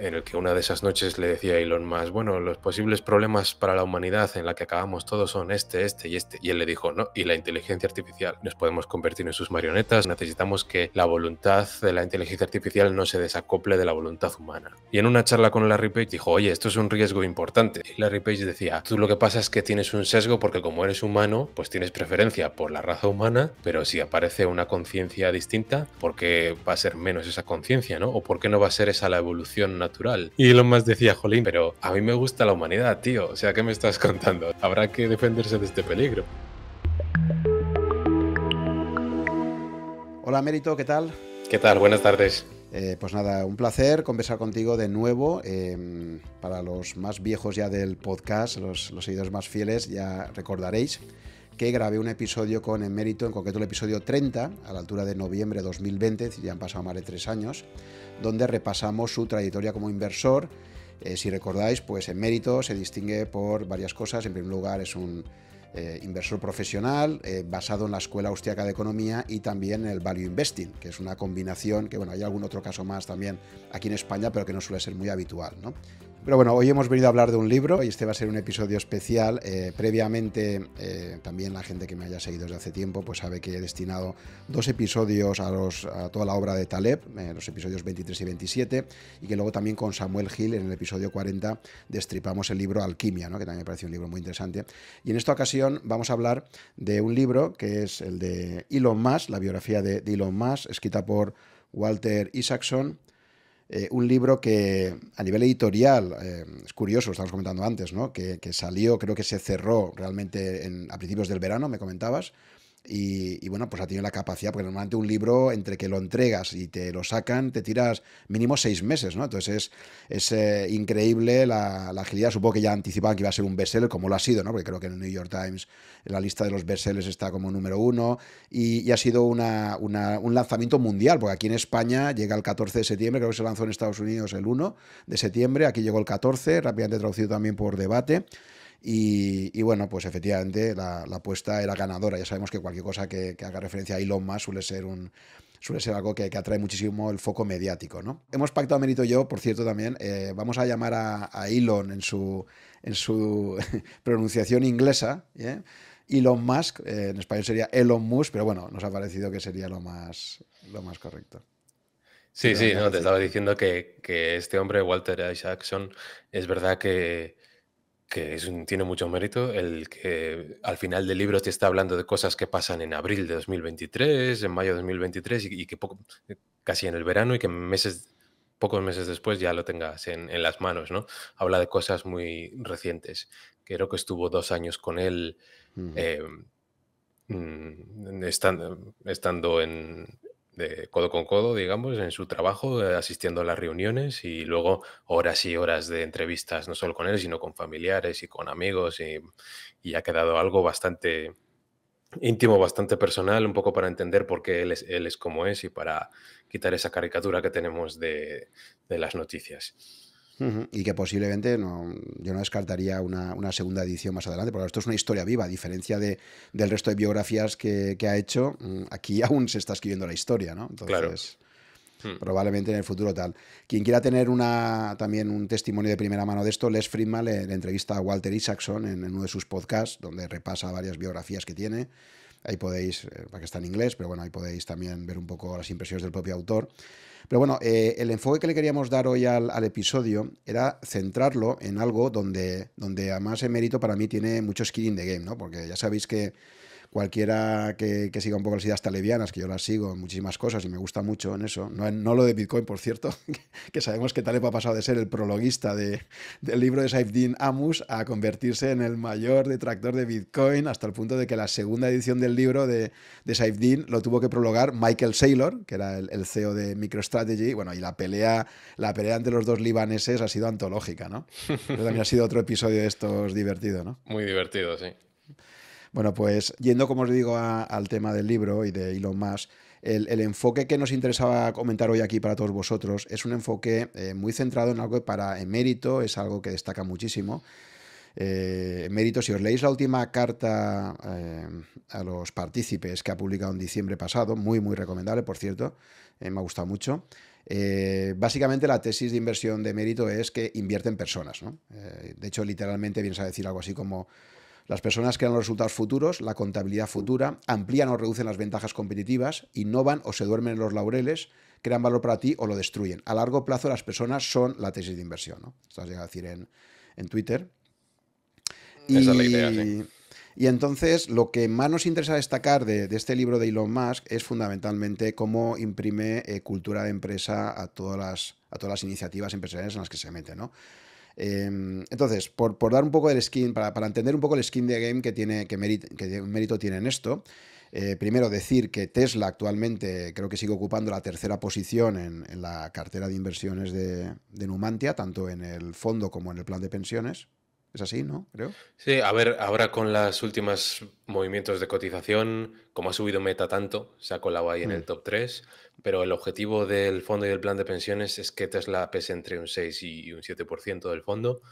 en el que una de esas noches le decía a Elon Musk, bueno, los posibles problemas para la humanidad en la que acabamos todos son este, este y este. Y él le dijo, no, y la inteligencia artificial. Nos podemos convertir en sus marionetas, necesitamos que la voluntad de la inteligencia artificial no se desacople de la voluntad humana. Y en una charla con Larry Page dijo, oye, esto es un riesgo importante. Y Larry Page decía, tú lo que pasa es que tienes un sesgo porque como eres humano, pues tienes preferencia por la raza humana, pero si aparece una conciencia distinta, ¿por qué va a ser menos esa conciencia, no? ¿O por qué no va a ser esa la evolución natural? Y Elon Musk decía, jolín, pero a mí me gusta la humanidad, tío. O sea, ¿qué me estás contando? Habrá que defenderse de este peligro. Hola, Mérito, ¿qué tal? ¿Qué tal? Buenas tardes. Eh, pues nada, un placer conversar contigo de nuevo. Em, para los más viejos ya del podcast, los, los, seguidores más fieles, ya recordaréis que grabé un episodio con Emérito, en concreto el episodio 30, a la altura de noviembre de 2020, ya han pasado más de tres años, donde repasamos su trayectoria como inversor. Eh, si recordáis, pues Emérito se distingue por varias cosas. En primer lugar, es un eh, inversor profesional eh, basado en la Escuela Austriaca de Economía y también en el Value Investing, que es una combinación que, bueno, hay algún otro caso más también aquí en España, pero que no suele ser muy habitual, ¿no? Pero bueno, hoy hemos venido a hablar de un libro y este va a ser un episodio especial. Eh, previamente, eh, también la gente que me haya seguido desde hace tiempo, pues sabe que he destinado dos episodios a, los, a toda la obra de Taleb, eh, los episodios 23 y 27, y que luego también con Samuel Hill en el episodio 40 destripamos el libro Alquimia, ¿no? que también me parece un libro muy interesante. Y en esta ocasión vamos a hablar de un libro que es el de Elon Musk, la biografía de, de Elon Musk, escrita por Walter Isaacson eh, un libro que a nivel editorial, eh, es curioso, lo estábamos comentando antes, ¿no? que, salió, creo que se cerró realmente en, a principios del verano, me comentabas, y, bueno, pues ha tenido la capacidad, porque normalmente un libro, entre que lo entregas y te lo sacan, te tiras mínimo seis meses, ¿no? Entonces es, eh, increíble la, agilidad. Supongo que ya anticipaban que iba a ser un bestseller, como lo ha sido, ¿no? Porque creo que en el New York Times la lista de los bestsellers está como número uno. Y, ha sido una, un lanzamiento mundial, porque aquí en España llega el 14 de septiembre, creo que se lanzó en Estados Unidos el 1 de septiembre, aquí llegó el 14, rápidamente traducido también por debate. Y, bueno, pues efectivamente la, apuesta era ganadora. Ya sabemos que cualquier cosa que, haga referencia a Elon Musk suele ser un, suele ser algo que, atrae muchísimo el foco mediático. ¿no? Hemos pactado, Mérito y yo, por cierto, también, eh, vamos a llamar a, Elon en su, en su pronunciación inglesa. ¿eh? Elon Musk, eh, en español sería Elon Musk, pero bueno, nos ha parecido que sería lo más, lo más correcto. Sí, sí, no, te estaba diciendo que, que, este hombre, Walter Isaacson, es verdad que, que tiene mucho mérito, el que al final del libro te está hablando de cosas que pasan en abril de 2023, en mayo de 2023 y, que poco, casi en el verano y que meses, pocos meses después ya lo tengas en, las manos, ¿no? Habla de cosas muy recientes. Creo que estuvo dos años con él eh, mm, estando, estando en, codo con codo, digamos, en su trabajo, eh, asistiendo a las reuniones y luego horas y horas de entrevistas, no solo con él, sino con familiares y con amigos y, ha quedado algo bastante íntimo, bastante personal, un poco para entender por qué él es, él es como es y para quitar esa caricatura que tenemos de, de las noticias. Y que posiblemente no, yo no descartaría una, segunda edición más adelante, porque esto es una historia viva, a diferencia de, del resto de biografías que, ha hecho, mm, aquí aún se está escribiendo la historia, ¿no? Entonces, hmm. probablemente en el futuro tal. Quien quiera tener una, también un testimonio de primera mano de esto, Les Friedman le, entrevista a Walter Isaacson en, uno de sus podcasts, donde repasa varias biografías que tiene. Ahí podéis, eh, para que está en inglés, pero bueno, ahí podéis también ver un poco las impresiones del propio autor. Pero bueno, eh, el enfoque que le queríamos dar hoy al, episodio era centrarlo en algo donde, donde además mérito para mí tiene mucho skin in the game, ¿no? Porque ya sabéis que cualquiera que, siga un poco las ideas talebianas, que yo las sigo en muchísimas cosas y me gusta mucho en eso, no, no lo de Bitcoin, por cierto, que sabemos que Taleb ha pasado de ser el prologuista de, del libro de Saifdin Amus a convertirse en el mayor detractor de Bitcoin, hasta el punto de que la segunda edición del libro de, de Saifdin lo tuvo que prologar Michael Saylor, que era el, CEO de MicroStrategy, bueno, y la pelea, la pelea entre los dos libaneses ha sido antológica, ¿no? Pero también ha sido otro episodio de estos divertido, ¿no? Muy divertido, sí. Bueno, pues yendo, como os digo, al tema del libro y de Elon Musk, el, enfoque que nos interesaba comentar hoy aquí para todos vosotros es un enfoque eh, muy centrado en algo que para emérito es algo que destaca muchísimo. Eh, emérito, si os leéis la última carta eh, a los partícipes que ha publicado en diciembre pasado, muy, muy recomendable, por cierto, me ha gustado mucho. Eh, básicamente la tesis de inversión de mérito es que invierte en personas. Eh, de hecho, literalmente vienes a decir algo así como las personas crean los resultados futuros, la contabilidad futura, amplían o reducen las ventajas competitivas, innovan o se duermen en los laureles, crean valor para ti o lo destruyen. A largo plazo las personas son la tesis de inversión. ¿no? Esto has llegado a decir en, Twitter. Esa es la idea, sí. Y entonces lo que más nos interesa destacar de, este libro de Elon Musk es fundamentalmente cómo imprime eh, cultura de empresa a todas, las, a todas las iniciativas empresariales en las que se mete, ¿no? Em, entonces, por, dar un poco del skin, para, entender un poco el skin de game que tiene, que, mérito tiene en esto, eh, primero decir que Tesla actualmente creo que sigue ocupando la tercera posición en, la cartera de inversiones de, Numantia, tanto en el fondo como en el plan de pensiones. Es así, ¿no? Creo. Sí, a ver, ahora con los últimos movimientos de cotización, como ha subido Meta tanto, se ha colado ahí en el mm. top 3, pero el objetivo del fondo y del plan de pensiones es que Tesla pese entre un 6 y un 7% del fondo,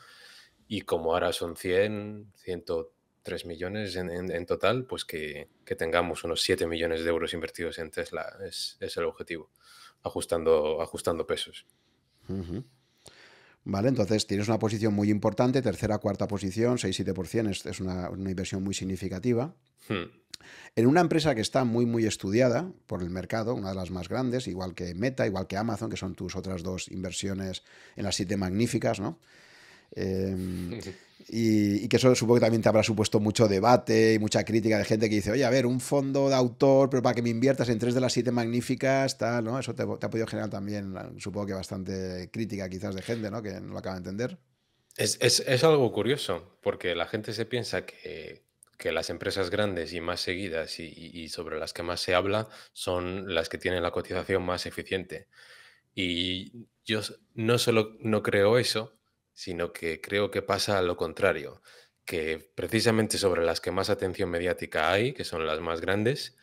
y como ahora son 100, 103 millones en, total, pues que, tengamos unos 7 millones de euros invertidos en Tesla, es, el objetivo, ajustando, ajustando pesos. ¿Vale? Entonces tienes una posición muy importante, tercera, cuarta posición, 6-7%, es, es una, inversión muy significativa. Hmm. En una empresa que está muy, muy estudiada por el mercado, una de las más grandes, igual que Meta, igual que Amazon, que son tus otras dos inversiones en las siete magníficas, ¿no? Em, y, que eso supongo que también te habrá supuesto mucho debate y mucha crítica de gente que dice, oye, a ver, un fondo de autor, pero para que me inviertas en tres de las siete magníficas, tal, ¿no? Eso te, ha podido generar también, supongo que bastante crítica quizás de gente, ¿no? Que no lo acaba de entender. Es, algo curioso, porque la gente se piensa que, las empresas grandes y más seguidas y, y, sobre las que más se habla son las que tienen la cotización más eficiente. Y yo no solo no creo eso, sino que creo que pasa lo contrario, que precisamente sobre las que más atención mediática hay, que son las más grandes,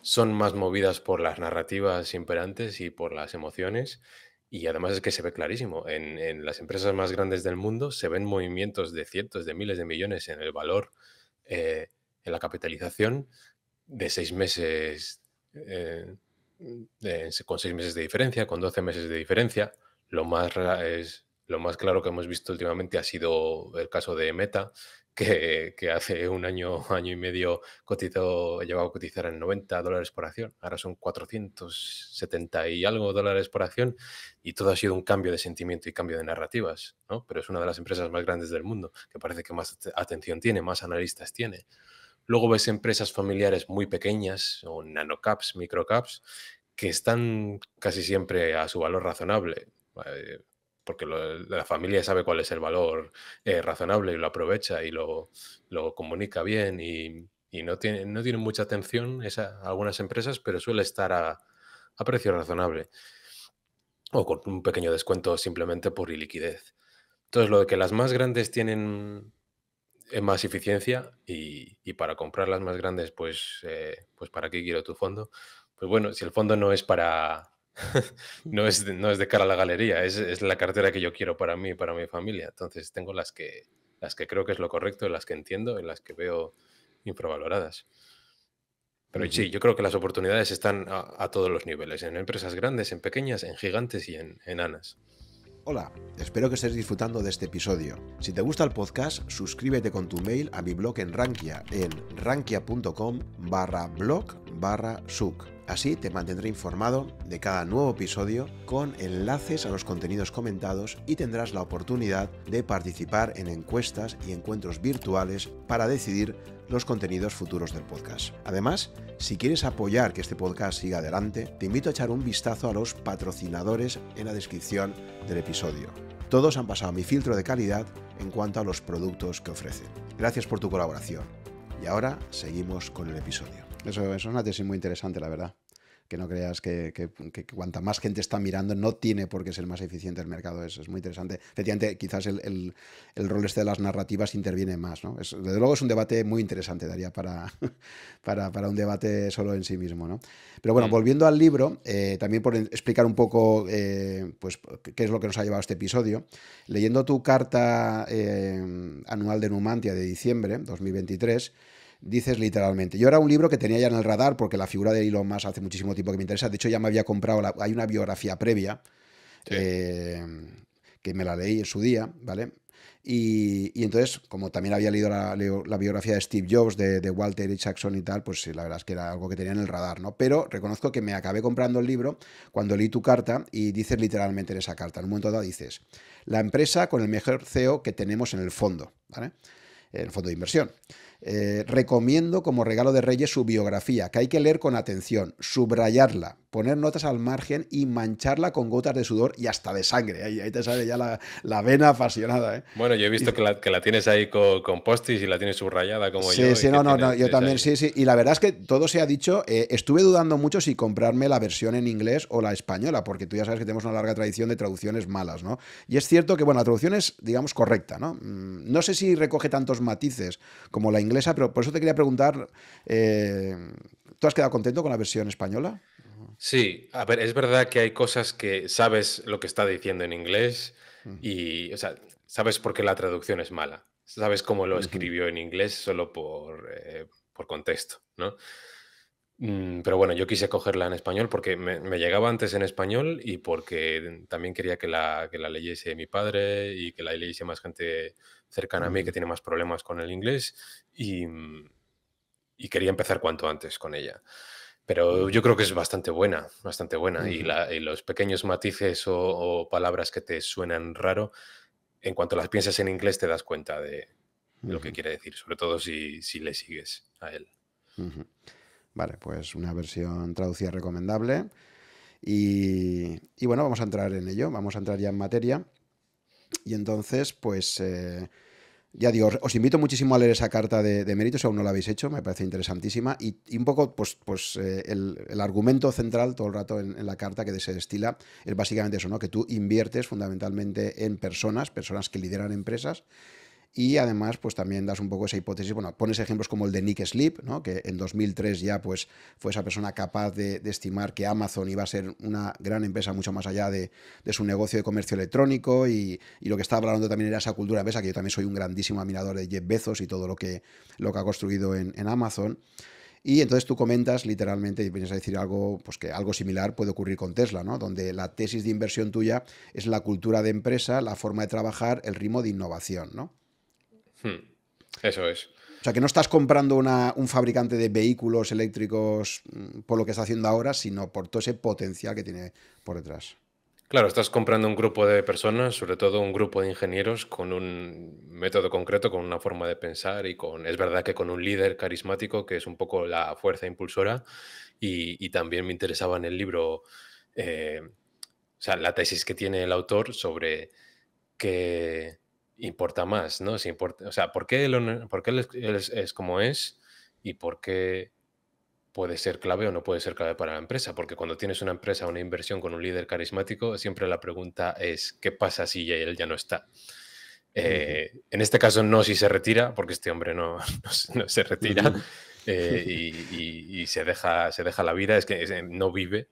son más movidas por las narrativas imperantes y por las emociones. Y además es que se ve clarísimo, en, las empresas más grandes del mundo se ven movimientos de cientos de miles de millones en el valor, eh, en la capitalización, de seis meses, eh, con seis meses de diferencia, con doce meses de diferencia. Lo más es lo más claro que hemos visto últimamente ha sido el caso de Meta, que, hace un año, año y medio cotizó, llegó a cotizar en 90 dólares por acción. Ahora son 470 y algo dólares por acción y todo ha sido un cambio de sentimiento y cambio de narrativas, ¿no? Pero es una de las empresas más grandes del mundo, que parece que más atención tiene, más analistas tiene. Luego ves empresas familiares muy pequeñas o nanocaps, microcaps, que están casi siempre a su valor razonable. Eh, porque la familia sabe cuál es el valor eh, razonable y lo aprovecha y lo, comunica bien y, no, tiene, no tienen mucha atención esa, algunas empresas, pero suele estar a, precio razonable o con un pequeño descuento simplemente por iliquidez. Entonces, lo de que las más grandes tienen eh, más eficiencia y, para comprar las más grandes, pues, eh, pues ¿para qué quiero tu fondo? Pues bueno, si el fondo no es para, no, es de, no es de cara a la galería, es, la cartera que yo quiero para mí y para mi familia. Entonces tengo las que, las que creo que es lo correcto, las que entiendo, en las que veo infravaloradas. Pero sí, yo creo que las oportunidades están a, todos los niveles, en empresas grandes, en pequeñas, en gigantes y en enanas. Hola, espero que estés disfrutando de este episodio. Si te gusta el podcast, suscríbete con tu mail a mi blog en Rankia en rankia.com barra blog barra suc. Así te mantendré informado de cada nuevo episodio con enlaces a los contenidos comentados y tendrás la oportunidad de participar en encuestas y encuentros virtuales para decidir los contenidos futuros del podcast. Además, si quieres apoyar que este podcast siga adelante, te invito a echar un vistazo a los patrocinadores en la descripción del episodio. Todos han pasado mi filtro de calidad en cuanto a los productos que ofrecen. Gracias por tu colaboración. Y ahora seguimos con el episodio. Eso, eso es una tesis muy interesante, la verdad que no creas que, cuanta más gente está mirando no tiene por qué ser más eficiente el mercado. Es, es muy interesante. Efectivamente, quizás el, rol este de las narrativas interviene más. ¿no? desde luego es un debate muy interesante, daría para, para, un debate solo en sí mismo. ¿no? Pero bueno, mm. volviendo al libro, eh, también por explicar un poco eh, pues, qué es lo que nos ha llevado a este episodio, leyendo tu carta eh, anual de Numantia de diciembre 2023, dices literalmente. Yo era un libro que tenía ya en el radar porque la figura de Elon Musk hace muchísimo tiempo que me interesa. De hecho, ya me había comprado, hay una biografía previa eh, que me la leí en su día, ¿vale? Y, entonces, como también había leído la, biografía de Steve Jobs, de, Walter Isaacson y tal, pues la verdad es que era algo que tenía en el radar, ¿no? Pero reconozco que me acabé comprando el libro cuando leí tu carta y dices literalmente en esa carta, en un momento dado dices, la empresa con el mejor CEO que tenemos en el fondo, ¿vale? En el fondo de inversión. Eh, recomiendo como regalo de Reyes su biografía, que hay que leer con atención, subrayarla, poner notas al margen y mancharla con gotas de sudor y hasta de sangre. Ahí, te sale ya la, vena apasionada. ¿eh? Bueno, yo he visto que, la, tienes ahí con, con postis y la tienes subrayada como yo. Sí, sí, no, no, yo también, sí, sí. Y la verdad es que todo se ha dicho. Eh, estuve dudando mucho si comprarme la versión en inglés o la española, porque tú ya sabes que tenemos una larga tradición de traducciones malas, ¿no? Y es cierto que, bueno, la traducción es, digamos, correcta, ¿no? Mm, no sé si recoge tantos matices como la inglesa, pero por eso te quería preguntar, eh, ¿tú has quedado contento con la versión española? Sí, a ver, es verdad que hay cosas que sabes lo que está diciendo en inglés y, o sea, sabes por qué la traducción es mala. Sabes cómo lo escribió en inglés solo por, eh, por contexto, ¿no? Mm, pero bueno, yo quise cogerla en español porque me, llegaba antes en español y porque también quería que la, que la leyese mi padre y que la leyese más gente cercana a mí que tiene más problemas con el inglés y, y quería empezar cuanto antes con ella. Pero yo creo que es bastante buena, bastante buena. y, los pequeños matices o, palabras que te suenan raro, en cuanto las piensas en inglés te das cuenta de, lo que quiere decir, sobre todo si, le sigues a él. Vale, pues una versión traducida recomendable. Y, bueno, vamos a entrar en ello, vamos a entrar ya en materia. Y entonces, pues... Eh, ya digo, os invito muchísimo a leer esa carta de, de méritos, si aún no la habéis hecho, me parece interesantísima. Y, un poco, pues, pues eh, el, argumento central todo el rato en, la carta que se destila es básicamente eso, ¿no? Que tú inviertes fundamentalmente en personas, personas que lideran empresas, y además, pues también das un poco esa hipótesis, bueno, pones ejemplos como el de Nick Sleep, ¿no? que en 2003 ya pues, fue esa persona capaz de, estimar que Amazon iba a ser una gran empresa mucho más allá de, su negocio de comercio electrónico y, lo que estaba hablando también era esa cultura de empresa, que yo también soy un grandísimo admirador de Jeff Bezos y todo lo que, lo que ha construido en, Amazon. Y entonces tú comentas literalmente y vienes a decir algo, pues que algo similar puede ocurrir con Tesla, ¿no? Donde la tesis de inversión tuya es la cultura de empresa, la forma de trabajar, el ritmo de innovación, ¿no? Hmm. Eso es. O sea, que no estás comprando un fabricante de vehículos eléctricos mm, por lo que está haciendo ahora, sino por todo ese potencial que tiene por detrás. Claro, estás comprando un grupo de personas, sobre todo un grupo de ingenieros con un método concreto, con una forma de pensar y con, es verdad que con un líder carismático que es un poco la fuerza impulsora y, también me interesaba en el libro, eh, o sea, la tesis que tiene el autor sobre que importa más, ¿no? Si importa, o sea, ¿por qué, él, por qué es, como es y por qué puede ser clave o no puede ser clave para la empresa? Porque cuando tienes una empresa, una inversión con un líder carismático, siempre la pregunta es, ¿qué pasa si él ya no está? Eh, en este caso no si se retira, porque este hombre no, no, se retira eh, y, se, deja, se deja la vida, es que no vive,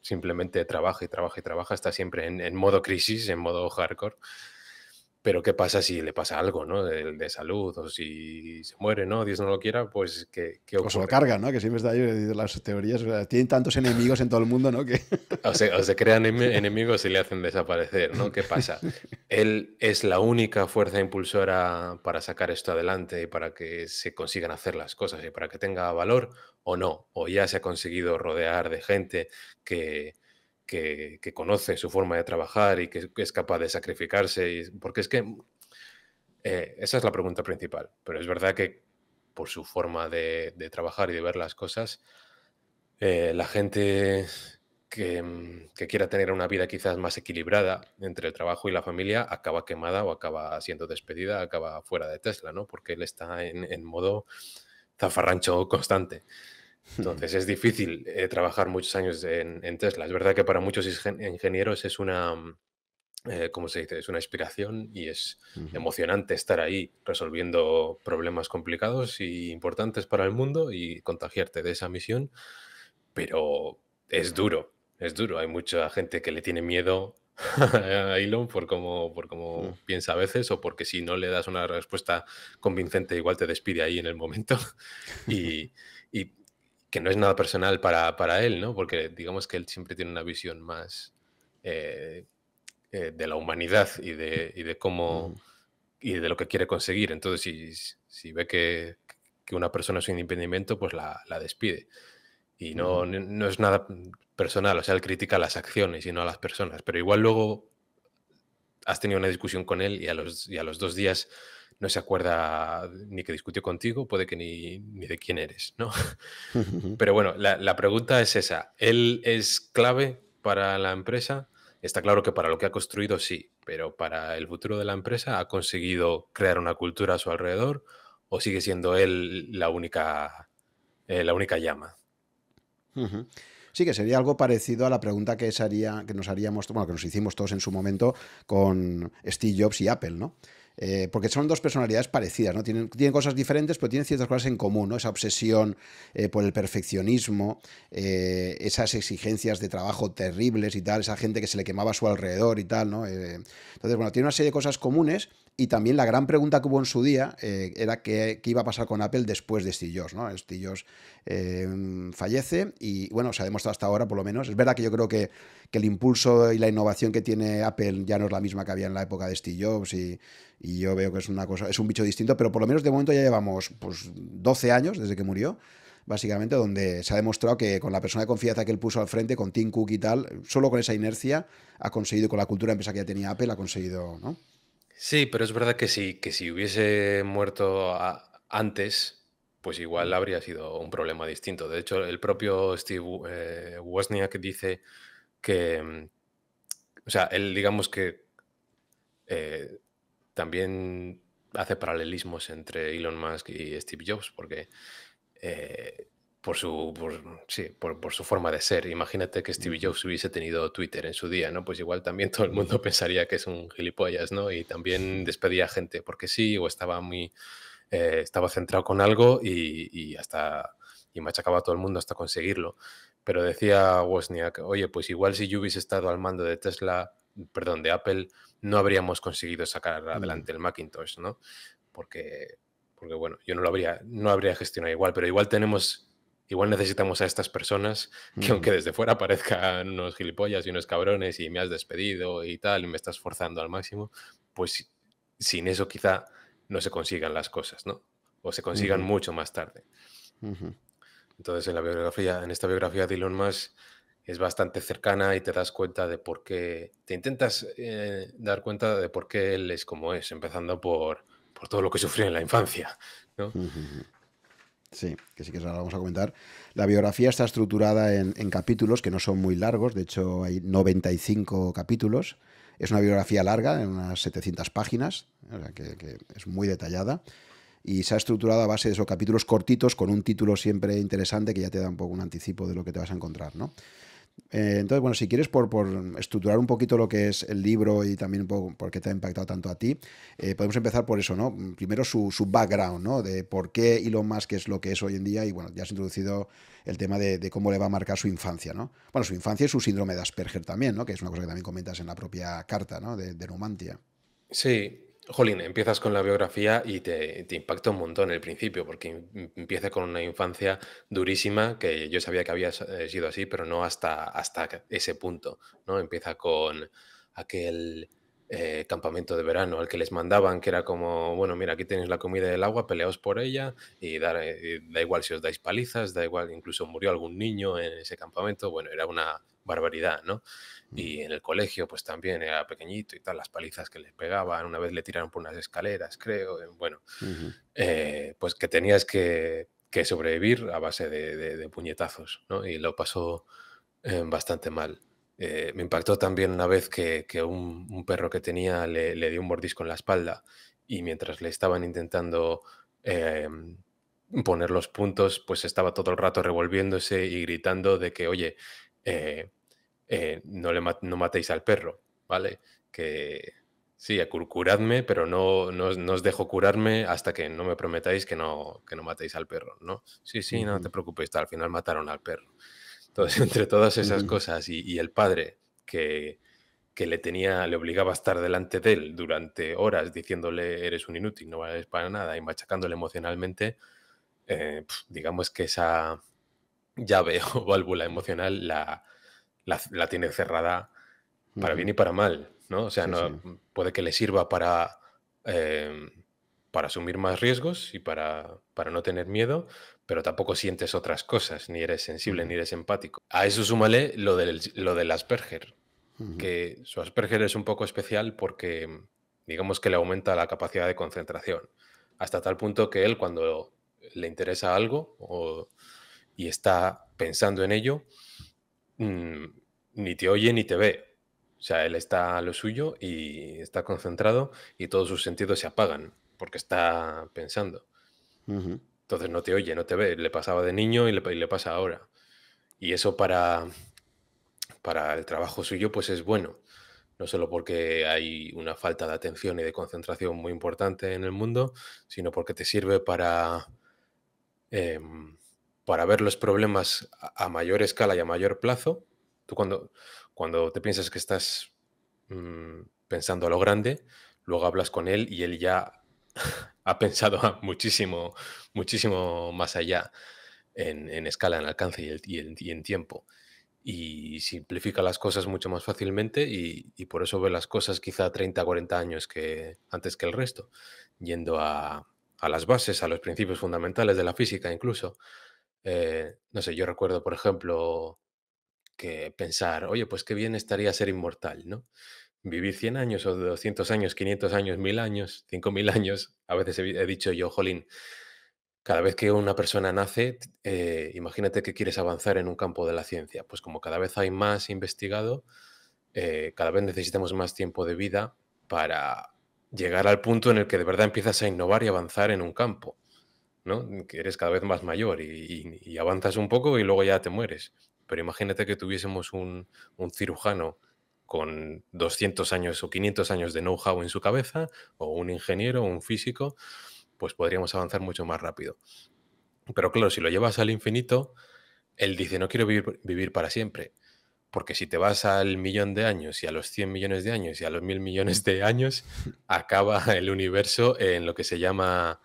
simplemente trabaja y trabaja y trabaja, está siempre en, en modo crisis, en modo hardcore. Pero ¿qué pasa si le pasa algo, ¿no? De, de, salud o si se muere, ¿no? Dios no lo quiera, pues que O se lo carga, ¿no? Que siempre está ahí las teorías. tienen tantos enemigos en todo el mundo, ¿no? Que... O, se, crean enemigos y le hacen desaparecer, ¿no? ¿Qué pasa? Él es la única fuerza impulsora para sacar esto adelante y para que se consigan hacer las cosas y para que tenga valor o no. O ya se ha conseguido rodear de gente que que, conoce su forma de trabajar y que, es capaz de sacrificarse. porque es que eh, esa es la pregunta principal. Pero es verdad que por su forma de, trabajar y de ver las cosas, eh, la gente que, quiera tener una vida quizás más equilibrada entre el trabajo y la familia acaba quemada o acaba siendo despedida, acaba fuera de Tesla, ¿no? Porque él está en modo zafarrancho constante. Entonces es difícil eh, trabajar muchos años en, Tesla. Es verdad que para muchos ingenieros es una, mm, eh, ¿cómo se dice? Es una inspiración y es emocionante estar ahí resolviendo problemas complicados y importantes para el mundo y contagiarte de esa misión, pero es duro, es duro. Hay mucha gente que le tiene miedo a Elon por cómo, por cómo mm. piensa a veces o porque si no le das una respuesta convincente igual te despide ahí en el momento y, que no es nada personal para, para, él, ¿no? Porque digamos que él siempre tiene una visión más eh, eh, de la humanidad y de, y de cómo mm. y de lo que quiere conseguir. Entonces, si, si ve que, que, una persona es un impedimento, pues la, la despide. Y no, no es nada personal, o sea, él critica las acciones y no a las personas, pero igual luego has tenido una discusión con él y a los, y a los dos días no se acuerda ni que discutió contigo, puede que ni, ni de quién eres, ¿no? Pero bueno, la, la, pregunta es esa. ¿Él es clave para la empresa? Está claro que para lo que ha construido sí, pero para el futuro de la empresa ha conseguido crear una cultura a su alrededor o sigue siendo él la única, eh, la única llama. Sí, que sería algo parecido a la pregunta que, que nos haríamos, bueno, que nos hicimos todos en su momento con Steve Jobs y Apple, ¿no? Eh, porque son dos personalidades parecidas, ¿no? Tienen, tienen, cosas diferentes, pero tienen ciertas cosas en común, ¿no? Esa obsesión eh, por el perfeccionismo, eh, esas exigencias de trabajo terribles y tal, esa gente que se le quemaba a su alrededor y tal, ¿no? entonces, bueno, tiene una serie de cosas comunes y también la gran pregunta que hubo en su día era qué, iba a pasar con Apple después de Steve Jobs, ¿no? Steve Jobs fallece y, bueno, se ha demostrado hasta ahora, por lo menos. Es verdad que yo creo que, que el impulso y la innovación que tiene Apple ya no es la misma que había en la época de Steve Jobs y y yo veo que es una cosa, es un bicho distinto, pero por lo menos de momento ya llevamos pues 12 años desde que murió, básicamente, donde se ha demostrado que con la persona de confianza que él puso al frente, con Tim Cook y tal, solo con esa inercia ha conseguido, con la cultura empresa que ya tenía Apple, ha conseguido, ¿no? Sí, pero es verdad que sí, que si hubiese muerto antes, pues igual habría sido un problema distinto. De hecho, el propio Steve eh, Wozniak dice que, mm, o sea, él digamos que eh, también hace paralelismos entre Elon Musk y Steve Jobs, porque eh, por, su, por, su forma de ser, imagínate que Steve Jobs hubiese tenido Twitter en su día, ¿no? Pues igual también todo el mundo pensaría que es un gilipollas, ¿no? Y también despedía gente porque sí, o estaba muy, eh, estaba centrado con algo y, hasta, y machacaba a todo el mundo hasta conseguirlo. Pero decía Wozniak, oye, pues igual si yo hubiese estado al mando de Tesla, perdón, de Apple, no habríamos conseguido sacar adelante el Macintosh, ¿no? Porque, porque bueno, yo no lo habría, no habría gestionado igual, pero igual tenemos, igual necesitamos a estas personas que mm. aunque desde fuera parezcan unos gilipollas y unos cabrones y me has despedido y tal, y me estás forzando al máximo, pues sin eso quizá no se consigan las cosas, ¿no? O se consigan mucho más tarde. Entonces, en la biografía, en esta biografía de Elon Musk, es bastante cercana y te das cuenta de por qué, te intentas eh, dar cuenta de por qué él es como es, empezando por, por todo lo que sufrió en la infancia. Sí, que sí que ahora vamos a comentar. La biografía está estructurada en, capítulos que no son muy largos, de hecho hay 95 capítulos. Es una biografía larga, en unas 700 páginas, que, es muy detallada y se ha estructurado a base de esos capítulos cortitos con un título siempre interesante que ya te da un poco un anticipo de lo que te vas a encontrar, ¿no? Eh, entonces, bueno, si quieres por, estructurar un poquito lo que es el libro y también un poco por qué te ha impactado tanto a ti, eh, podemos empezar por eso, ¿no? Primero su, background, ¿no? De por qué Elon Musk es lo que es hoy en día y, bueno, ya has introducido el tema de, cómo le va a marcar su infancia, ¿no? Bueno, su infancia y su síndrome de Asperger también, ¿no? Que es una cosa que también comentas en la propia carta, ¿no? De Numantia. Sí, Jolín, empiezas con la biografía y te, impacta un montón el principio, porque empieza con una infancia durísima, que yo sabía que había eh, sido así, pero no hasta, hasta ese punto, ¿no? Empieza con aquel eh, campamento de verano al que les mandaban, que era como, bueno, mira, aquí tenéis la comida y el agua, peleaos por ella, y da, eh, da igual si os dais palizas, da igual, incluso murió algún niño en ese campamento, bueno, era una barbaridad, ¿no? Y en el colegio, pues también era pequeñito y tal, las palizas que les pegaban, una vez le tiraron por unas escaleras, creo, eh, bueno, eh, pues que tenías que, sobrevivir a base de, puñetazos, ¿no? Y lo pasó eh, bastante mal. me impactó también una vez que, un, perro que tenía le, le, dio un mordisco en la espalda y mientras le estaban intentando poner los puntos, pues estaba todo el rato revolviéndose y gritando de que, oye, eh, no, le no matéis al perro, ¿vale? Que sí, curadme, pero no, no, os dejo curarme hasta que no me prometáis que no, que no matéis al perro, ¿no? Sí, sí, no te preocupes, al final mataron al perro. Entonces, entre todas esas cosas y, el padre que, que le tenía, le obligaba a estar delante de él durante horas diciéndole eres un inútil, no vales para nada y machacándole emocionalmente, eh, digamos que esa llave o válvula emocional la, la, tiene cerrada para bien y para mal, ¿no? O sea, no, puede que le sirva para, em, para asumir más riesgos y para, para no tener miedo, pero tampoco sientes otras cosas, ni eres sensible, ni eres empático. A eso súmale lo del, lo del Asperger, que su Asperger es un poco especial porque digamos que le aumenta la capacidad de concentración, hasta tal punto que él cuando le interesa algo y está pensando en ello, mm, ni te oye ni te ve. O sea, él está a lo suyo y está concentrado y todos sus sentidos se apagan porque está pensando. Entonces no te oye, no te ve. Le pasaba de niño y le, pasa ahora. Y eso para, para el trabajo suyo pues es bueno. No solo porque hay una falta de atención y de concentración muy importante en el mundo, sino porque te sirve para, em, para ver los problemas a mayor escala y a mayor plazo Tú cuando, cuando te piensas que estás mm, pensando a lo grande, luego hablas con él y él ya ha pensado muchísimo, muchísimo más allá en, escala, en alcance y, en, tiempo. Y simplifica las cosas mucho más fácilmente y, por eso ve las cosas quizá 30, 40 años que, antes que el resto, yendo a, las bases, a los principios fundamentales de la física incluso. Eh, no sé, yo recuerdo, por ejemplo, que pensar, oye, pues qué bien estaría ser inmortal, ¿no? Vivir 100 años o 200 años, 500 años, 1000 años, 5000 años. A veces he, dicho yo, Jolín, cada vez que una persona nace, eh, imagínate que quieres avanzar en un campo de la ciencia. Pues como cada vez hay más investigado, eh, cada vez necesitamos más tiempo de vida para llegar al punto en el que de verdad empiezas a innovar y avanzar en un campo. ¿no? Que eres cada vez más mayor y avanzas un poco y luego ya te mueres. Pero imagínate que tuviésemos un, cirujano con 200 años o 500 años de know-how en su cabeza, o un ingeniero o un físico, pues podríamos avanzar mucho más rápido. Pero claro, si lo llevas al infinito, él dice, no quiero vivir, vivir, para siempre. Porque si te vas al millón de años y a los 100 millones de años y a los mil millones de años, acaba el universo en lo que se llama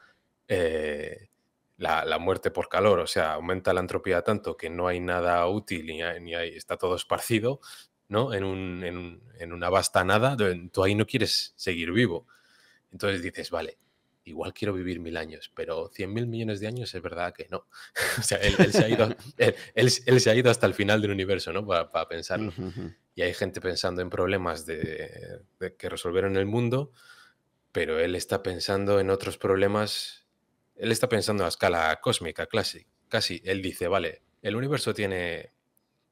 eh, la, muerte por calor, o sea, aumenta la entropía tanto que no hay nada útil ni, ni hay, está todo esparcido, ¿no? En, un, en, una vasta nada, tú ahí no quieres seguir vivo. Entonces dices, vale, igual quiero vivir mil años, pero cien mil millones de años es verdad que no. o sea, él, se ha ido, él, se ha ido, hasta el final del universo, ¿no? Para, para pensarlo. Y hay gente pensando en problemas de, de que resolver en el mundo, pero él está pensando en otros problemas él está pensando a escala cósmica, casi. casi. Él dice, vale, el universo tiene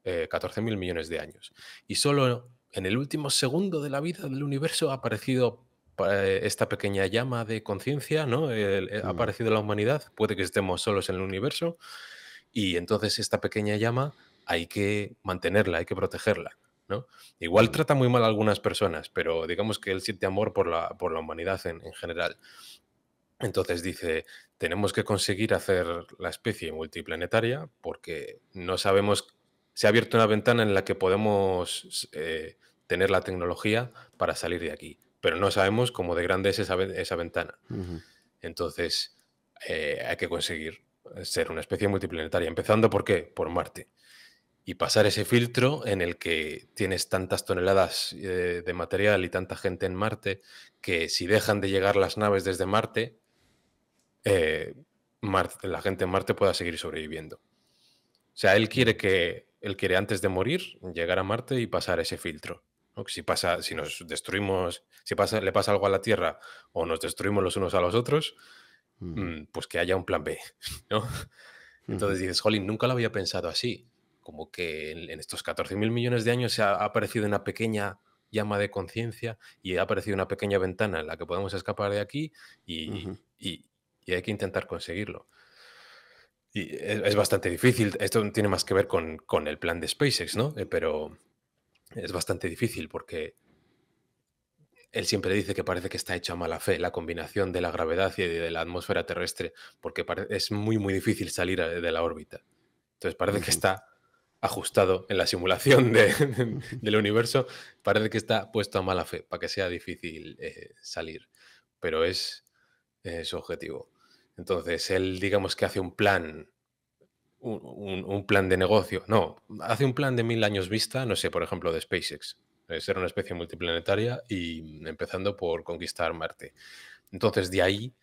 eh, 14 mil millones de años y solo en el último segundo de la vida del universo ha aparecido eh, esta pequeña llama de conciencia, ¿no? Ha aparecido la humanidad, puede que estemos solos en el universo y entonces esta pequeña llama hay que mantenerla, hay que protegerla. ¿no? Igual trata muy mal a algunas personas, pero digamos que él siente amor por la, por la humanidad en, en general. Entonces dice, tenemos que conseguir hacer la especie multiplanetaria porque no sabemos, se ha abierto una ventana en la que podemos eh, tener la tecnología para salir de aquí, pero no sabemos cómo de grande es esa, esa ventana. Entonces eh, hay que conseguir ser una especie multiplanetaria, empezando por qué? Por Marte. Y pasar ese filtro en el que tienes tantas toneladas eh, de material y tanta gente en Marte que si dejan de llegar las naves desde Marte, eh, la gente en Marte pueda seguir sobreviviendo. O sea, él quiere que, él quiere antes de morir llegar a Marte y pasar ese filtro. Si pasa, si nos destruimos, si pasa, le pasa algo a la Tierra o nos destruimos los unos a los otros, mm. Mm, pues que haya un plan B, ¿no? Entonces dices, Jolín, nunca lo había pensado así. Como que en, estos 14 mil millones de años se ha, aparecido una pequeña llama de conciencia y ha aparecido una pequeña ventana en la que podemos escapar de aquí y, y hay que intentar conseguirlo. Y es, bastante difícil. Esto tiene más que ver con, con el plan de SpaceX, ¿no? Eh, pero es bastante difícil porque él siempre dice que parece que está hecho a mala fe la combinación de la gravedad y de la atmósfera terrestre, porque es muy, muy difícil salir de la órbita. Entonces parece que está ajustado en la simulación del universo, parece que está puesto a mala fe para que sea difícil eh, salir, pero es su objetivo. Entonces, él digamos que hace un plan, un, plan de negocio, no, hace un plan de mil años vista, no sé, por ejemplo, de SpaceX, ser una especie multiplanetaria y empezando por conquistar Marte. Entonces, de ahí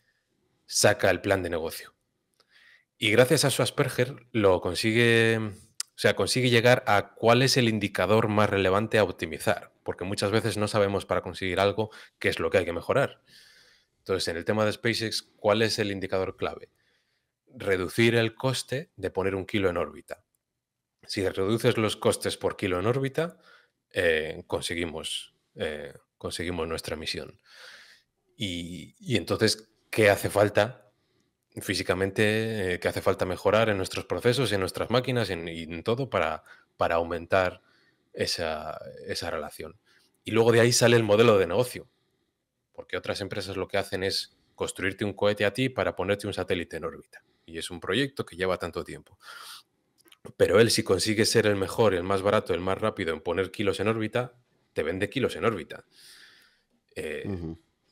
saca el plan de negocio. Y gracias a su Asperger lo consigue, o sea, consigue llegar a cuál es el indicador más relevante a optimizar, porque muchas veces no sabemos para conseguir algo qué es lo que hay que mejorar. Entonces, en el tema de SpaceX, ¿cuál es el indicador clave? Reducir el coste de poner un kilo en órbita. Si reduces los costes por kilo en órbita, eh, conseguimos, eh, conseguimos nuestra misión. Y, entonces, ¿qué hace falta físicamente? Eh, ¿Qué hace falta mejorar en nuestros procesos, en nuestras máquinas y en, todo para, para aumentar esa, esa relación? Y luego de ahí sale el modelo de negocio porque otras empresas lo que hacen es construirte un cohete a ti para ponerte un satélite en órbita. Y es un proyecto que lleva tanto tiempo. Pero él, si consigue ser el mejor, el más barato, el más rápido en poner kilos en órbita, te vende kilos en órbita. Eh,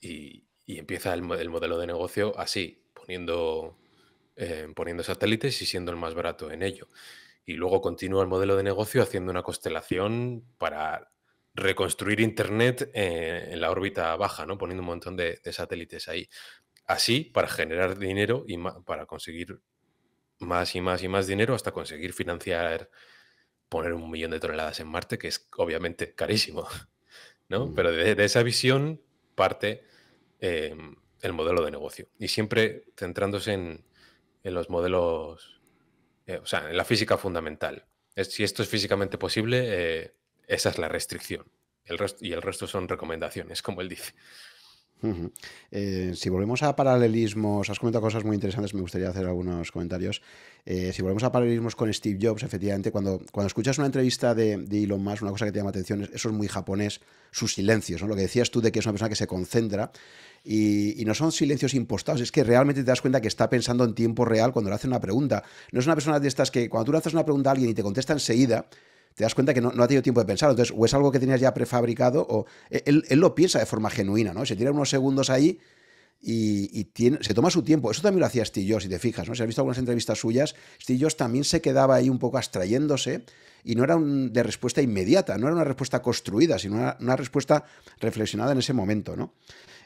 y, empieza el, modelo de negocio así, poniendo, eh, poniendo satélites y siendo el más barato en ello. Y luego continúa el modelo de negocio haciendo una constelación para reconstruir Internet eh, en la órbita baja, ¿no? Poniendo un montón de, satélites ahí. Así, para generar dinero y para conseguir más y más y más dinero hasta conseguir financiar poner un millón de toneladas en Marte, que es obviamente carísimo, ¿no? Mm. Pero de, esa visión parte em, el modelo de negocio. Y siempre centrándose en, los modelos, eh, o sea, en la física fundamental. si esto es físicamente posible, eh, esa es la restricción. Y el resto son recomendaciones, como él dice. Eh, si volvemos a paralelismos, has comentado cosas muy interesantes, me gustaría hacer algunos comentarios. Eh, si volvemos a paralelismos con Steve Jobs, efectivamente, cuando, cuando escuchas una entrevista de, Elon Musk, una cosa que te llama atención, es, eso es muy japonés, sus silencios, ¿no? lo que decías tú de que es una persona que se concentra y, y, no son silencios impostados, es que realmente te das cuenta que está pensando en tiempo real cuando le hace una pregunta. No es una persona de estas que cuando tú le haces una pregunta a alguien y te contesta enseguida, te das cuenta que no, ha tenido tiempo de pensar. Entonces, o es algo que tenías ya prefabricado, o e, él, lo piensa de forma genuina, ¿no? Se tira unos segundos ahí y, se toma su tiempo. Eso también lo hacía Steve si te fijas, ¿no? Si has visto algunas entrevistas suyas, Steve también se quedaba ahí un poco abstrayéndose y no era un, de respuesta inmediata, no era una respuesta construida, sino una, una respuesta reflexionada en ese momento, ¿no?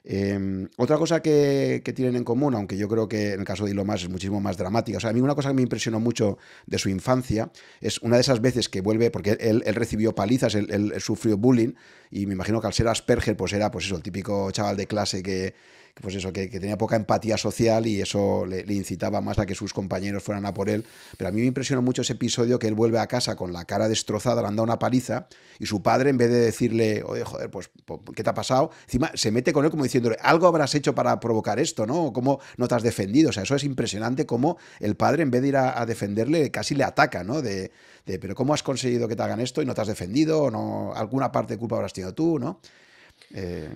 Em, otra cosa que, tienen en común, aunque yo creo que en el caso de Elon Musk es muchísimo más dramática, o sea, a mí una cosa que me impresionó mucho de su infancia es una de esas veces que vuelve, porque él, recibió palizas, él, sufrió bullying, y me imagino que al ser Asperger, pues era pues eso, el típico chaval de clase que, pues eso, que, tenía poca empatía social y eso le, incitaba más a que sus compañeros fueran a por él. Pero a mí me impresionó mucho ese episodio que él vuelve a casa con la cara destrozada, le han dado una paliza y su padre, en vez de decirle, oye, joder, pues, ¿qué te ha pasado? Encima se mete con él como diciéndole, algo habrás hecho para provocar esto, ¿no? ¿Cómo no te has defendido? O sea, eso es impresionante cómo el padre, en vez de ir a, defenderle, casi le ataca, ¿no? De, pero ¿cómo has conseguido que te hagan esto y no te has defendido? ¿O no? ¿Alguna parte de culpa habrás tenido tú, ¿no? Eh,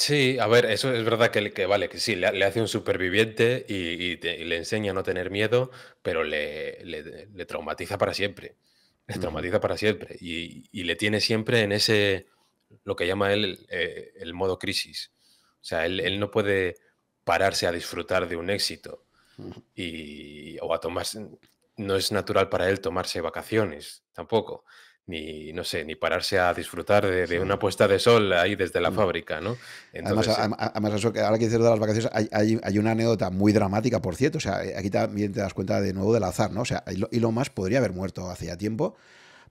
Sí, a ver, eso es verdad que, que vale, que sí, le, hace un superviviente y, le enseña a no tener miedo, pero le, le- traumatiza para siempre. Le traumatiza para siempre. Y, le tiene siempre en ese, lo que llama él eh, el modo crisis. O sea, él, no puede pararse a disfrutar de un éxito y, o a tomarse, no es natural para él tomarse vacaciones tampoco ni, no sé, ni pararse a disfrutar de, una puesta de sol ahí desde la fábrica, ¿no? además, eso, ahora que dices de las vacaciones, hay, una anécdota muy dramática, por cierto, o sea, aquí también te das cuenta de nuevo del azar, ¿no? O sea, Elon Musk podría haber muerto hace ya tiempo,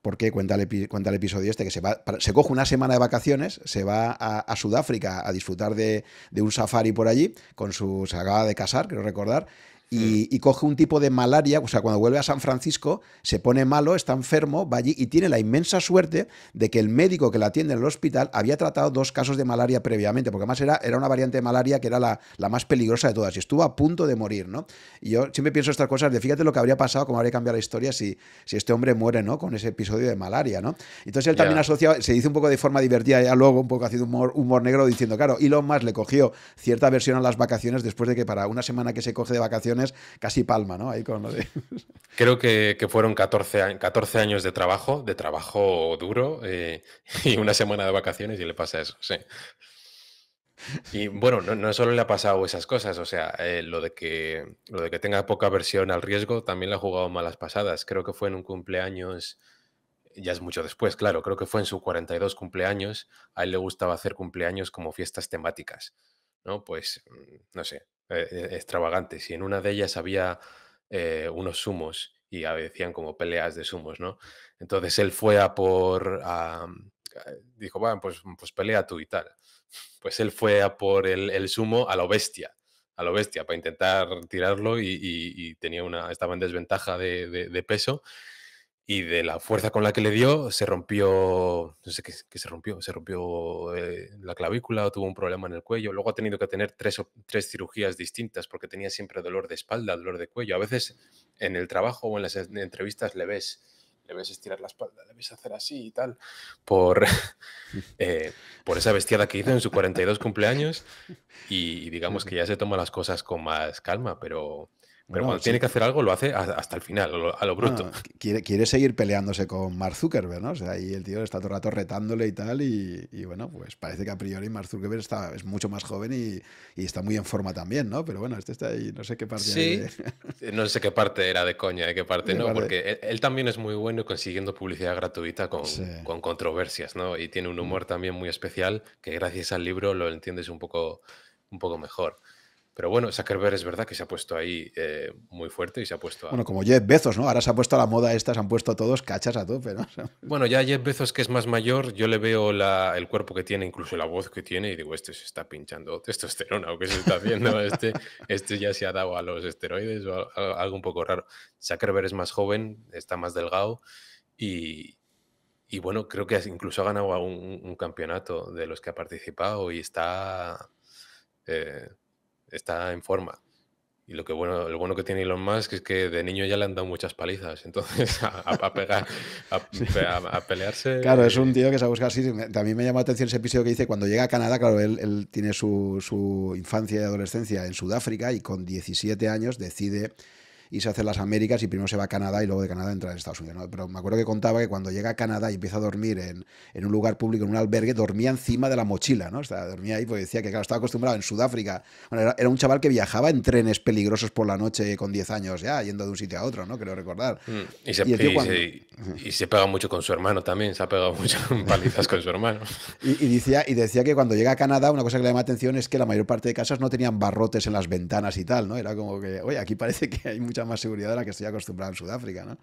porque cuenta el, cuenta el episodio este que se va, se coge una semana de vacaciones, se va a, Sudáfrica a disfrutar de, de, un safari por allí, con su, se acaba de casar, quiero recordar, y, coge un tipo de malaria, o sea, cuando vuelve a San Francisco, se pone malo, está enfermo, va allí y tiene la inmensa suerte de que el médico que la atiende en el hospital había tratado dos casos de malaria previamente, porque además era, era una variante de malaria que era la, la, más peligrosa de todas y estuvo a punto de morir, ¿no? Y yo siempre pienso estas cosas de fíjate lo que habría pasado, cómo habría cambiado la historia si, si este hombre muere, ¿no? Con ese episodio de malaria, ¿no? Entonces él también asocia, se dice un poco de forma divertida ya luego, un poco haciendo humor, humor negro, diciendo, claro, Elon Musk le cogió cierta versión a las vacaciones después de que para una semana que se coge de vacaciones casi palma, ¿no? Creo que, fueron 14, 14, años de trabajo, de trabajo duro, eh, y una semana de vacaciones y le pasa eso, sí. Y bueno, no, solo le ha pasado esas cosas, o sea, eh, lo, de que, lo de que tenga poca aversión al riesgo también le ha jugado malas pasadas. Creo que fue en un cumpleaños, ya es mucho después, claro, creo que fue en su 42 cumpleaños, a él le gustaba hacer cumpleaños como fiestas temáticas, ¿no? Pues, mm, no sé, eh, eh, extravagantes. Y en una de ellas había unos sumos y decían como peleas de sumos, ¿no? Entonces él fue a por, dijo, bueno, pues, pues pelea tú y tal pues él fue a por el, sumo a lo bestia, a lo bestia, para intentar tirarlo y, tenía una, estaba en desventaja de, peso y de la fuerza con la que le dio se rompió, no sé qué, se rompió, se rompió eh, la clavícula tuvo un problema en el cuello. Luego ha tenido que tener tres, tres cirugías distintas porque tenía siempre dolor de espalda, dolor de cuello. A veces en el trabajo o en las entrevistas le ves le ves estirar la espalda, le ves hacer así y tal, por, eh, por esa bestiada que hizo en su 42 cumpleaños y digamos que ya se toma las cosas con más calma, pero, pero cuando tiene que hacer algo, lo hace hasta el final, a lo, bruto. quiere, quiere seguir peleándose con Mark Zuckerberg, ¿no? O sea, ahí el tío está todo el rato retándole y tal, y, bueno, pues parece que a priori Mark Zuckerberg está, es mucho más joven y, está muy en forma también, ¿no? Pero bueno, este está ahí, no sé qué parte. Sí, no sé qué parte era de coña, de qué parte no, porque él, también es muy bueno consiguiendo publicidad gratuita con, con controversias, ¿no? Y tiene un mm. humor también muy especial que gracias al libro lo entiendes un poco, un poco mejor. Pero bueno, Zuckerberg es verdad que se ha puesto ahí eh, muy fuerte y se ha puesto a... Bueno, como Jeff Bezos, ¿no? Ahora se ha puesto a la moda esta, se han puesto todos cachas a tope, ¿no? bueno, ya Jeff Bezos, que es más mayor, yo le veo el cuerpo que tiene, incluso la voz que tiene, y digo, este se está pinchando testosterona o qué se está haciendo. Este, este ya se ha dado a los esteroides o algo un poco raro. Zuckerberg es más joven, está más delgado y, y bueno, creo que incluso ha ganado un, campeonato de los que ha participado y está... Eh, está en forma. Y lo que bueno, lo bueno que tiene Elon Musk es que de niño ya le han dado muchas palizas. Entonces, a, pegar, a, pelearse. Claro, es un tío que se busca así. También me llama la atención ese episodio que dice cuando llega a Canadá, claro, él, él tiene su, su, infancia y adolescencia en Sudáfrica y con 17 años decide y se hace las Américas y primero se va a Canadá y luego de Canadá entra en Estados Unidos. Pero me acuerdo que contaba que cuando llega a Canadá y empieza a dormir en, en un lugar público, en un albergue, dormía encima de la mochila, ¿no? O sea, dormía ahí porque decía que claro, estaba acostumbrado en Sudáfrica. Bueno, era, un chaval que viajaba en trenes peligrosos por la noche con 10 años ya, yendo de un sitio a otro, ¿no? Creo recordar. Mm, y, se, y, se, pega mucho con su hermano también, se ha pegado mucho palizas con su hermano. Y, decía, y decía que cuando llega a Canadá, una cosa que le llama atención es que la mayor parte de casas no tenían barrotes en las ventanas y tal, ¿no? Era como que, oye, aquí parece que hay mucha más seguridad de la que estoy acostumbrado en Sudáfrica, ¿no?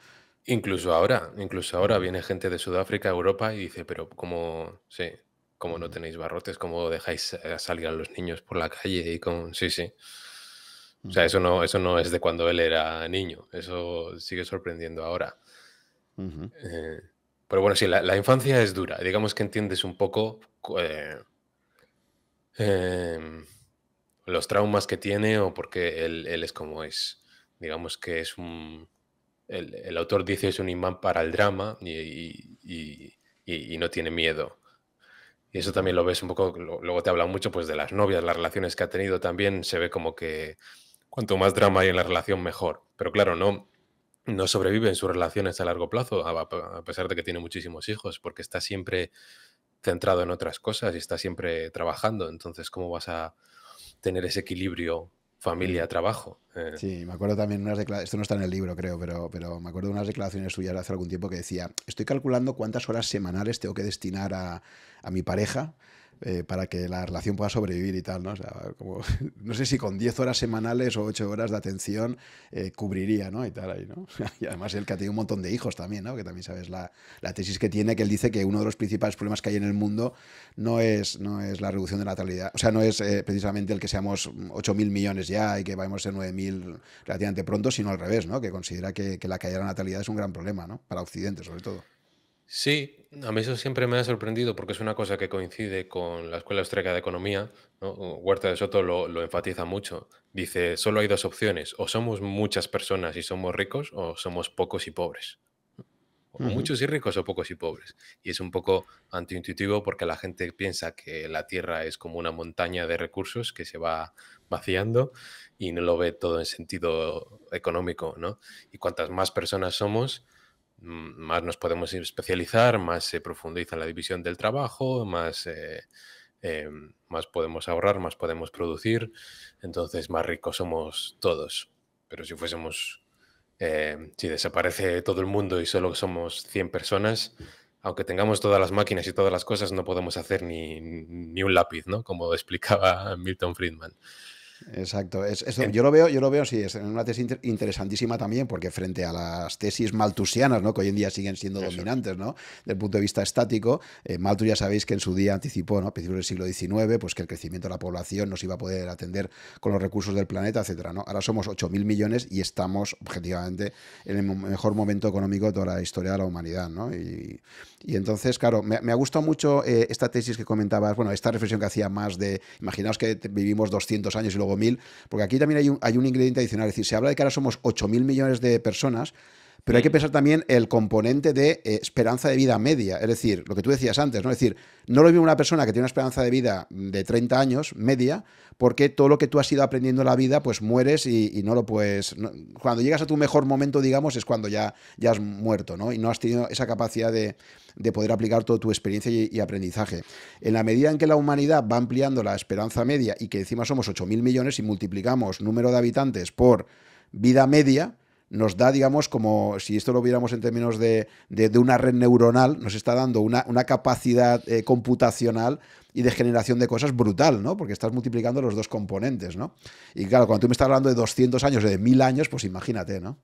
Incluso ahora, incluso ahora viene gente de Sudáfrica a Europa y dice, pero ¿cómo, sí, cómo no tenéis barrotes? ¿Cómo dejáis eh, salir a los niños por la calle? Y con... Sí, sí. O sea, eso no, eso no es de cuando él era niño, eso sigue sorprendiendo ahora. Eh, pero bueno, sí, la, infancia es dura. Digamos que entiendes un poco eh, em, los traumas que tiene o porque él, él es como es digamos que es un... El, autor dice es un imán para el drama y, no tiene miedo. Y eso también lo ves un poco, luego te habla mucho pues de las novias, las relaciones que ha tenido también, se ve como que cuanto más drama hay en la relación mejor. Pero claro, no, no sobrevive en sus relaciones a largo plazo, a, pesar de que tiene muchísimos hijos, porque está siempre centrado en otras cosas y está siempre trabajando. Entonces, ¿cómo vas a tener ese equilibrio familia, trabajo. Eh. Sí, me acuerdo también unas declaraciones, esto no está en el libro creo, pero, pero me acuerdo de unas declaraciones suyas hace algún tiempo que decía, estoy calculando cuántas horas semanales tengo que destinar a, a mi pareja eh, para que la relación pueda sobrevivir y tal, ¿no? O sea, como, no sé si con 10 horas semanales o 8 horas de atención eh, cubriría, ¿no? Y tal ¿no? Y además él que ha tenido un montón de hijos también, ¿no? Que también sabes la, la, tesis que tiene, que él dice que uno de los principales problemas que hay en el mundo no es, la reducción de natalidad, o sea, no es eh, precisamente el que seamos 8.000 millones ya y que vayamos a ser 9.000 relativamente pronto, sino al revés, ¿no? Que considera que, que la caída de la natalidad es un gran problema, ¿no? Para Occidente, sobre todo. Sí, a mí eso siempre me ha sorprendido porque es una cosa que coincide con la Escuela Austríaca de Economía. Huerta de Soto lo, enfatiza mucho. Dice, solo hay dos opciones, o somos muchas personas y somos ricos, o somos pocos y pobres. O muchos y ricos o pocos y pobres. Y es un poco antiintuitivo porque la gente piensa que la Tierra es como una montaña de recursos que se va vaciando y no lo ve todo en sentido económico, ¿no? Y cuantas más personas somos, más nos podemos especializar, más se profundiza en la división del trabajo, más, eh, em, más podemos ahorrar, más podemos producir, entonces más ricos somos todos. Pero si fuésemos, em, si desaparece todo el mundo y solo somos 100 personas, aunque tengamos todas las máquinas y todas las cosas, no podemos hacer ni, ni un lápiz, ¿no? Como explicaba Milton Friedman. Exacto. Es, yo lo veo, yo lo veo, sí, es una tesis interesantísima también, porque frente a las tesis maltusianas, ¿no? Que hoy en día siguen siendo dominantes, ¿no? Desde el punto de vista estático, eh, Malthus ya sabéis que en su día anticipó, ¿no? A principios del siglo XIX, pues que el crecimiento de la población no se iba a poder atender con los recursos del planeta, etcétera, ¿no? Ahora somos 8.000 millones y estamos, objetivamente, en el mejor momento económico de toda la historia de la humanidad, ¿no? Y, entonces, claro, me, ha gustado mucho eh, esta tesis que comentabas, bueno, esta reflexión que hacía más de, imaginaos que vivimos 200 años y luego porque aquí también hay un, hay un ingrediente adicional, es decir, se habla de que ahora somos 8.000 millones de personas, pero hay que pensar también el componente de eh, esperanza de vida media, es decir, lo que tú decías antes, ¿no? Es decir, no lo mismo una persona que tiene una esperanza de vida de 30 años, media, porque todo lo que tú has ido aprendiendo en la vida, pues mueres y, no lo puedes... cuando llegas a tu mejor momento, digamos, es cuando ya, ya has muerto, ¿no? Y no has tenido esa capacidad de, poder aplicar toda tu experiencia y, y, aprendizaje. En la medida en que la humanidad va ampliando la esperanza media y que encima somos 8.000 millones y multiplicamos número de habitantes por vida media, nos da, digamos, como si esto lo viéramos en términos de, una red neuronal, nos está dando una, capacidad eh, computacional y de generación de cosas brutal, ¿no? Porque estás multiplicando los dos componentes, ¿no? Y claro, cuando tú me estás hablando de 200 años o de 1000 años, pues imagínate, ¿no?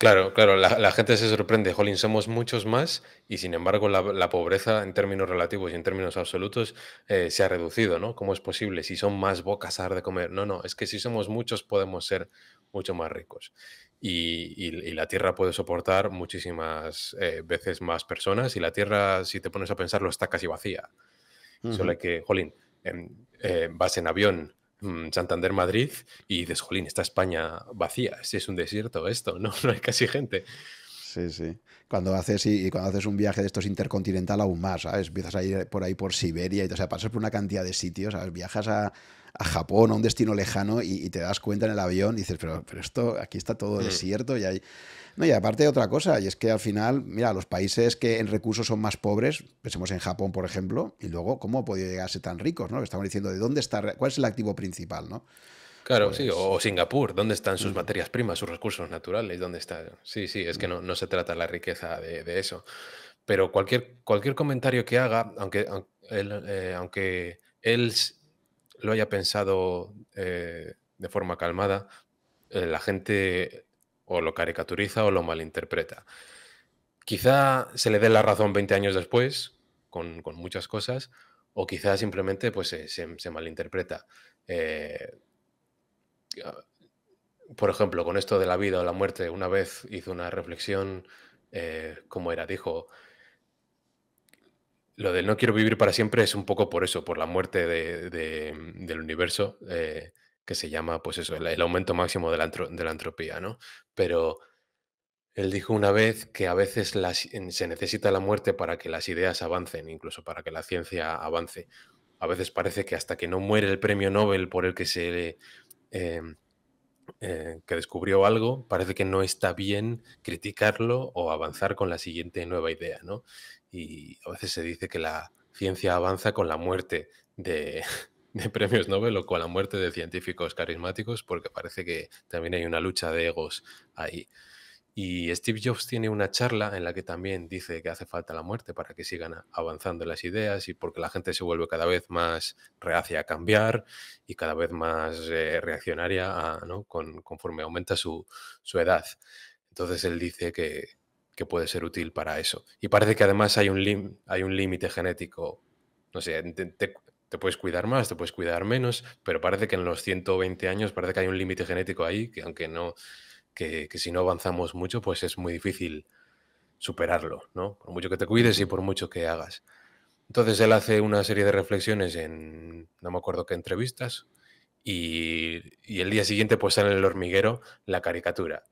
Claro, claro, la, gente se sorprende, jolín, somos muchos más y sin embargo la, pobreza en términos relativos y en términos absolutos eh, se ha reducido, ¿no? ¿Cómo es posible? Si son más bocas a dar de comer. No, no, es que si somos muchos podemos ser mucho más ricos y, la Tierra puede soportar muchísimas eh, veces más personas y la Tierra, si te pones a pensarlo, está casi vacía. Solo hay que, jolín, eh, vas en avión mm, Santander-Madrid y dices, jolín, está España vacía, si es un desierto esto, no, no hay casi gente. Sí, sí. Cuando haces, y, cuando haces un viaje de estos intercontinental aún más, ¿sabes? Empiezas a ir por ahí por Siberia y o sea, pasas por una cantidad de sitios, ¿sabes? Viajas a, a Japón, a un destino lejano, y, te das cuenta en el avión y dices, pero, pero esto, aquí está todo mm. desierto y hay... No, y aparte otra cosa, y es que al final, mira, los países que en recursos son más pobres, pensemos en Japón, por ejemplo, y luego, ¿cómo ha podido llegar a ser tan ricos? ¿no? Estamos diciendo, ¿de dónde está, cuál es el activo principal? ¿no? Claro, sí, o pues Singapur, ¿dónde están sus mm. materias primas, sus recursos naturales? ¿Dónde está? Sí, sí, es que mm. no, no se trata la riqueza de, eso. Pero cualquier, cualquier comentario que haga, aunque, eh, aunque él lo haya pensado eh, de forma calmada, eh, la gente o lo caricaturiza o lo malinterpreta. Quizá se le dé la razón 20 años después, con, muchas cosas, o quizá simplemente pues, se, malinterpreta. Eh, por ejemplo, con esto de la vida o la muerte, una vez hizo una reflexión, como era, dijo, lo del no quiero vivir para siempre es un poco por eso, por la muerte del universo, eh, que se llama, pues eso, el, aumento máximo de la, de la, entropía, ¿no? Pero él dijo una vez que a veces se necesita la muerte para que las ideas avancen, incluso para que la ciencia avance. A veces parece que hasta que no muere el premio Nobel por el que se... Em, eh, que descubrió algo, parece que no está bien criticarlo o avanzar con la siguiente nueva idea, ¿no? Y a veces se dice que la ciencia avanza con la muerte de, premios Nobel o con la muerte de científicos carismáticos, porque parece que también hay una lucha de egos ahí. Y Steve Jobs tiene una charla en la que también dice que hace falta la muerte para que sigan avanzando las ideas y porque la gente se vuelve cada vez más reacia a cambiar y cada vez más eh, reaccionaria ¿no? conforme aumenta su, su edad. Entonces él dice que, que puede ser útil para eso. Y parece que además hay un, hay un límite genético. No sé, te, puedes cuidar más, te puedes cuidar menos, pero parece que en los 120 años parece que hay un límite genético ahí, que aunque no, que, si no avanzamos mucho, pues es muy difícil superarlo, ¿no? Por mucho que te cuides y por mucho que hagas. Entonces él hace una serie de reflexiones en, no me acuerdo qué entrevistas, y, y el día siguiente pues sale en el hormiguero la caricatura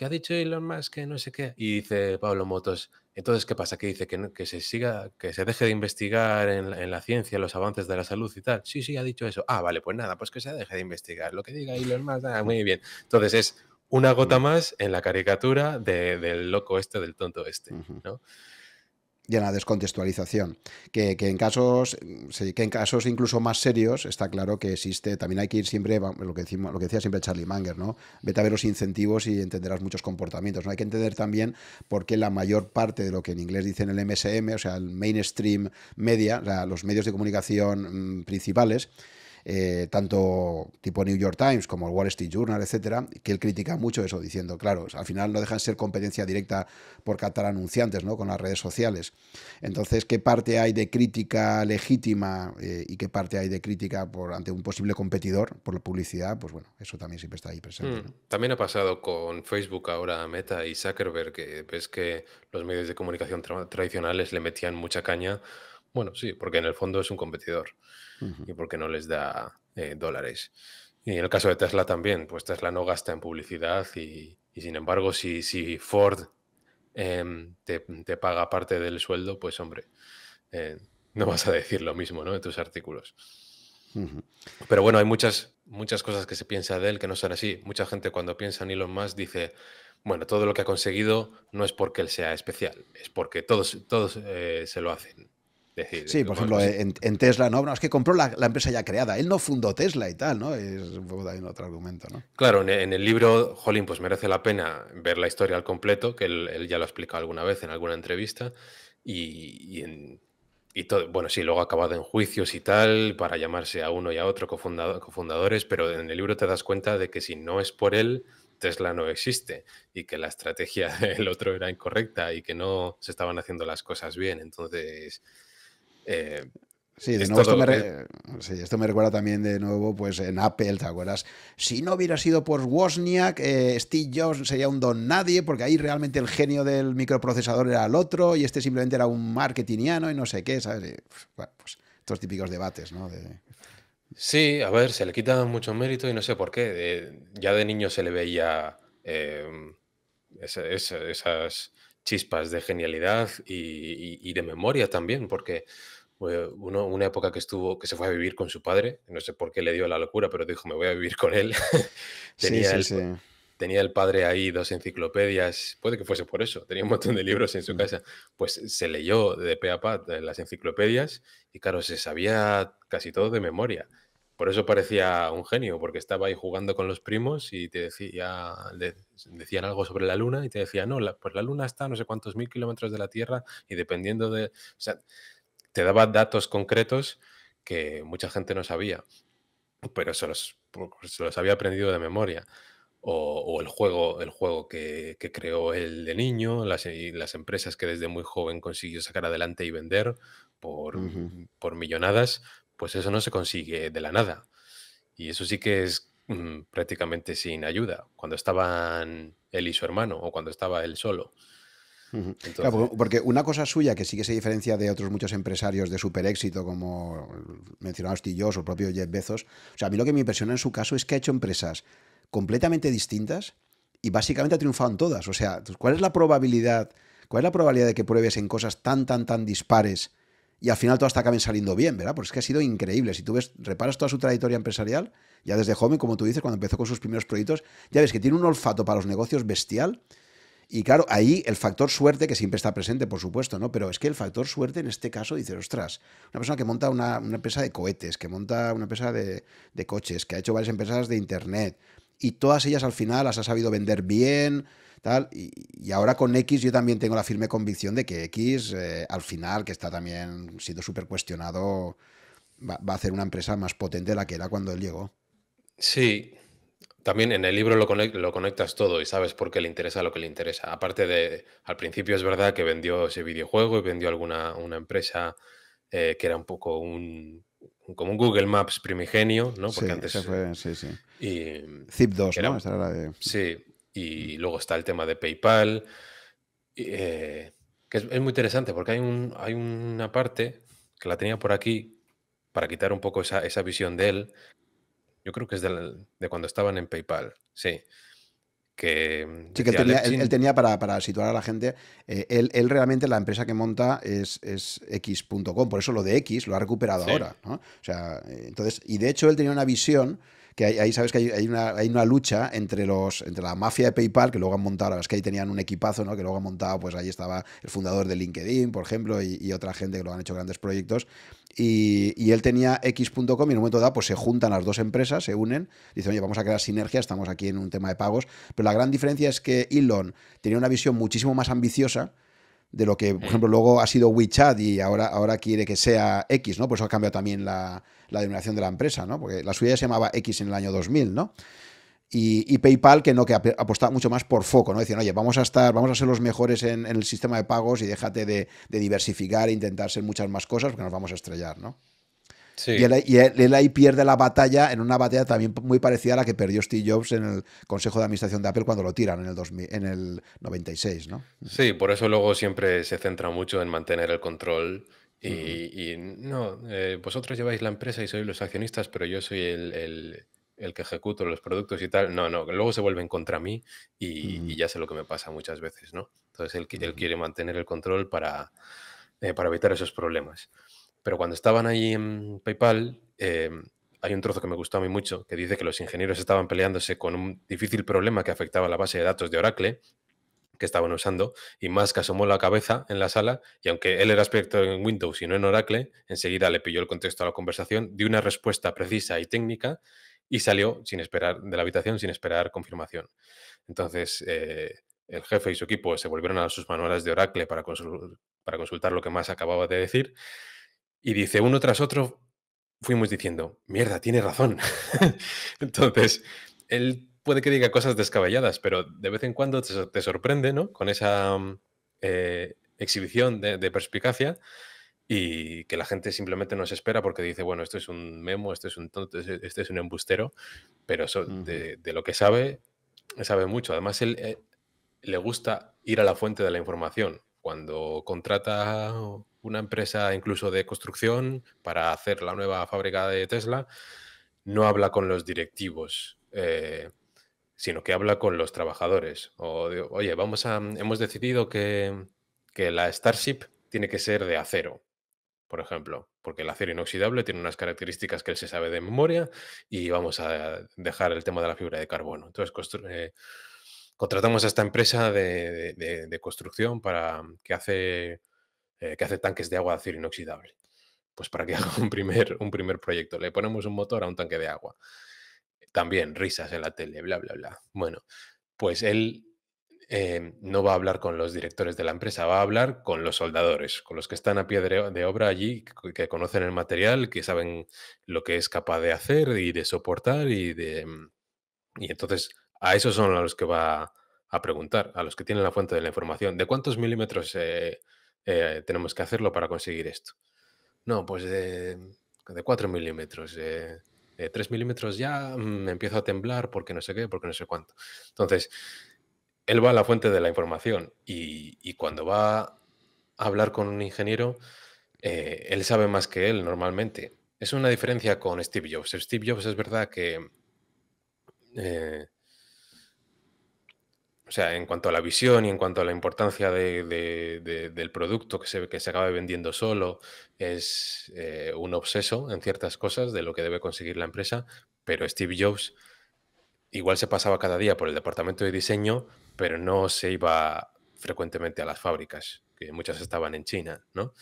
que ha dicho Elon Musk que no sé qué. Y dice Pablo Motos, entonces, ¿qué pasa? Que dice que, que se siga, que se deje de investigar en, la ciencia, los avances de la salud y tal. Sí, sí, ha dicho eso. Ah, vale, pues nada, pues que se deje de investigar. Lo que diga Elon Musk, ah, muy bien. Entonces es una gota más en la caricatura del loco este, del tonto este, ¿no? Y en la descontextualización. Que, en casos, que en casos incluso más serios está claro que existe, también hay que ir siempre, lo que, decimos, lo que decía siempre Charlie Manger, ¿no? Vete a ver los incentivos y entenderás muchos comportamientos. ¿no? Hay que entender también por qué la mayor parte de lo que en inglés dicen el MSM, o sea, el mainstream media, los medios de comunicación mm, principales, eh, tanto tipo New York Times como el Wall Street Journal, etcétera, que él critica mucho eso, diciendo, claro, al final no dejan de ser competencia directa por captar anunciantes, ¿no? Con las redes sociales. Entonces, ¿qué parte hay de crítica legítima eh, y qué parte hay de crítica por ante un posible competidor por la publicidad? Pues bueno, eso también siempre está ahí presente. Mm, también ha pasado con Facebook ahora, Meta y Zuckerberg, que ves que los medios de comunicación tradicionales le metían mucha caña. Bueno, sí, porque en el fondo es un competidor y porque no les da eh, dólares. Y en el caso de Tesla también, pues Tesla no gasta en publicidad y, sin embargo, si, si Ford em, te, paga parte del sueldo, pues hombre, eh, no vas a decir lo mismo ¿no? en tus artículos. Pero bueno, hay muchas, muchas cosas que se piensa de él que no son así. Mucha gente cuando piensa en Elon Musk dice, bueno, todo lo que ha conseguido no es porque él sea especial, es porque todos, todos eh, se lo hacen sí, por ejemplo, en, Tesla, ¿no? es que compró la, empresa ya creada. Él no fundó Tesla y tal, ¿no? Es un poco también otro argumento, ¿no? Claro, en, el libro, Jolín, pues merece la pena ver la historia al completo, que él, ya lo ha explicado alguna vez en alguna entrevista. Y, todo, bueno, sí, luego ha acabado en juicios y tal, para llamarse a uno y a otro cofundadores, pero en el libro te das cuenta de que si no es por él, Tesla no existe y que la estrategia del otro era incorrecta y que no se estaban haciendo las cosas bien. Entonces, eh, sí, de nuevo, esto, me esto me recuerda también de nuevo, pues en Apple, ¿te acuerdas? Si no hubiera sido por Wozniak, eh, Steve Jobs sería un don nadie, porque ahí realmente el genio del microprocesador era el otro y este simplemente era un marketingiano y no sé qué, ¿sabes? bueno, pues estos típicos debates, ¿no? Sí, a ver, se le quita mucho mérito y no sé por qué. ya de niño se le veía em, esas chispas de genialidad y, de memoria también, porque uno, una época que estuvo, que se fue a vivir con su padre, no sé por qué le dio la locura, pero dijo, me voy a vivir con él. tenía, el, tenía el padre ahí dos enciclopedias, puede que fuese por eso, tenía un montón de libros en su casa, pues se leyó de pe a pa las enciclopedias y claro, se sabía casi todo de memoria. Por eso parecía un genio, porque estaba ahí jugando con los primos y te decía, decían algo sobre la luna y te decía, no, pues la luna está a no sé cuántos mil kilómetros de la Tierra y dependiendo de... O sea, te daba datos concretos que mucha gente no sabía, pero se los, se los había aprendido de memoria. O, el juego, el juego que, creó él de niño, las, las, empresas que desde muy joven consiguió sacar adelante y vender por, por millonadas, pues eso no se consigue de la nada. Y eso sí que es mm, prácticamente sin ayuda, cuando estaban él y su hermano o cuando estaba él solo. Porque una cosa suya que sí que se diferencia de otros muchos empresarios de super éxito, como mencionaba Steve Jobs o el propio Jeff Bezos, o sea, a mí lo que me impresiona en su caso es que ha hecho empresas completamente distintas y básicamente ha triunfado en todas. O sea, ¿cuál es la probabilidad, cuál es la probabilidad de que pruebes en cosas tan, tan, tan dispares y al final todas te acaben saliendo bien, ¿verdad? Porque es que ha sido increíble. Si tú ves, reparas toda su trayectoria empresarial, ya desde joven, como tú dices, cuando empezó con sus primeros proyectos, ya ves que tiene un olfato para los negocios bestial. Y claro, ahí el factor suerte, que siempre está presente, por supuesto, ¿no? Pero es que el factor suerte en este caso dice, ostras, una persona que monta una, empresa de cohetes, que monta una empresa de, coches, que ha hecho varias empresas de internet, y todas ellas al final las ha sabido vender bien, tal. Y, ahora con X yo también tengo la firme convicción de que X, eh, al final, que está también siendo súper cuestionado, va, a hacer una empresa más potente de la que era cuando él llegó. Sí, también en el libro lo, lo, conectas todo y sabes por qué le interesa lo que le interesa. Aparte de, al principio es verdad que vendió ese videojuego y vendió alguna una empresa eh, que era un poco un, como un Google Maps primigenio, ¿no? Porque antes... Fue, sí, sí. Y, Zip2, ¿no? Esta era de... Sí, y luego está el tema de PayPal, eh, que es, muy interesante porque hay, un, hay una parte que la tenía por aquí para quitar un poco esa, visión de él. Yo creo que es de, cuando estaban en PayPal, sí. que... Sí, que él tenía, para, situar a la gente, eh, él, realmente la empresa que monta es, es X.com, por eso lo de X lo ha recuperado ahora, ¿no? O sea, eh, entonces, y de hecho él tenía una visión que ahí, sabes que hay, una, hay, una, lucha entre los entre la mafia de PayPal, que luego han montado, es que ahí tenían un equipazo, ¿no? Que luego han montado, pues ahí estaba el fundador de LinkedIn, por ejemplo, y, otra gente que lo han hecho grandes proyectos. Y, él tenía X.com y en un momento dado, pues se juntan las dos empresas, se unen, dicen, oye, vamos a crear sinergia, estamos aquí en un tema de pagos. Pero la gran diferencia es que Elon tenía una visión muchísimo más ambiciosa de lo que, por ejemplo, luego ha sido WeChat y ahora, ahora quiere que sea X, ¿no? Por eso ha cambiado también la, denominación de la empresa, ¿no? Porque la suya se llamaba X en el año 2000, ¿no? Y, PayPal que no, que apostaba mucho más por foco, ¿no? Decían, oye, vamos a estar, vamos a ser los mejores en, el sistema de pagos y déjate de, de, diversificar e intentar ser muchas más cosas porque nos vamos a estrellar, ¿no? Y, él, ahí pierde la batalla en una batalla también muy parecida a la que perdió Steve Jobs en el Consejo de Administración de Apple cuando lo tiran en el, 2000, en el 96, ¿no? Sí, por eso luego siempre se centra mucho en mantener el control y, no, eh, vosotros lleváis la empresa y sois los accionistas, pero yo soy el, que ejecuto los productos y tal. No, no, luego se vuelven contra mí y, ya sé lo que me pasa muchas veces, ¿no? Entonces él, él quiere mantener el control para, eh, para evitar esos problemas. Pero cuando estaban ahí en PayPal, em, hay un trozo que me gustó a mí mucho, que dice que los ingenieros estaban peleándose con un difícil problema que afectaba a la base de datos de Oracle que estaban usando, y Musk asomó la cabeza en la sala, y aunque él era experto en Windows y no en Oracle, enseguida le pilló el contexto a la conversación, dio una respuesta precisa y técnica, y salió sin esperar de la habitación sin esperar confirmación. Entonces, eh, el jefe y su equipo se volvieron a sus manuales de Oracle para, para consultar lo que más acababa de decir, y dice, uno tras otro, fuimos diciendo, mierda, tiene razón. Entonces, él puede que diga cosas descabelladas, pero de vez en cuando te, sorprende, ¿no? Con esa mm, eh, exhibición de, perspicacia y que la gente simplemente no se espera porque dice, bueno, esto es un memo, esto es un tonto, este es un embustero, pero de, lo que sabe, sabe mucho. Además, él eh, le gusta ir a la fuente de la información. Cuando contrata una empresa incluso de construcción para hacer la nueva fábrica de Tesla, no habla con los directivos, eh, sino que habla con los trabajadores. O, oye, vamos a, hemos decidido que, que la Starship tiene que ser de acero, por ejemplo, porque el acero inoxidable tiene unas características que él se sabe de memoria y vamos a dejar el tema de la fibra de carbono. Entonces, eh, contratamos a esta empresa de, construcción para que hace eh, que hace tanques de agua de acero inoxidable. Pues para que haga un primer, un primer proyecto. Le ponemos un motor a un tanque de agua. También risas en la tele, bla, bla, bla. Bueno, pues él em, no va a hablar con los directores de la empresa, va a hablar con los soldadores, con los que están a pie de, obra allí, que, conocen el material, que saben lo que es capaz de hacer y de soportar y de... Y entonces a esos son a los que va a preguntar, a los que tienen la fuente de la información. ¿De cuántos milímetros eh, eh, tenemos que hacerlo para conseguir esto. No, pues de, de 4 milímetros. de 3 milímetros ya me mm, empiezo a temblar porque no sé qué, porque no sé cuánto. Entonces, él va a la fuente de la información y, cuando va a hablar con un ingeniero, eh, él sabe más que él normalmente. Es una diferencia con Steve Jobs. Steve Jobs es verdad que eh, o sea, en cuanto a la visión y en cuanto a la importancia del producto que se, que se acabe vendiendo solo, es eh, un obseso en ciertas cosas de lo que debe conseguir la empresa, pero Steve Jobs igual se pasaba cada día por el departamento de diseño, pero no se iba frecuentemente a las fábricas, que muchas estaban en China, ¿no?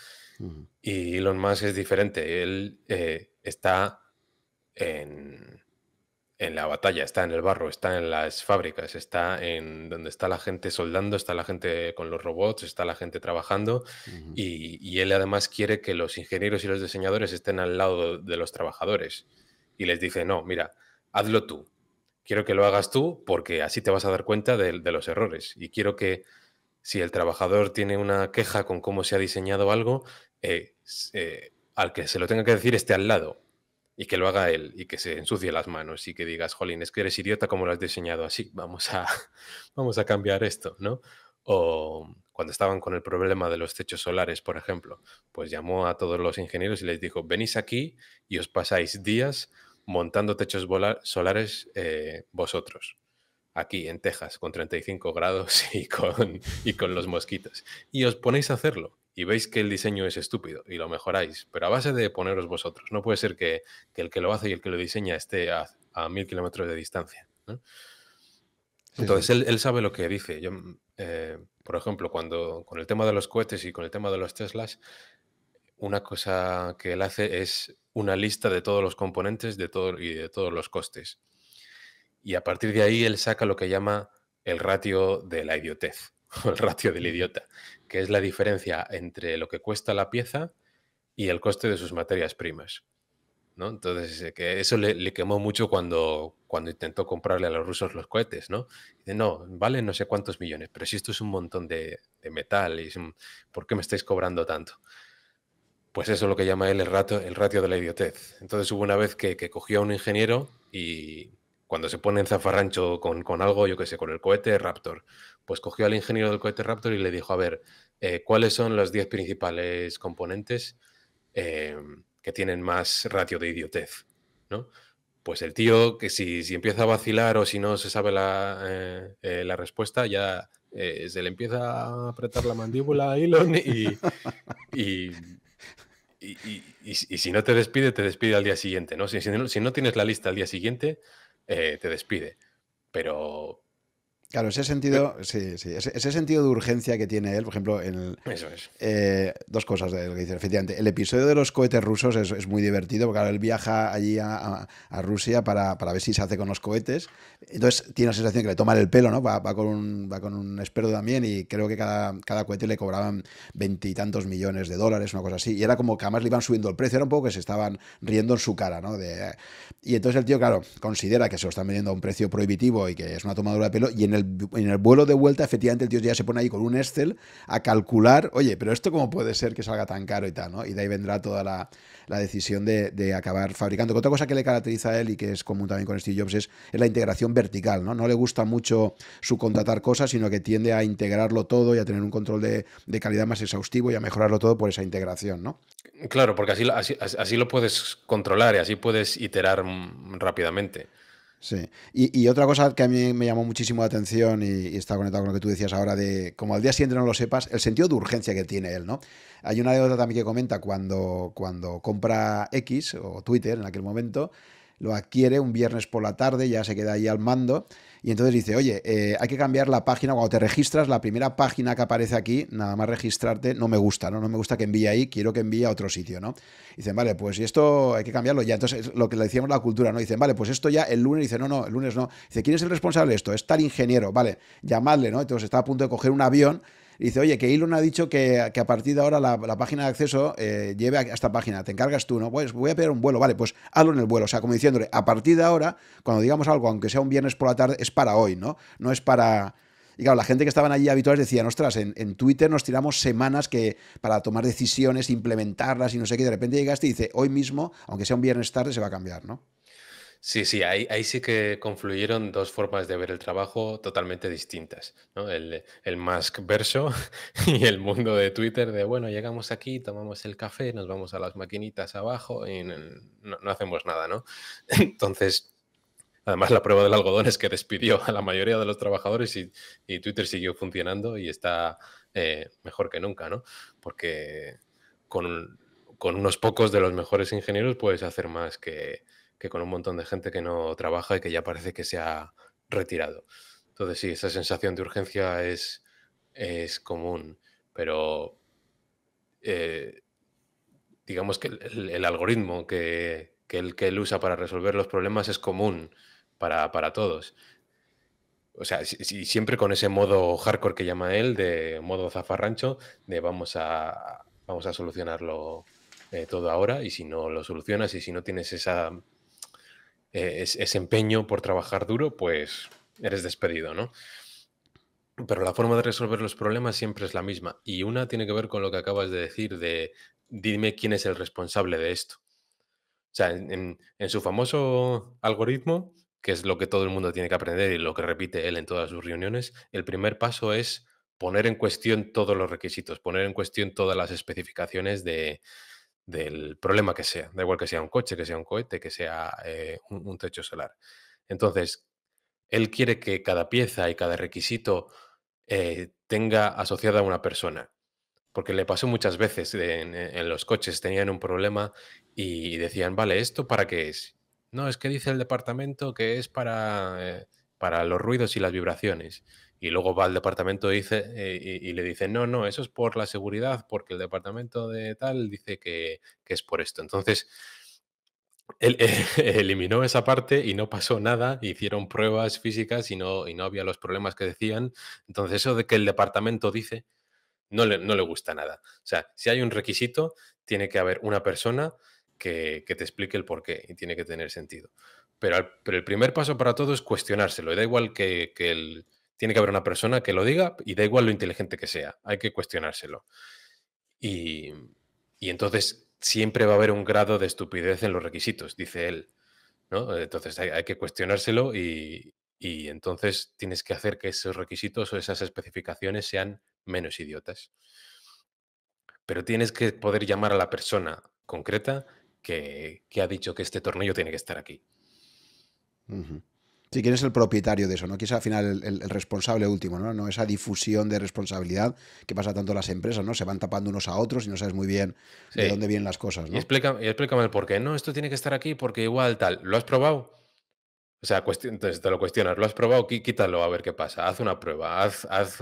Y Elon Musk es diferente, él eh, está en en la batalla, está en el barro, está en las fábricas, está en donde está la gente soldando, está la gente con los robots, está la gente trabajando y, él además quiere que los ingenieros y los diseñadores estén al lado de los trabajadores y les dice, no, mira, hazlo tú, quiero que lo hagas tú porque así te vas a dar cuenta de, los errores y quiero que si el trabajador tiene una queja con cómo se ha diseñado algo, eh, eh, al que se lo tenga que decir esté al lado y que lo haga él y que se ensucie las manos y que digas, jolín, es que eres idiota como lo has diseñado así, vamos a, vamos a cambiar esto, ¿no? O cuando estaban con el problema de los techos solares, por ejemplo, pues llamó a todos los ingenieros y les dijo, venís aquí y os pasáis días montando techos solares eh, vosotros. aquí en Texas con 35 grados y con, y con los mosquitos. Y os ponéis a hacerlo y veis que el diseño es estúpido y lo mejoráis, pero a base de poneros vosotros. No puede ser que, el que lo hace y el que lo diseña esté a, mil kilómetros de distancia. Entonces, Él, sabe lo que dice. Yo, eh, por ejemplo, cuando con el tema de los cohetes y con el tema de los Teslas, una cosa que él hace es una lista de todos los componentes de todo, y de todos los costes. Y a partir de ahí él saca lo que llama el ratio de la idiotez, o el ratio del idiota, que es la diferencia entre lo que cuesta la pieza y el coste de sus materias primas. ¿no? Entonces, eh, que eso le, quemó mucho cuando, cuando intentó comprarle a los rusos los cohetes, ¿no? No, vale no sé cuántos millones, pero si esto es un montón de, metal, y ¿por qué me estáis cobrando tanto? Pues eso es lo que llama él el, rato, el ratio de la idiotez. Entonces hubo una vez que, cogió a un ingeniero y cuando se pone en zafarrancho con, con algo, yo qué sé, con el cohete Raptor, pues cogió al ingeniero del cohete Raptor y le dijo, a ver, eh, ¿cuáles son los 10 principales componentes em, que tienen más ratio de idiotez? ¿no? Pues el tío, que si, si, empieza a vacilar o si no se sabe la, eh, eh, la respuesta, ya se le empieza a apretar la mandíbula a Elon y, y y, si no te despide, te despide al día siguiente, ¿no? Si, si, no, tienes la lista al día siguiente, te despide. Pero, Claro, ese sentido, sí, sí, ese, sentido de urgencia que tiene él, por ejemplo, en Eso es. Eh, dos cosas de lo que dice, efectivamente. El episodio de los cohetes rusos es, muy divertido, porque ahora él viaja allí a, Rusia para, ver si se hace con los cohetes. Entonces tiene la sensación que le toman el pelo, ¿no? Va, con, un, va con un experto también y creo que cada, cada cohete le cobraban veintitantos millones de dólares, una cosa así. Y era como que además le iban subiendo el precio, era un poco que se estaban riendo en su cara, ¿no? De, y entonces el tío, claro, considera que se lo están vendiendo a un precio prohibitivo y que es una tomadura de pelo y en el en el vuelo de vuelta, efectivamente, el tío ya se pone ahí con un Excel a calcular, oye, pero esto cómo puede ser que salga tan caro y tal, ¿no? Y de ahí vendrá toda la, decisión de, acabar fabricando. Otra cosa que le caracteriza a él y que es común también con Steve Jobs es, la integración vertical, ¿no? No le gusta mucho subcontratar cosas, sino que tiende a integrarlo todo y a tener un control de, calidad más exhaustivo y a mejorarlo todo por esa integración, ¿no? Claro, porque así, así, así lo puedes controlar y así puedes iterar rápidamente. Sí. Y, otra cosa que a mí me llamó muchísimo la atención y, está conectado con lo que tú decías ahora de como al día siguiente no lo sepas, el sentido de urgencia que tiene él, ¿no? Hay una anécdota también que comenta cuando, cuando compra X o Twitter en aquel momento, lo adquiere un viernes por la tarde, ya se queda ahí al mando y entonces dice, oye, eh, hay que cambiar la página, cuando te registras, la primera página que aparece aquí, nada más registrarte, no me gusta, ¿no? No me gusta que envíe ahí, quiero que envíe a otro sitio, ¿no? dicen, vale, pues y esto hay que cambiarlo ya. Entonces, lo que le decíamos la cultura, ¿no? Dicen, vale, pues esto ya el lunes, dice, no, no, el lunes no. Dice, ¿quién es el responsable de esto? Es tal ingeniero, vale, llamadle, ¿no? Entonces está a punto de coger un avión dice, oye, que Elon ha dicho que, a partir de ahora la, página de acceso eh, lleve a esta página, te encargas tú, ¿no? Pues voy a pedir un vuelo, vale, pues hazlo en el vuelo. O sea, como diciéndole, a partir de ahora, cuando digamos algo, aunque sea un viernes por la tarde, es para hoy, ¿no? No es para... Y claro, la gente que estaban allí habituales decían, ostras, en, en, Twitter nos tiramos semanas que para tomar decisiones, implementarlas y no sé qué, de repente llegaste y dice, hoy mismo, aunque sea un viernes tarde, se va a cambiar, ¿no? Sí, sí, ahí, ahí sí que confluyeron dos formas de ver el trabajo totalmente distintas, ¿no? El, el Musk verso y el mundo de Twitter de, bueno, llegamos aquí, tomamos el café, nos vamos a las maquinitas abajo y no, no hacemos nada, ¿no? Entonces, además la prueba del algodón es que despidió a la mayoría de los trabajadores y, y Twitter siguió funcionando y está eh, mejor que nunca, ¿no? Porque con, con unos pocos de los mejores ingenieros puedes hacer más que que con un montón de gente que no trabaja y que ya parece que se ha retirado. Entonces sí, esa sensación de urgencia es, es común, pero eh, digamos que el, algoritmo que, que, él, usa para resolver los problemas es común para, para todos. O sea, siempre con ese modo hardcore que llama él, de modo zafarrancho, de vamos a, vamos a solucionarlo eh, todo ahora y si no lo solucionas y si no tienes esa eh, ese empeño por trabajar duro, pues eres despedido, ¿no? Pero la forma de resolver los problemas siempre es la misma. Y una tiene que ver con lo que acabas de decir de dime quién es el responsable de esto. O sea, en, su famoso algoritmo, que es lo que todo el mundo tiene que aprender y lo que repite él en todas sus reuniones, el primer paso es poner en cuestión todos los requisitos, poner en cuestión todas las especificaciones de, del problema que sea, da igual que sea un coche, que sea un cohete, que sea eh, un, techo solar. Entonces, él quiere que cada pieza y cada requisito eh, tenga asociada a una persona. Porque le pasó muchas veces en, los coches, tenían un problema y decían, vale, ¿esto para qué es? No, es que dice el departamento que es para, eh, para los ruidos y las vibraciones. Y luego va al departamento y, dice, eh, y, le dice, no, no, eso es por la seguridad, porque el departamento de tal dice que, que es por esto. Entonces, él, eliminó esa parte y no pasó nada, hicieron pruebas físicas y no, y no había los problemas que decían. Entonces, eso de que el departamento dice, no le, no le gusta nada. O sea, si hay un requisito, tiene que haber una persona que, te explique el por qué y tiene que tener sentido. Pero, pero el primer paso para todo es cuestionárselo. Y da igual que, que tiene que haber una persona que lo diga y da igual lo inteligente que sea. Hay que cuestionárselo. Y, entonces siempre va a haber un grado de estupidez en los requisitos, dice él. ¿no? Entonces hay, que cuestionárselo y, y, entonces tienes que hacer que esos requisitos o esas especificaciones sean menos idiotas. Pero tienes que poder llamar a la persona concreta que, ha dicho que este tornillo tiene que estar aquí. Si quién es el propietario de eso, ¿no? Que es al final el, responsable último, ¿no? No esa difusión de responsabilidad que pasa tanto en las empresas, ¿no? Se van tapando unos a otros y no sabes muy bien de dónde vienen las cosas, ¿no? Y explícame, el por qué. No, esto tiene que estar aquí porque igual tal. ¿Lo has probado? O sea, entonces te lo cuestionas. ¿Lo has probado? Quítalo a ver qué pasa. Haz una prueba. Haz, haz,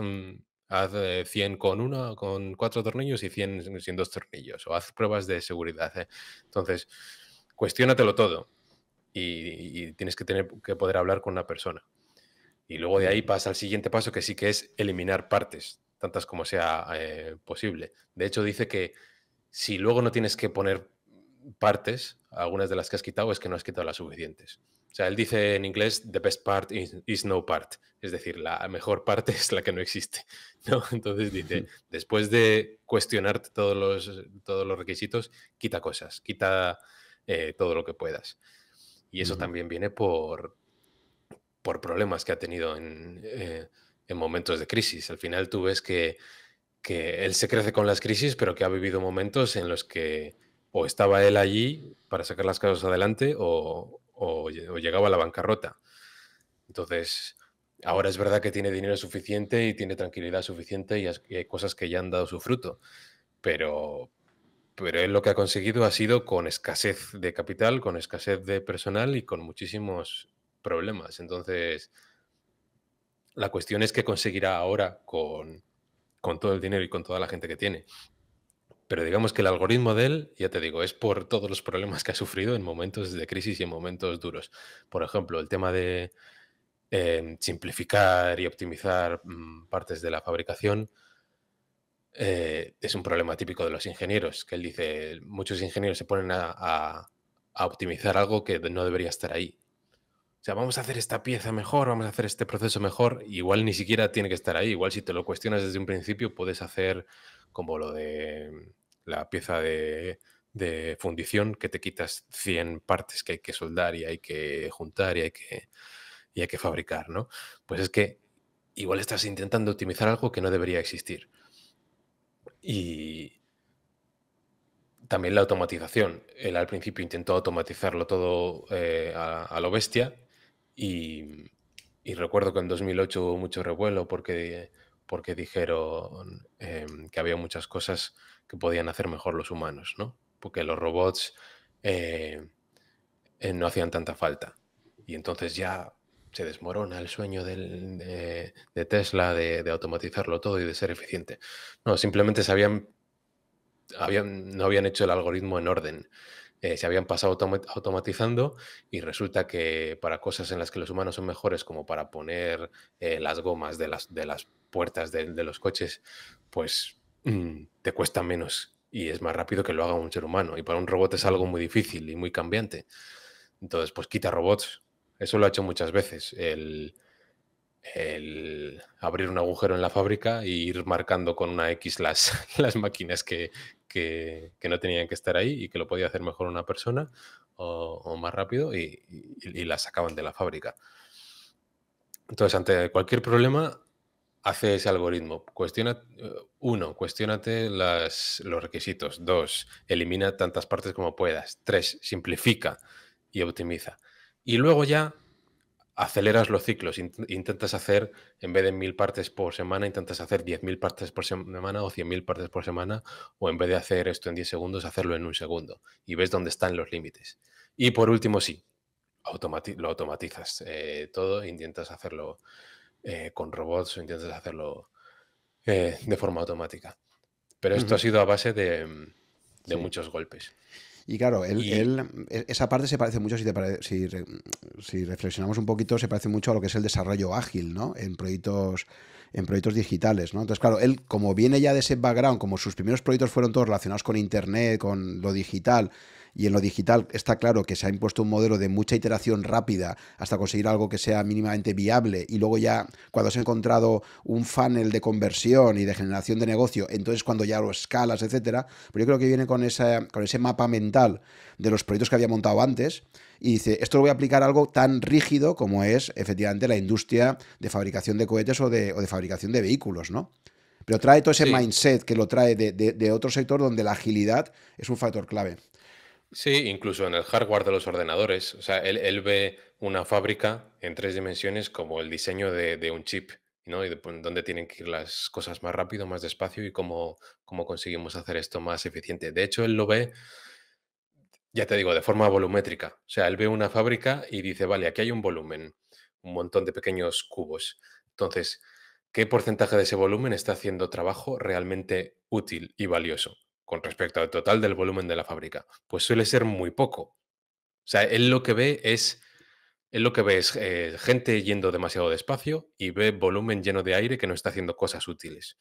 haz 100 eh, con uno, con cuatro tornillos y 100 sin dos tornillos. O haz pruebas de seguridad. ¿eh? Entonces, cuestiónatelo todo y, tienes que tener que poder hablar con una persona. Y luego de ahí pasa al siguiente paso, que sí que es eliminar partes, tantas como sea eh, posible. De hecho, dice que si luego no tienes que poner partes, algunas de las que has quitado, es que no has quitado las suficientes. O sea, él dice en inglés, the best part is, no part. Es decir, la mejor parte es la que no existe. ¿no? Entonces dice, después de cuestionarte todos los, todos los requisitos, quita cosas, quita eh, todo lo que puedas. Y eso también viene por, por problemas que ha tenido eh, en, momentos de crisis. Al final tú ves que, que, él se crece con las crisis, pero que ha vivido momentos en los que o estaba él allí para sacar las cosas adelante o, o, llegaba a la bancarrota. Entonces, ahora es verdad que tiene dinero suficiente y tiene tranquilidad suficiente y, hay cosas que ya han dado su fruto, pero, pero él lo que ha conseguido ha sido con escasez de capital, con escasez de personal y con muchísimos problemas. Entonces, la cuestión es qué conseguirá ahora con, con todo el dinero y con toda la gente que tiene. Pero digamos que el algoritmo de él, ya te digo, es por todos los problemas que ha sufrido en momentos de crisis y en momentos duros. Por ejemplo, el tema de eh, simplificar y optimizar mm, partes de la fabricación eh, es un problema típico de los ingenieros, que él dice, muchos ingenieros se ponen a, optimizar algo que no debería estar ahí. O sea, vamos a hacer esta pieza mejor, vamos a hacer este proceso mejor, igual ni siquiera tiene que estar ahí, igual si te lo cuestionas desde un principio puedes hacer como lo de la pieza de, fundición, que te quitas 100 partes que hay que soldar y hay que juntar y hay que, y hay que fabricar, ¿no? Pues es que igual estás intentando optimizar algo que no debería existir. Y también la automatización. Él al principio intentó automatizarlo todo eh, a, lo bestia y, recuerdo que en 2008 hubo mucho revuelo porque, porque dijeron em, que había muchas cosas que podían hacer mejor los humanos, ¿no? Porque los robots eh, eh, no hacían tanta falta. Y entonces ya se desmorona el sueño de, Tesla de, automatizarlo todo y de ser eficiente. No, simplemente se habían, no habían hecho el algoritmo en orden. Eh, se habían pasado automatizando y resulta que para cosas en las que los humanos son mejores, como para poner eh, las gomas de las, de las puertas de, los coches, pues mm, te cuesta menos y es más rápido que lo haga un ser humano. Y para un robot es algo muy difícil y muy cambiante. Entonces, pues quita robots, eso lo ha hecho muchas veces, el, abrir un agujero en la fábrica e ir marcando con una X las, las máquinas que, no tenían que estar ahí y que lo podía hacer mejor una persona o, más rápido y, las sacaban de la fábrica. Entonces, ante cualquier problema, hace ese algoritmo. Cuestiona, uno, cuestionate los requisitos. Dos, elimina tantas partes como puedas. Tres, simplifica y optimiza. Y luego ya aceleras los ciclos, intentas hacer, en vez de mil partes por semana, intentas hacer 10.000 partes por semana o 100.000 partes por semana, o en vez de hacer esto en 10 segundos, hacerlo en un segundo. Y ves dónde están los límites. Y por último, sí, lo automatizas eh, todo, intentas hacerlo eh, con robots o intentas hacerlo eh, de forma automática. Pero esto ha sido a base de, mm, muchos golpes. Y claro, él, e, esa parte se parece mucho, si, si, reflexionamos un poquito, se parece mucho a lo que es el desarrollo ágil, ¿no? En proyectos, en proyectos digitales, ¿no? Entonces, claro, él, como viene ya de ese background, como sus primeros proyectos fueron todos relacionados con Internet, con lo digital, y en lo digital está claro que se ha impuesto un modelo de mucha iteración rápida hasta conseguir algo que sea mínimamente viable y luego ya cuando has encontrado un funnel de conversión y de generación de negocio, entonces cuando ya lo escalas, etcétera, pero yo creo que viene con, esa, con ese mapa mental de los proyectos que había montado antes y dice, esto lo voy a aplicar a algo tan rígido como es efectivamente la industria de fabricación de cohetes o de, fabricación de vehículos, ¿no? Pero trae todo ese mindset que lo trae de, de, otro sector donde la agilidad es un factor clave. Sí, incluso en el hardware de los ordenadores. O sea, él, ve una fábrica en tres dimensiones como el diseño de, un chip, ¿no? Y de, dónde tienen que ir las cosas más rápido, más despacio y cómo, cómo conseguimos hacer esto más eficiente. De hecho, él lo ve, ya te digo, de forma volumétrica. O sea, él ve una fábrica y dice, vale, aquí hay un volumen, un montón de pequeños cubos. Entonces, ¿qué porcentaje de ese volumen está haciendo trabajo realmente útil y valioso? Con respecto al total del volumen de la fábrica, pues suele ser muy poco. O sea, él lo que ve es, él lo que ve es eh, gente yendo demasiado despacio y ve volumen lleno de aire que no está haciendo cosas útiles.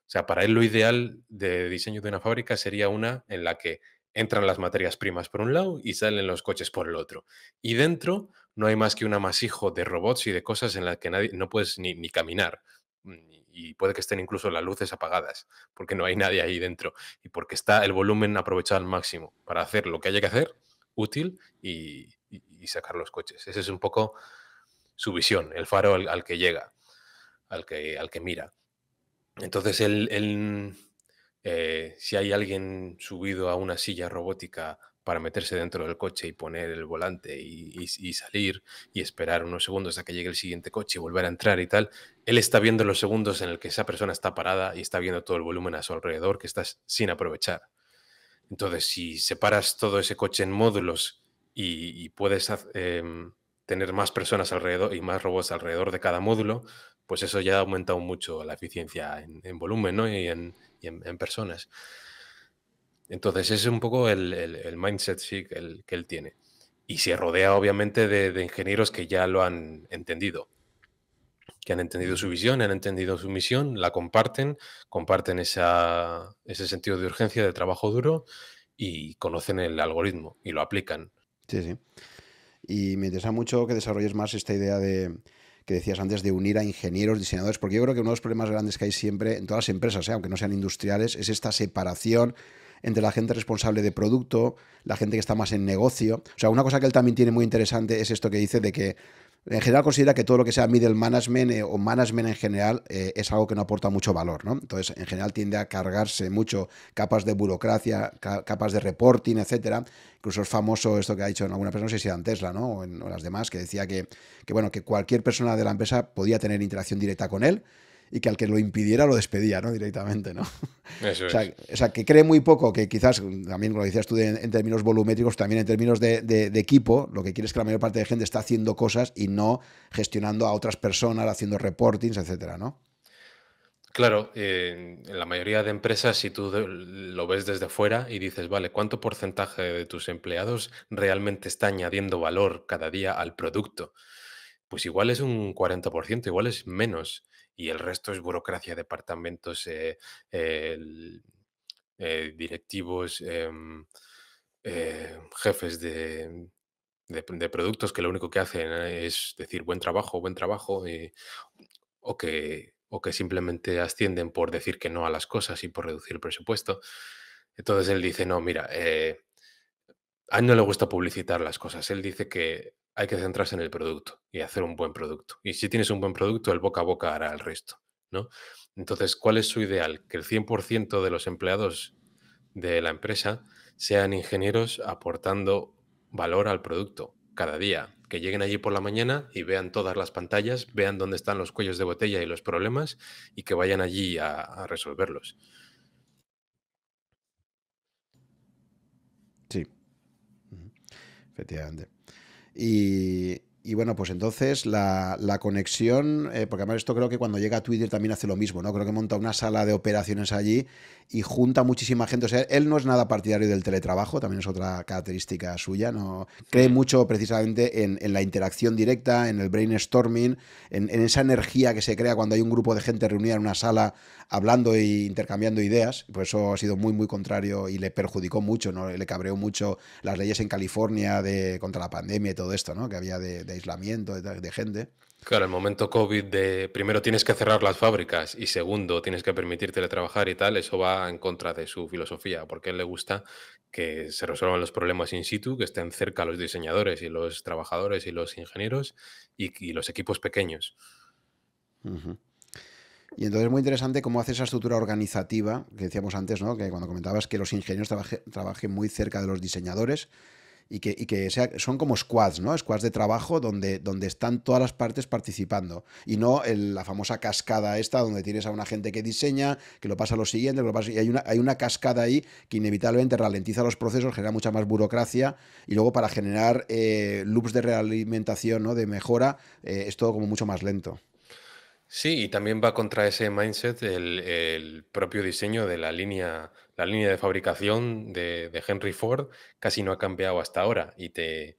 O sea, para él lo ideal de diseño de una fábrica sería una en la que entran las materias primas por un lado y salen los coches por el otro. Y dentro no hay más que un amasijo de robots y de cosas en las que nadie, no puedes ni, ni caminar y puede que estén incluso las luces apagadas, porque no hay nadie ahí dentro y porque está el volumen aprovechado al máximo para hacer lo que haya que hacer, útil y, sacar los coches. Ese es un poco su visión, el faro al, que llega, al que, al que mira. Entonces, él, eh, si hay alguien subido a una silla robótica para meterse dentro del coche y poner el volante y, salir y esperar unos segundos a que llegue el siguiente coche y volver a entrar y tal, él está viendo los segundos en el que esa persona está parada y está viendo todo el volumen a su alrededor que estás sin aprovechar. Entonces, si separas todo ese coche en módulos y, puedes em, tener más personas alrededor y más robots alrededor de cada módulo, pues eso ya ha aumentado mucho la eficiencia en, volumen y en personas. Entonces, ese es un poco el, mindset que él, que él, tiene. Y se rodea, obviamente, de, ingenieros que ya lo han entendido, que han entendido su visión, han entendido su misión, la comparten, comparten ese sentido de urgencia, de trabajo duro y conocen el algoritmo y lo aplican. Sí, sí. Y me interesa mucho que desarrolles más esta idea de, que decías antes de unir a ingenieros, diseñadores, porque yo creo que uno de los problemas grandes que hay siempre en todas las empresas, ¿eh? aunque no sean industriales, es esta separación entre la gente responsable de producto, la gente que está más en negocio. O sea, una cosa que él también tiene muy interesante es esto que dice de que en general considera que todo lo que sea middle management eh, o management en general eh, es algo que no aporta mucho valor, ¿no? Entonces, en general tiende a cargarse mucho capas de burocracia, capas de reporting, etcétera. Incluso es famoso esto que ha dicho en alguna persona, no sé si era en Tesla, ¿no? O en las demás, que decía que, bueno, que cualquier persona de la empresa podía tener interacción directa con él y que al que lo impidiera lo despedía, ¿no? Directamente, ¿no? Eso o, sea, o, sea, que cree muy poco, que quizás, también lo decías tú en, términos volumétricos, también en términos de, equipo, lo que quiere es que la mayor parte de gente está haciendo cosas y no gestionando a otras personas, haciendo reportings, etcétera, ¿no? Claro, en la mayoría de empresas, si tú lo ves desde fuera y dices, vale, ¿cuánto porcentaje de tus empleados realmente está añadiendo valor cada día al producto? Pues igual es un 40%, igual es menos y el resto es burocracia, departamentos, eh, eh, directivos, em, eh, jefes de, productos que lo único que hacen es decir buen trabajo, buen trabajo, o, que, o que simplemente ascienden por decir que no a las cosas y por reducir el presupuesto. Entonces él dice, no, mira, a él no le gusta publicitar las cosas. Él dice que hay que centrarse en el producto y hacer un buen producto. Y si tienes un buen producto, el boca a boca hará el resto, ¿no? Entonces, ¿cuál es su ideal? Que el 100% de los empleados de la empresa sean ingenieros aportando valor al producto cada día. que lleguen allí por la mañana y vean todas las pantallas, vean dónde están los cuellos de botella y los problemas y que vayan allí a, resolverlos. Sí, efectivamente. Y, y bueno, pues entonces la, conexión, eh, porque además esto creo que cuando llega a Twitter también hace lo mismo, ¿no? Creo que monta una sala de operaciones allí y junta muchísima gente. O sea, él no es nada partidario del teletrabajo, también es otra característica suya, ¿no? Cree mucho precisamente en, la interacción directa, en el brainstorming, en, en, esa energía que se crea cuando hay un grupo de gente reunida en una sala hablando e intercambiando ideas. Por eso ha sido muy, muy contrario y le perjudicó mucho, ¿no? Le cabreó mucho las leyes en California de, contra la pandemia y todo esto, ¿no? Que había de, aislamiento de, gente. Claro, el momento COVID de primero tienes que cerrar las fábricas y segundo tienes que permitir teletrabajar y tal, eso va en contra de su filosofía, porque a él le gusta que se resuelvan los problemas in situ, que estén cerca los diseñadores y los trabajadores y los ingenieros y, los equipos pequeños. Y entonces es muy interesante cómo hace esa estructura organizativa que decíamos antes, ¿no? que cuando comentabas que los ingenieros trabajen muy cerca de los diseñadores y que, que sea, son como squads, ¿no? Squads de trabajo donde, donde están todas las partes participando. Y no la famosa cascada esta donde tienes a una gente que diseña, que lo pasa a lo siguiente, y hay una, hay una cascada ahí que inevitablemente ralentiza los procesos, genera mucha más burocracia y luego para generar eh, loops de realimentación, ¿no? De mejora, eh, es todo como mucho más lento. Sí, y también va contra ese mindset el, propio diseño de la línea, la línea de fabricación de, Henry Ford casi no ha cambiado hasta ahora. Y, te,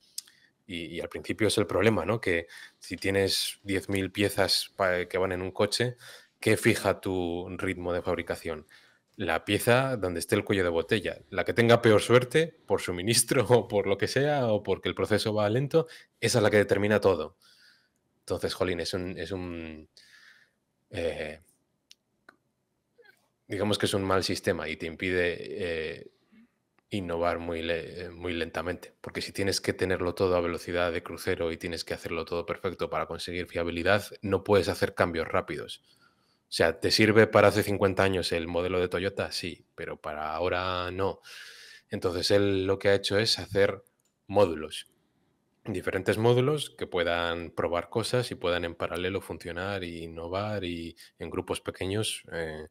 y, al principio es el problema, ¿no? Que si tienes 10.000 piezas que van en un coche, ¿qué fija tu ritmo de fabricación? La pieza donde esté el cuello de botella. La que tenga peor suerte, por suministro o por lo que sea, o porque el proceso va lento, esa es la que determina todo. Entonces, Jolín, es un, es un eh, digamos que es un mal sistema y te impide eh, innovar muy, muy lentamente. Porque si tienes que tenerlo todo a velocidad de crucero y tienes que hacerlo todo perfecto para conseguir fiabilidad, no puedes hacer cambios rápidos. O sea, ¿te sirve para hace 50 años el modelo de Toyota? Sí, pero para ahora no. Entonces él lo que ha hecho es hacer módulos diferentes módulos que puedan probar cosas y puedan en paralelo funcionar e innovar y en grupos pequeños, eh,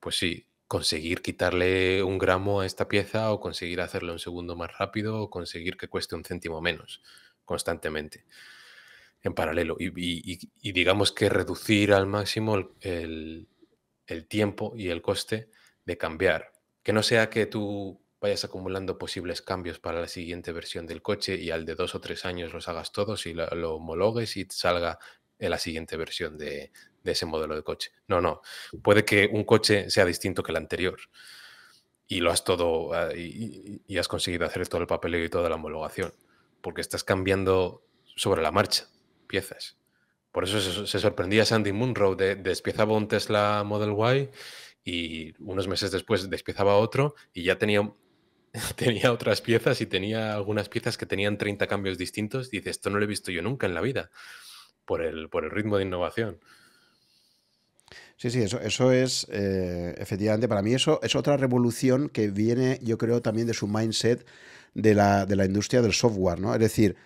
pues sí, conseguir quitarle un gramo a esta pieza o conseguir hacerlo un segundo más rápido o conseguir que cueste un céntimo menos constantemente en paralelo y, digamos que reducir al máximo el, el tiempo y el coste de cambiar. Que no sea que tú vayas acumulando posibles cambios para la siguiente versión del coche y al de dos o tres años los hagas todos y lo, homologues y salga en la siguiente versión de, ese modelo de coche. No, no. Puede que un coche sea distinto que el anterior y lo has todo ah, y, has conseguido hacer todo el papeleo y toda la homologación porque estás cambiando sobre la marcha piezas. Por eso se, sorprendía Sandy Munro de, despiezaba un Tesla Model Y y unos meses después despiezaba otro y ya tenía tenía otras piezas y tenía algunas piezas que tenían 30 cambios distintos. Dice, esto no lo he visto yo nunca en la vida, por el, por el ritmo de innovación. Sí, sí, eso, eso es, eh, efectivamente, para mí eso es otra revolución que viene, yo creo, también de su mindset de la, de la industria del software, ¿no? Es decir,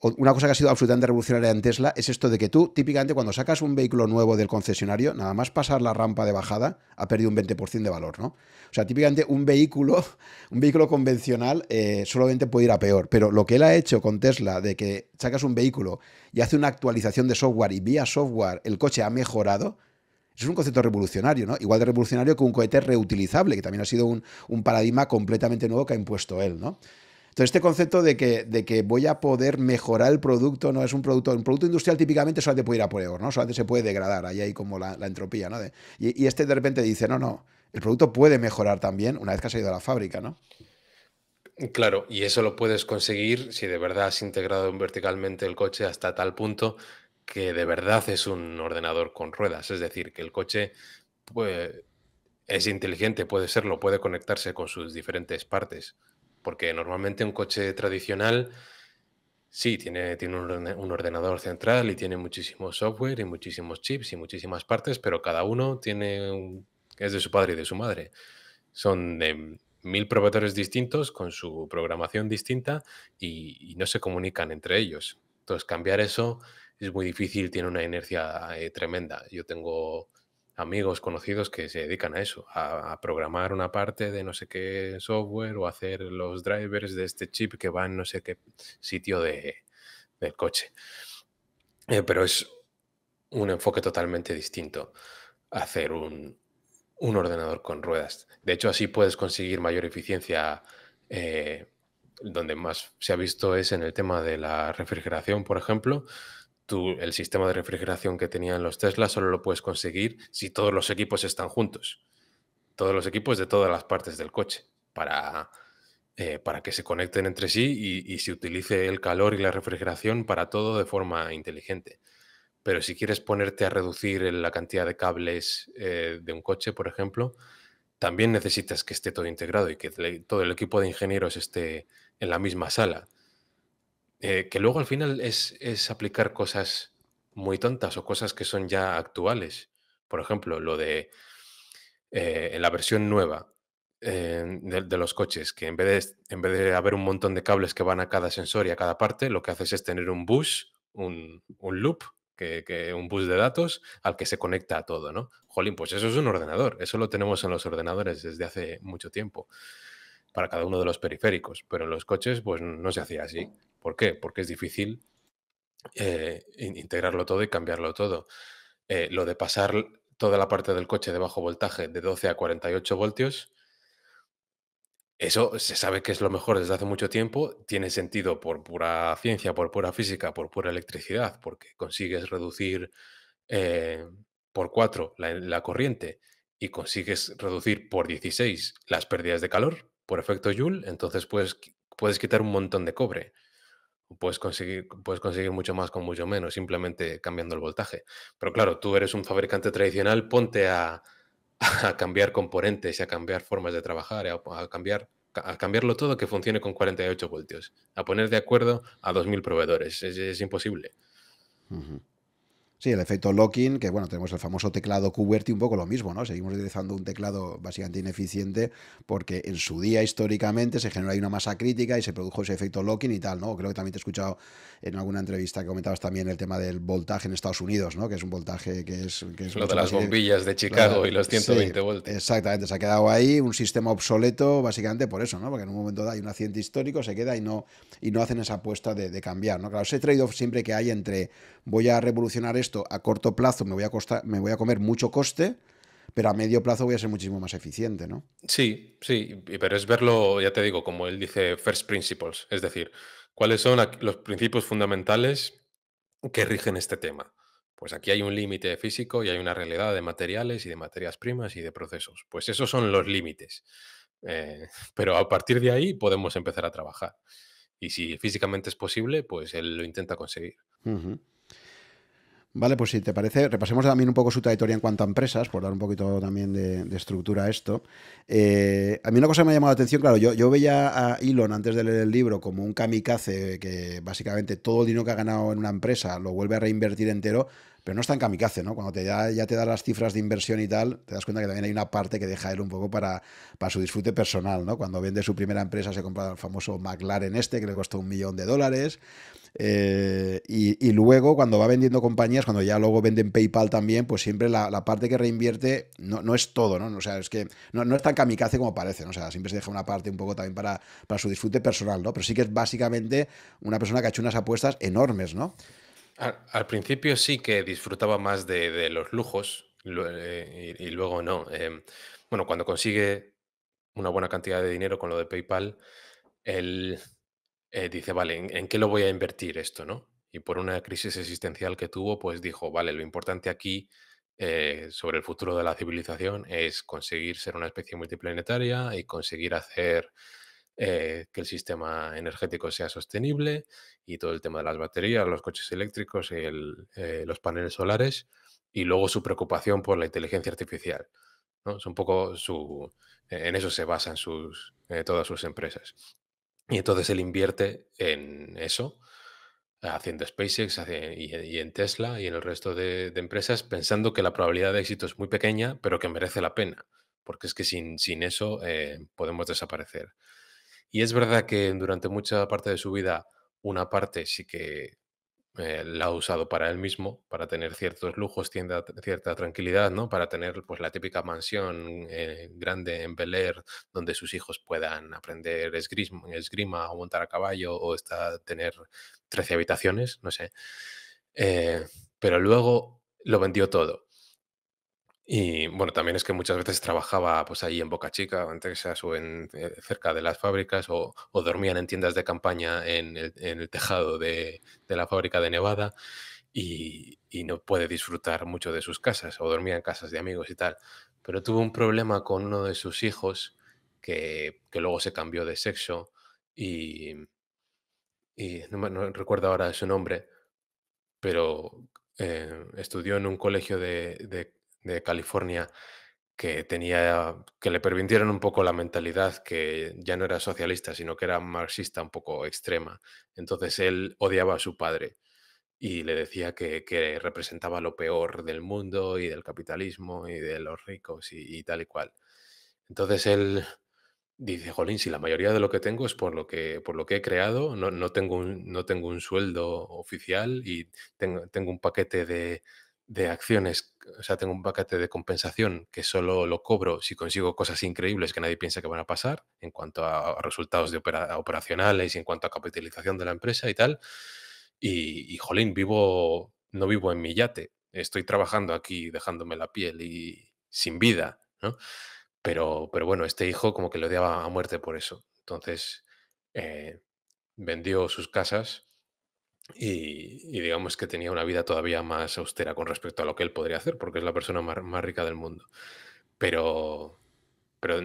una cosa que ha sido absolutamente revolucionaria en Tesla es esto de que tú, típicamente, cuando sacas un vehículo nuevo del concesionario, nada más pasar la rampa de bajada, ha perdido un 20% de valor, ¿no? O sea, típicamente un vehículo, un vehículo convencional eh, solamente puede ir a peor. Pero lo que él ha hecho con Tesla, de que sacas un vehículo y hace una actualización de software y vía software el coche ha mejorado, es un concepto revolucionario, ¿no? Igual de revolucionario que un cohete reutilizable, que también ha sido un, un paradigma completamente nuevo que ha impuesto él, ¿no? Entonces, este concepto de que, de que voy a poder mejorar el producto, no es un producto, un producto industrial típicamente solamente puede ir a peor, ¿no? Solamente se puede degradar, ahí hay como la, entropía, ¿no? y, este de repente dice, no, no, el producto puede mejorar también una vez que ha salido a la fábrica, ¿no? Claro, y eso lo puedes conseguir si de verdad has integrado verticalmente el coche hasta tal punto que de verdad es un ordenador con ruedas. Es decir, que el coche es inteligente, puede serlo, puede conectarse con sus diferentes partes porque normalmente un coche tradicional sí tiene, tiene un ordenador central y tiene muchísimo software y muchísimos chips y muchísimas partes, pero cada uno tiene es de su padre y de su madre. Son de mil proveedores distintos con su programación distinta y, no se comunican entre ellos. Entonces, cambiar eso es muy difícil, tiene una inercia eh, tremenda. Yo tengo amigos conocidos que se dedican a eso, a, programar una parte de no sé qué software o hacer los drivers de este chip que va en no sé qué sitio de, del coche. Eh, pero es un enfoque totalmente distinto hacer un, ordenador con ruedas. De hecho, así puedes conseguir mayor eficiencia. Eh, donde más se ha visto es en el tema de la refrigeración, por ejemplo el sistema de refrigeración que tenían los Tesla solo lo puedes conseguir si todos los equipos están juntos. Todos los equipos de todas las partes del coche para, eh, para que se conecten entre sí y, se utilice el calor y la refrigeración para todo de forma inteligente. Pero si quieres ponerte a reducir la cantidad de cables eh, de un coche, por ejemplo, también necesitas que esté todo integrado y que todo el equipo de ingenieros esté en la misma sala. Eh, que luego al final es, aplicar cosas muy tontas o cosas que son ya actuales. Por ejemplo, lo de eh, en la versión nueva eh, de, los coches, que en vez, de, en vez de haber un montón de cables que van a cada sensor y a cada parte, lo que haces es tener un bus, un, loop, que, un bus de datos al que se conecta a todo, ¿no? Jolín, pues eso es un ordenador, eso lo tenemos en los ordenadores desde hace mucho tiempo para cada uno de los periféricos, pero en los coches pues no se hacía así. ¿Por qué? Porque es difícil eh, integrarlo todo y cambiarlo todo. Eh, lo de pasar toda la parte del coche de bajo voltaje de 12 a 48 voltios, eso se sabe que es lo mejor desde hace mucho tiempo, tiene sentido por pura ciencia, por pura física, por pura electricidad, porque consigues reducir eh, por 4 la, la corriente y consigues reducir por 16 las pérdidas de calor por efecto Joule, entonces puedes, puedes quitar un montón de cobre puedes conseguir, puedes conseguir mucho más con mucho menos, simplemente cambiando el voltaje. Pero claro, tú eres un fabricante tradicional, ponte a, cambiar componentes y a cambiar formas de trabajar, a, cambiar, a cambiarlo todo que funcione con 48 voltios, a poner de acuerdo a 2.000 proveedores. Es, imposible. Sí, el efecto locking, que bueno, tenemos el famoso teclado QWERTY, un poco lo mismo, ¿no? Seguimos utilizando un teclado básicamente ineficiente porque en su día históricamente se generó ahí una masa crítica y se produjo ese efecto locking y tal, ¿no? Creo que también te he escuchado en alguna entrevista que comentabas también el tema del voltaje en Estados Unidos, ¿no? Que es un voltaje que es... Que es lo de las bombillas de Chicago y los 120 voltios. Exactamente, se ha quedado ahí un sistema obsoleto básicamente por eso, ¿no? Porque en un momento dado hay un accidente histórico, se queda y no, y no hacen esa apuesta de, de cambiar, ¿no? Claro, ese trade-off siempre que hay entre voy a revolucionar esto a corto plazo, me voy a, costar, me voy a comer mucho coste, pero a medio plazo voy a ser muchísimo más eficiente, ¿no? Sí, sí, pero es verlo, ya te digo, como él dice, first principles, es decir, cuáles son los principios fundamentales que rigen este tema. Pues aquí hay un límite físico y hay una realidad de materiales y de materias primas y de procesos. Pues esos son los límites. Eh, pero a partir de ahí podemos empezar a trabajar. Y si físicamente es posible, pues él lo intenta conseguir. Vale, pues si te parece, repasemos también un poco su trayectoria en cuanto a empresas, por dar un poquito también de, estructura a esto. Eh, a mí una cosa que me ha llamado la atención, claro, yo, yo veía a Elon antes de leer el libro como un kamikaze que básicamente todo el dinero que ha ganado en una empresa lo vuelve a reinvertir entero, pero no está en kamikaze, ¿no? Cuando te ya, ya te da las cifras de inversión y tal, te das cuenta que también hay una parte que deja él un poco para, para su disfrute personal, ¿no? Cuando vende su primera empresa se compra el famoso McLaren este, que le costó un millón de dólares. Eh, y, luego, cuando va vendiendo compañías, cuando ya luego venden PayPal también, pues siempre la, parte que reinvierte no, no, es todo, ¿no? O sea, es que no, no, es tan kamikaze como parece, ¿no? O sea, siempre se deja una parte un poco también para, para su disfrute personal, ¿no? Pero sí que es básicamente una persona que ha hecho unas apuestas enormes, ¿no? Al, principio sí que disfrutaba más de, los lujos eh, y, luego no. Em, bueno, cuando consigue una buena cantidad de dinero con lo de PayPal, él eh, dice, vale, ¿en, qué lo voy a invertir esto, no? Y por una crisis existencial que tuvo, pues dijo, vale, lo importante aquí eh, sobre el futuro de la civilización es conseguir ser una especie multiplanetaria y conseguir hacer eh, que el sistema energético sea sostenible y todo el tema de las baterías, los coches eléctricos, y los paneles solares y luego su preocupación por la inteligencia artificial. ¿no? Es un poco su, en eso se basan sus, todas sus empresas. Y entonces él invierte en eso, haciendo SpaceX y, en Tesla y en el resto de, empresas, pensando que la probabilidad de éxito es muy pequeña, pero que merece la pena, porque es que sin, sin eso eh, podemos desaparecer. Y es verdad que durante mucha parte de su vida, una parte sí que eh, la ha usado para él mismo, para tener ciertos lujos, cierta, cierta tranquilidad, ¿no? Para tener pues la típica mansión eh, grande en Bel Air donde sus hijos puedan aprender esgrima, esgrima o montar a caballo o está, tener 13 habitaciones, no sé. Eh, pero luego lo vendió todo. Y bueno, también es que muchas veces trabajaba pues allí en Boca Chica o en Texas o en, eh, cerca de las fábricas o, dormían en tiendas de campaña en el, tejado de, la fábrica de Nevada y, no puede disfrutar mucho de sus casas o dormía en casas de amigos y tal. Pero tuvo un problema con uno de sus hijos que, que luego se cambió de sexo y, y no, recuerdo ahora su nombre, pero eh, estudió en un colegio de- de California que tenía, que le permitieron un poco la mentalidad que ya no era socialista, sino que era marxista un poco extrema. Entonces él odiaba a su padre y le decía que, representaba lo peor del mundo y del capitalismo y de los ricos y, y tal y cual. Entonces él Dice, jolín, si la mayoría de lo que tengo es por lo que, por lo que he creado, no, no tengo un, no tengo un sueldo oficial y tengo, tengo un paquete de, de acciones, o sea, tengo un paquete de compensación que solo lo cobro si consigo cosas increíbles que nadie piensa que van a pasar en cuanto a, resultados de opera- operacionales y en cuanto a capitalización de la empresa y tal. Y, y, jolín, vivo, no vivo en mi yate, estoy trabajando aquí dejándome la piel y sin vida, ¿no? Pero, pero bueno, este hijo como que le odiaba a muerte por eso. Entonces, eh, vendió sus casas y, y digamos que tenía una vida todavía más austera con respecto a lo que él podría hacer, porque es la persona más, más rica del mundo. Pero, pero,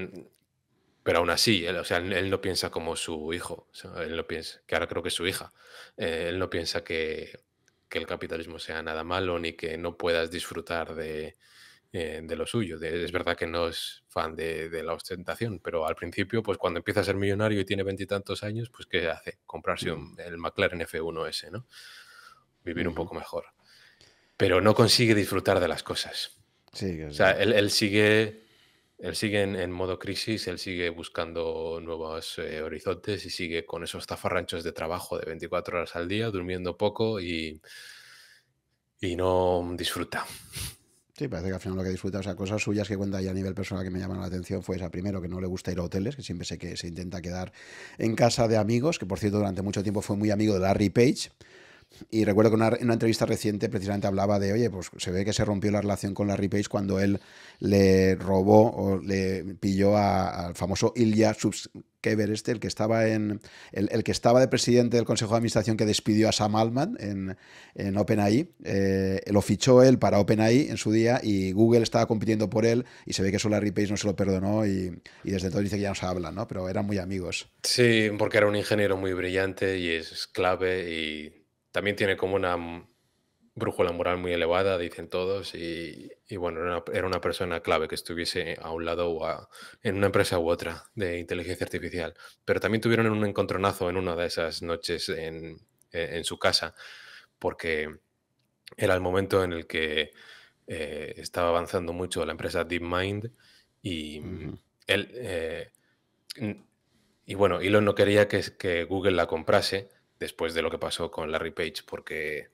pero aún así, él, o sea, él no piensa como su hijo, o sea, él no piensa, que ahora creo que es su hija, eh, él no piensa que, que el capitalismo sea nada malo ni que no puedas disfrutar de, eh, de lo suyo. De- es verdad que no es fan de, de la ostentación, pero al principio, pues cuando empieza a ser millonario y tiene veintitantos años, pues ¿qué hace? Comprarse Mm, un- el McLaren F1S, ¿no? Vivir un poco mejor. Pero no consigue disfrutar de las cosas. Sí, O sea, él, él sigue, él sigue en, en modo crisis, él sigue buscando nuevos eh, horizontes y sigue con esos zafarranchos de trabajo de 24 horas al día, durmiendo poco y, y no disfruta. Sí, parece que al final lo que disfruta, o sea, cosas suyas que cuenta ya a nivel personal que me llaman la atención fue esa primero, que no le gusta ir a hoteles, que siempre sé que se intenta quedar en casa de amigos, que por cierto durante mucho tiempo fue muy amigo de Larry Page, y recuerdo que en una entrevista reciente precisamente hablaba de, oye, pues se ve que se rompió la relación con Larry Page cuando él le robó o le pilló al famoso Ilya Subskever este, el que estaba en el, que estaba de presidente del Consejo de Administración que despidió a Sam Altman en, en OpenAI. eh, lo fichó él para OpenAI en su día y Google estaba compitiendo por él y se ve que eso Larry Page no se lo perdonó y, y desde entonces dice que ya no se hablan, ¿no? Pero eran muy amigos. Sí, porque era un ingeniero muy brillante y es clave y también tiene como una brújula moral muy elevada, dicen todos, y, y bueno, era una, era una persona clave que estuviese a un lado o a- en una empresa u otra de inteligencia artificial. Pero también tuvieron un encontronazo en una de esas noches en, en- en su casa, porque era el momento en el que eh, estaba avanzando mucho la empresa DeepMind y él... eh, y bueno, Elon no quería que, que Google la comprase después de lo que pasó con Larry Page, porque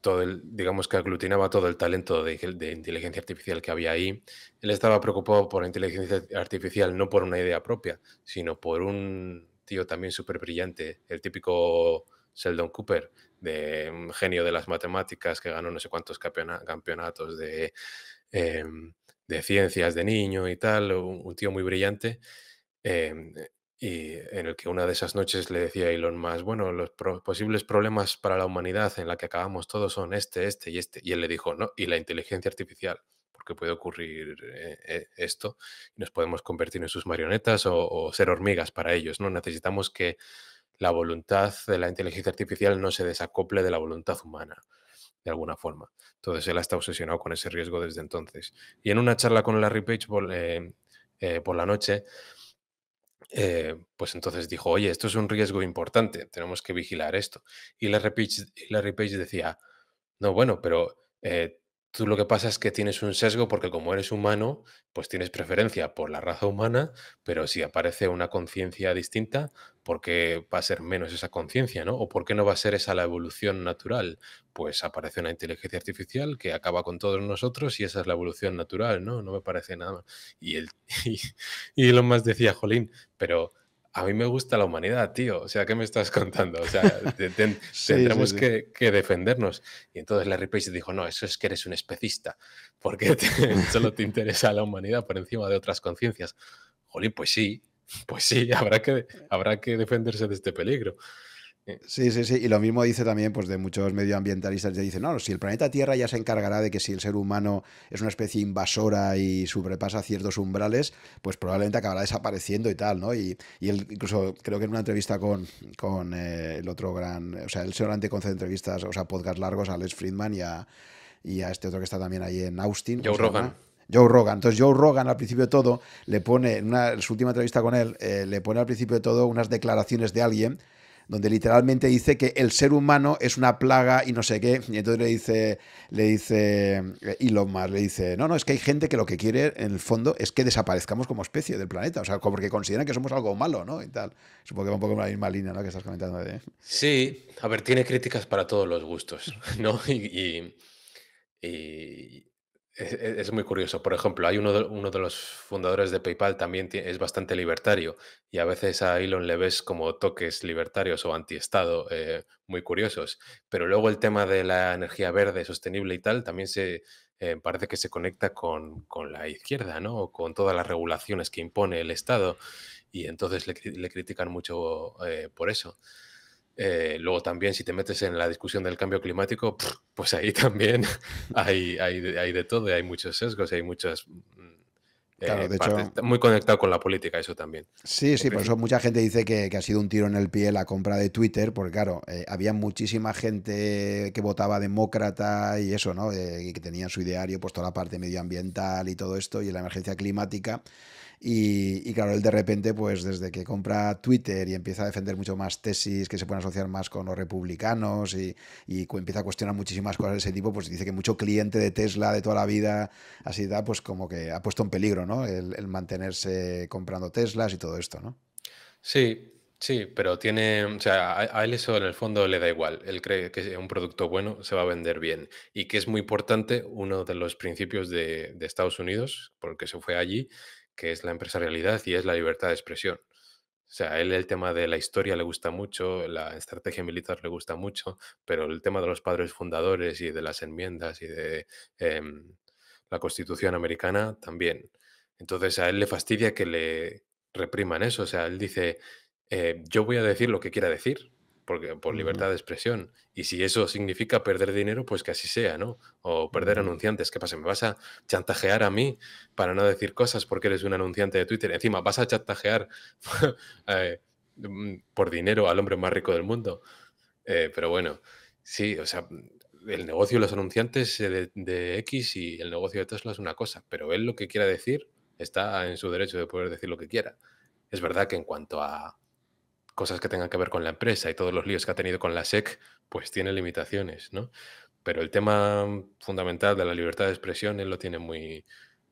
todo el, digamos que aglutinaba todo el talento de, inteligencia artificial que había ahí. Él estaba preocupado por la inteligencia artificial no por una idea propia, sino por un tío también súper brillante, el típico Sheldon Cooper, de genio de las matemáticas que ganó no sé cuántos campeona- campeonatos de, em, de ciencias de niño y tal, un, un tío muy brillante. em, y en el que una de esas noches le decía a Elon Musk, bueno, los posibles problemas para la humanidad en la que acabamos todos son este, este y este. Y él le dijo, no, y la inteligencia artificial, porque puede ocurrir eh, eh, esto y nos podemos convertir en sus marionetas o, ser hormigas para ellos, ¿no? Necesitamos que la voluntad de la inteligencia artificial no se desacople de la voluntad humana, de alguna forma. Entonces él está obsesionado con ese riesgo desde entonces. Y en una charla con Larry Page eh, por la noche, eh, pues entonces dijo, oye, esto es un riesgo importante, tenemos que vigilar esto. Y Larry Page, Larry Page decía, no, bueno, pero eh, Tú lo que pasa es que tienes un sesgo porque como eres humano, pues tienes preferencia por la raza humana, pero si aparece una conciencia distinta, ¿por qué va a ser menos esa conciencia, no? ¿O por qué no va a ser esa la evolución natural? Pues aparece una inteligencia artificial que acaba con todos nosotros y esa es la evolución natural, ¿no? No me parece nada. Y, el, y, y Elon Musk decía, Jolín, pero a mí me gusta la humanidad, tío. O sea, ¿qué me estás contando? O sea, tendremos Que, defendernos. Y entonces Larry Page dijo, no, eso es que eres un especista, porque solo te interesa la humanidad por encima de otras conciencias. Jolín, pues sí, pues sí, habrá que, habrá que defenderse de este peligro. Sí, sí, sí. Y lo mismo dice también pues, de muchos medioambientalistas. Que dicen, no, si el planeta Tierra ya se encargará de que si el ser humano es una especie invasora y sobrepasa ciertos umbrales, pues probablemente acabará desapareciendo y tal, ¿no? Y, y él incluso creo que en una entrevista con, con eh, el otro gran, o sea, él seguramente concede entrevistas, o sea, podcast largos a Alex Friedman y a, y a este otro que está también ahí en Austin. Joe Rogan. Joe Rogan. Entonces Joe Rogan al principio de todo le pone, en, una, su última entrevista con él, eh, le pone al principio de todo unas declaraciones de alguien donde literalmente dice que el ser humano es una plaga y no sé qué. Y entonces le dice, le dice eh, Elon Musk, le dice, no, no, es que hay gente que lo que quiere en el fondo es que desaparezcamos como especie del planeta, o sea, como porque consideran que somos algo malo, ¿no? Y tal. Supongo que va un poco en la misma línea, ¿no? Que estás comentando. De... Sí, a ver, tiene críticas para todos los gustos, ¿no? y, es, muy curioso. Por ejemplo, hay uno de, uno de los fundadores de PayPal también es bastante libertario y a veces a Elon le ves como toques libertarios o antiestado eh, muy curiosos. Pero luego el tema de la energía verde, sostenible y tal, también se eh, parece que se conecta con, con, la izquierda, ¿no? Con todas las regulaciones que impone el Estado y entonces le, le critican mucho eh, por eso. Eh, luego también si te metes en la discusión del cambio climático, pues ahí también hay, hay, hay de todo, hay muchos sesgos, hay muchas... Mm, eh, muy conectado con la política, eso también. Sí, sí, por eso mucha gente dice que, ha sido un tiro en el pie la compra de Twitter, porque claro, eh, había muchísima gente que votaba demócrata y eso, ¿no? y que tenía su ideario, pues toda la parte medioambiental y todo esto, y la emergencia climática. Y, claro, él de repente, pues desde que compra Twitter y empieza a defender mucho más tesis que se pueden asociar más con los republicanos y, empieza a cuestionar muchísimas cosas de ese tipo, pues dice que mucho cliente de Tesla de toda la vida, así da, pues como que ha puesto en peligro, ¿no? El, mantenerse comprando Teslas y todo esto, ¿no? Sí, Sí, pero tiene, o sea, a, él eso en el fondo le da igual. Él cree que un producto bueno se va a vender bien y que es muy importante, uno de los principios de, de Estados Unidos, porque se fue allí, que es la empresarialidad y es la libertad de expresión. O sea, a él el tema de la historia le gusta mucho, la estrategia militar le gusta mucho, pero el tema de los padres fundadores y de las enmiendas y de em, la constitución americana también. Entonces a él le fastidia que le repriman eso. O sea, él dice, eh, yo voy a decir lo que quiera decir, porque, por libertad de expresión. Y si eso significa perder dinero, pues que así sea, ¿no? O perder anunciantes. ¿Qué pasa? ¿Me vas a chantajear a mí para no decir cosas porque eres un anunciante de Twitter? Encima, ¿vas a chantajear eh, mm, por dinero al hombre más rico del mundo? Eh, pero bueno, sí, o sea, el negocio de los anunciantes de, de, X y el negocio de Tesla es una cosa, pero él lo que quiera decir está en su derecho de poder decir lo que quiera. Es verdad que en cuanto a cosas que tengan que ver con la empresa y todos los líos que ha tenido con la SEC, pues tiene limitaciones, ¿no? Pero el tema fundamental de la libertad de expresión él lo tiene muy,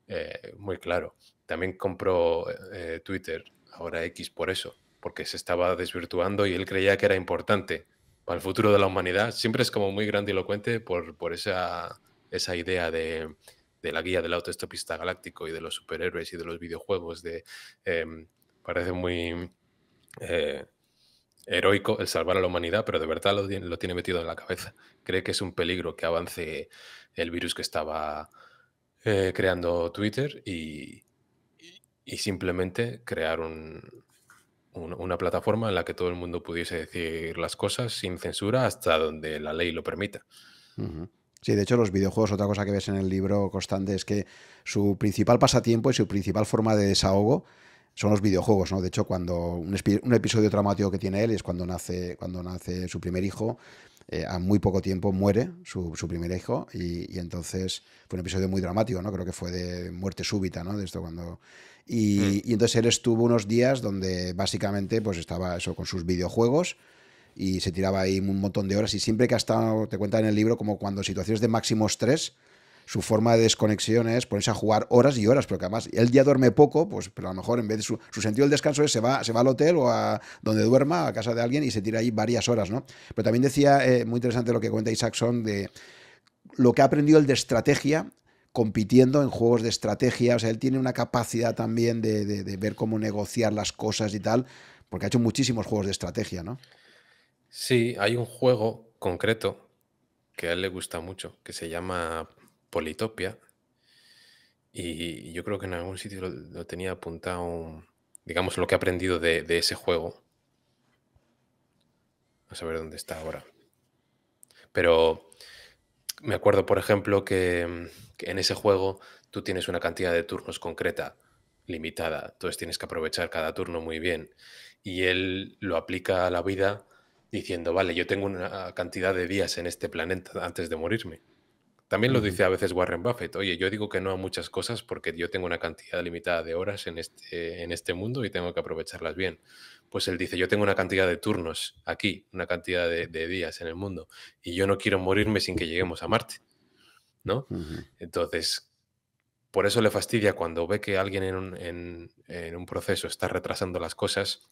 eh, muy claro. También compró eh, Twitter, ahora X, por eso, porque se estaba desvirtuando y él creía que era importante para el futuro de la humanidad. Siempre es como muy grandilocuente por, por esa, esa idea de, de la guía del autoestopista galáctico y de los superhéroes y de los videojuegos. De, em, parece muy eh, heroico el salvar a la humanidad, pero de verdad lo, tiene metido en la cabeza. Cree que es un peligro que avance el virus que estaba eh, creando Twitter y, simplemente crear una plataforma en la que todo el mundo pudiese decir las cosas sin censura hasta donde la ley lo permita. Sí, de hecho los videojuegos, otra cosa que ves en el libro constante es que su principal pasatiempo y su principal forma de desahogo son los videojuegos, ¿no? De hecho, cuando un, episodio traumático que tiene él es cuando nace, cuando nace su primer hijo, eh, a muy poco tiempo muere su, primer hijo y, entonces fue un episodio muy dramático, ¿no? Creo que fue de muerte súbita, ¿no? De esto cuando... Y, mm. y entonces él estuvo unos días donde básicamente pues estaba eso con sus videojuegos y se tiraba ahí un montón de horas y siempre que ha estado, te cuenta en el libro, como cuando situaciones de máximo estrés, su forma de desconexión es ponerse a jugar horas y horas, pero que además él ya duerme poco, pues pero a lo mejor en vez de su, sentido del descanso es se va, se va al hotel o a donde duerma, a casa de alguien y se tira ahí varias horas, ¿no? Pero también decía, eh, muy interesante lo que cuenta Isaacson de lo que ha aprendido el de estrategia compitiendo en juegos de estrategia, o sea, él tiene una capacidad también de, de ver cómo negociar las cosas y tal, porque ha hecho muchísimos juegos de estrategia, ¿no? Sí, hay un juego concreto que a él le gusta mucho, que se llama Politopia. Y yo creo que en algún sitio lo, tenía apuntado, digamos, lo que he aprendido de, ese juego. A saber dónde está ahora. Pero me acuerdo, por ejemplo, que, que, en ese juego tú tienes una cantidad de turnos concreta, limitada. Entonces tienes que aprovechar cada turno muy bien. Y él lo aplica a la vida diciendo, vale, yo tengo una cantidad de días en este planeta antes de morirme. También lo dice a veces Warren Buffett, oye, yo digo que no a muchas cosas porque yo tengo una cantidad limitada de horas en este, en este mundo y tengo que aprovecharlas bien. Pues él dice, yo tengo una cantidad de turnos aquí, una cantidad de, días en el mundo y yo no quiero morirme sin que lleguemos a Marte, ¿no? Entonces, por eso le fastidia cuando ve que alguien en un, en un proceso está retrasando las cosas,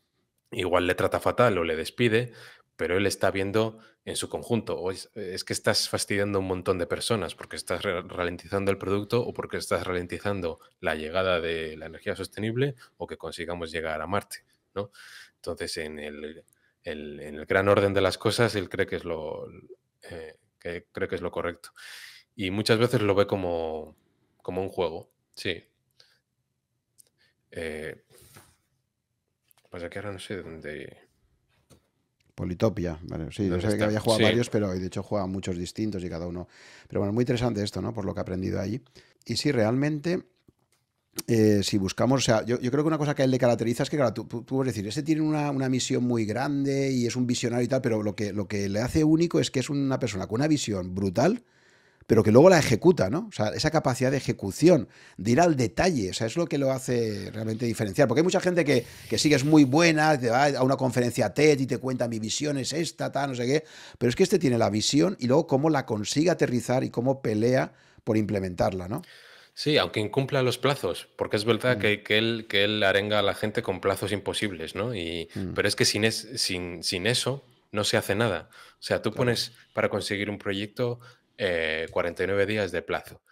igual le trata fatal o le despide, pero él está viendo en su conjunto. O es, que estás fastidiando a un montón de personas porque estás ralentizando el producto o porque estás ralentizando la llegada de la energía sostenible o que consigamos llegar a Marte. ¿no? Entonces, en el, gran orden de las cosas, él cree que es lo, eh, cree que es lo correcto. Y muchas veces lo ve como, un juego. Sí. Eh, pasa que ahora no sé dónde. Politopia, sí, yo sabía que había jugado varios, pero de hecho juega muchos distintos y cada uno. Pero bueno, muy interesante esto, ¿no? Por lo que he aprendido allí. Y sí, realmente, eh, si buscamos, o sea, yo, creo que una cosa que a él le caracteriza es que, claro, tú, puedes decir, ese tiene una, una, misión muy grande y es un visionario y tal, pero lo que, lo que le hace único es que es una persona con una visión brutal pero que luego la ejecuta, ¿no? O sea, esa capacidad de ejecución, de ir al detalle, o sea, es lo que lo hace realmente diferenciar. Porque hay mucha gente que, que sigue es muy buena, te va a una conferencia TED y te cuenta mi visión es esta, tal, no sé qué, pero es que este tiene la visión y luego cómo la consigue aterrizar y cómo pelea por implementarla, ¿no? Sí, aunque incumpla los plazos, porque es verdad mm. que, que, él, que él arenga a la gente con plazos imposibles, ¿no? Y, mm. Pero es que sin, es, sin, sin eso no se hace nada. O sea, tú pones para conseguir un proyecto 49 eh, días de plazo.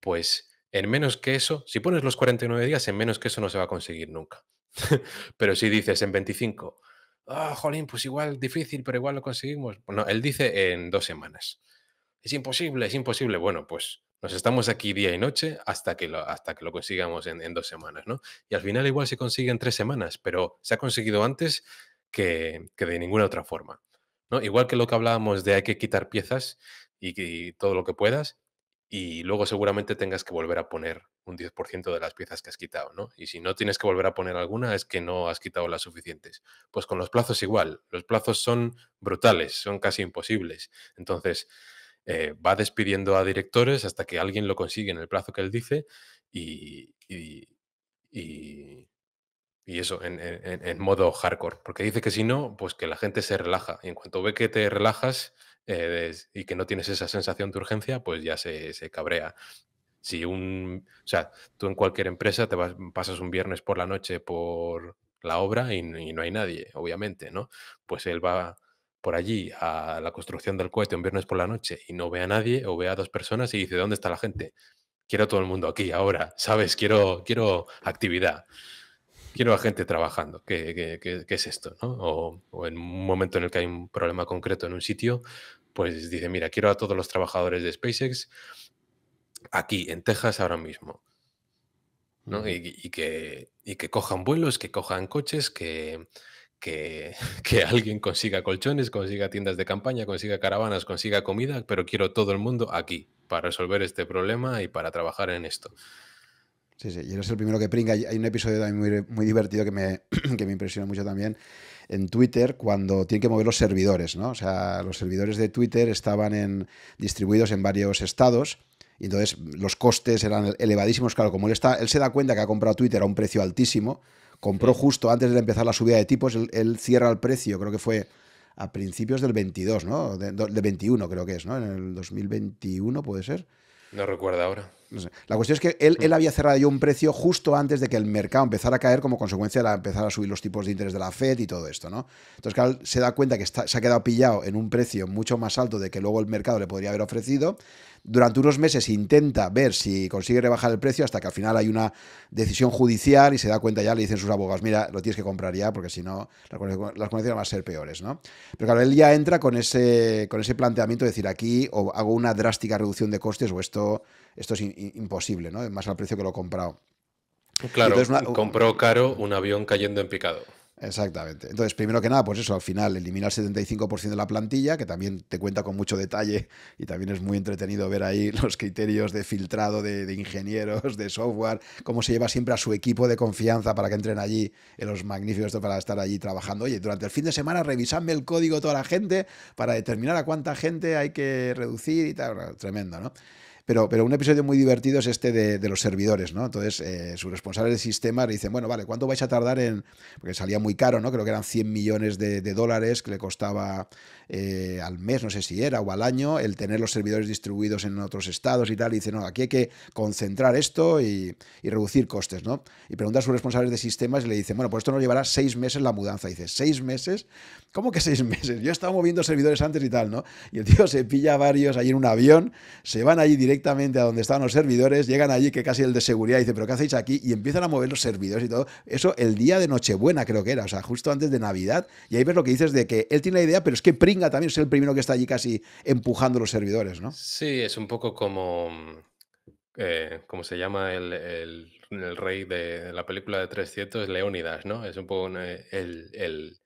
Pues en menos que eso, si pones los 49 días, en menos que eso no se va a conseguir nunca. pero si dices en 25, ah, jolín, pues igual difícil, pero igual lo conseguimos. Bueno, él dice en dos semanas. Es imposible, es imposible. Bueno, pues nos estamos aquí día y noche hasta que lo, hasta que lo consigamos en, dos semanas, ¿no? Y al final igual se consigue en tres semanas, pero se ha conseguido antes que, que de ninguna otra forma. ¿no? Igual que lo que hablábamos de hay que quitar piezas, y, todo lo que puedas y luego seguramente tengas que volver a poner un 10% de las piezas que has quitado, ¿no? Y si no tienes que volver a poner alguna es que no has quitado las suficientes. Pues con los plazos igual, los plazos son brutales, son casi imposibles. Entonces, eh, va despidiendo a directores hasta que alguien lo consigue en el plazo que él dice y, y, eso, en, modo hardcore. Porque dice que si no, pues que la gente se relaja. Y en cuanto ve que te relajas, eh, y que no tienes esa sensación de urgencia, pues ya se, cabrea. Si un, o sea, tú en cualquier empresa te vas, pasas un viernes por la noche por la obra y, no hay nadie, obviamente, ¿no? Pues él va por allí a la construcción del cohete un viernes por la noche y no ve a nadie o ve a dos personas y dice, ¿dónde está la gente? Quiero todo el mundo aquí, ahora, ¿sabes? Quiero, quiero actividad quiero a gente trabajando. ¿Qué, es esto? O, en un momento en el que hay un problema concreto en un sitio, pues dice, mira, quiero a todos los trabajadores de SpaceX aquí, en Texas, ahora mismo. y, que, que cojan vuelos, que cojan coches, que, que, que, alguien consiga colchones, consiga tiendas de campaña, consiga caravanas, consiga comida, pero quiero todo el mundo aquí para resolver este problema y para trabajar en esto. Sí, sí, y eres el primero que pringa. Hay un episodio también muy, divertido que me, que me impresiona mucho también en Twitter cuando tienen que mover los servidores, ¿no? O sea, los servidores de Twitter estaban en, distribuidos en varios estados y entonces los costes eran elevadísimos. Claro, como él, está, él se da cuenta que ha comprado Twitter a un precio altísimo, compró justo antes de empezar la subida de tipos, él, cierra el precio, creo que fue a principios del 22, ¿no? De, 21 creo que es, ¿no? En el 2021 puede ser. No recuerda ahora. La cuestión es que él, él, mm. había cerrado ya un precio justo antes de que el mercado empezara a caer como consecuencia de empezar a subir los tipos de interés de la Fed y todo esto, ¿no? Entonces, claro, se da cuenta que se ha quedado pillado en un precio mucho más alto de que luego el mercado le podría haber ofrecido. Durante unos meses intenta ver si consigue rebajar el precio hasta que al final hay una decisión judicial y se da cuenta ya, le dicen sus abogados, mira, lo tienes que comprar ya porque si no las condiciones van a ser peores, ¿no? Pero claro, él ya entra con ese, con ese planteamiento de decir aquí o hago una drástica reducción de costes o esto esto es imposible, ¿no? Más al precio que lo he comprado. Claro, compró caro un avión cayendo en picado. Exactamente. Entonces, primero que nada, pues eso, al final elimina el 75% de la plantilla, que también te cuenta con mucho detalle y también es muy entretenido ver ahí los criterios de filtrado de, ingenieros, de software, cómo se lleva siempre a su equipo de confianza para que entren allí, en los magníficos para estar allí trabajando. Oye, durante el fin de semana revisadme el código toda la gente para determinar a cuánta gente hay que reducir y tal. Tremendo, ¿no? Pero, pero un episodio muy divertido es este de, los servidores, ¿no? Entonces, eh, sus responsables de sistema le dicen, bueno, vale, ¿cuánto vais a tardar en...? Porque salía muy caro, ¿no? Creo que eran 100 millones de, dólares que le costaba eh, al mes, no sé si era, o al año, el tener los servidores distribuidos en otros estados y tal. Y dice, no, aquí hay que concentrar esto y, reducir costes, ¿no? Y pregunta a sus responsables de sistemas y le dicen, bueno, pues esto nos llevará seis meses la mudanza. Dice, ¿seis meses? ¿Cómo que seis meses? Yo he estado moviendo servidores antes y tal, ¿no? Y el tío se pilla varios ahí en un avión, se van allí directamente a donde estaban los servidores, llegan allí que casi el de seguridad dice, pero ¿qué hacéis aquí? Y empiezan a mover los servidores y todo. Eso el día de Nochebuena creo que era, o sea, justo antes de Navidad. Y ahí ves lo que dices de que él tiene la idea, pero es que Pringa también es el primero que está allí casi empujando los servidores, ¿no? Sí, es un poco como, eh, ¿cómo se llama el, el, rey de la película de 300? Leónidas, ¿no? Es un poco eh, el, el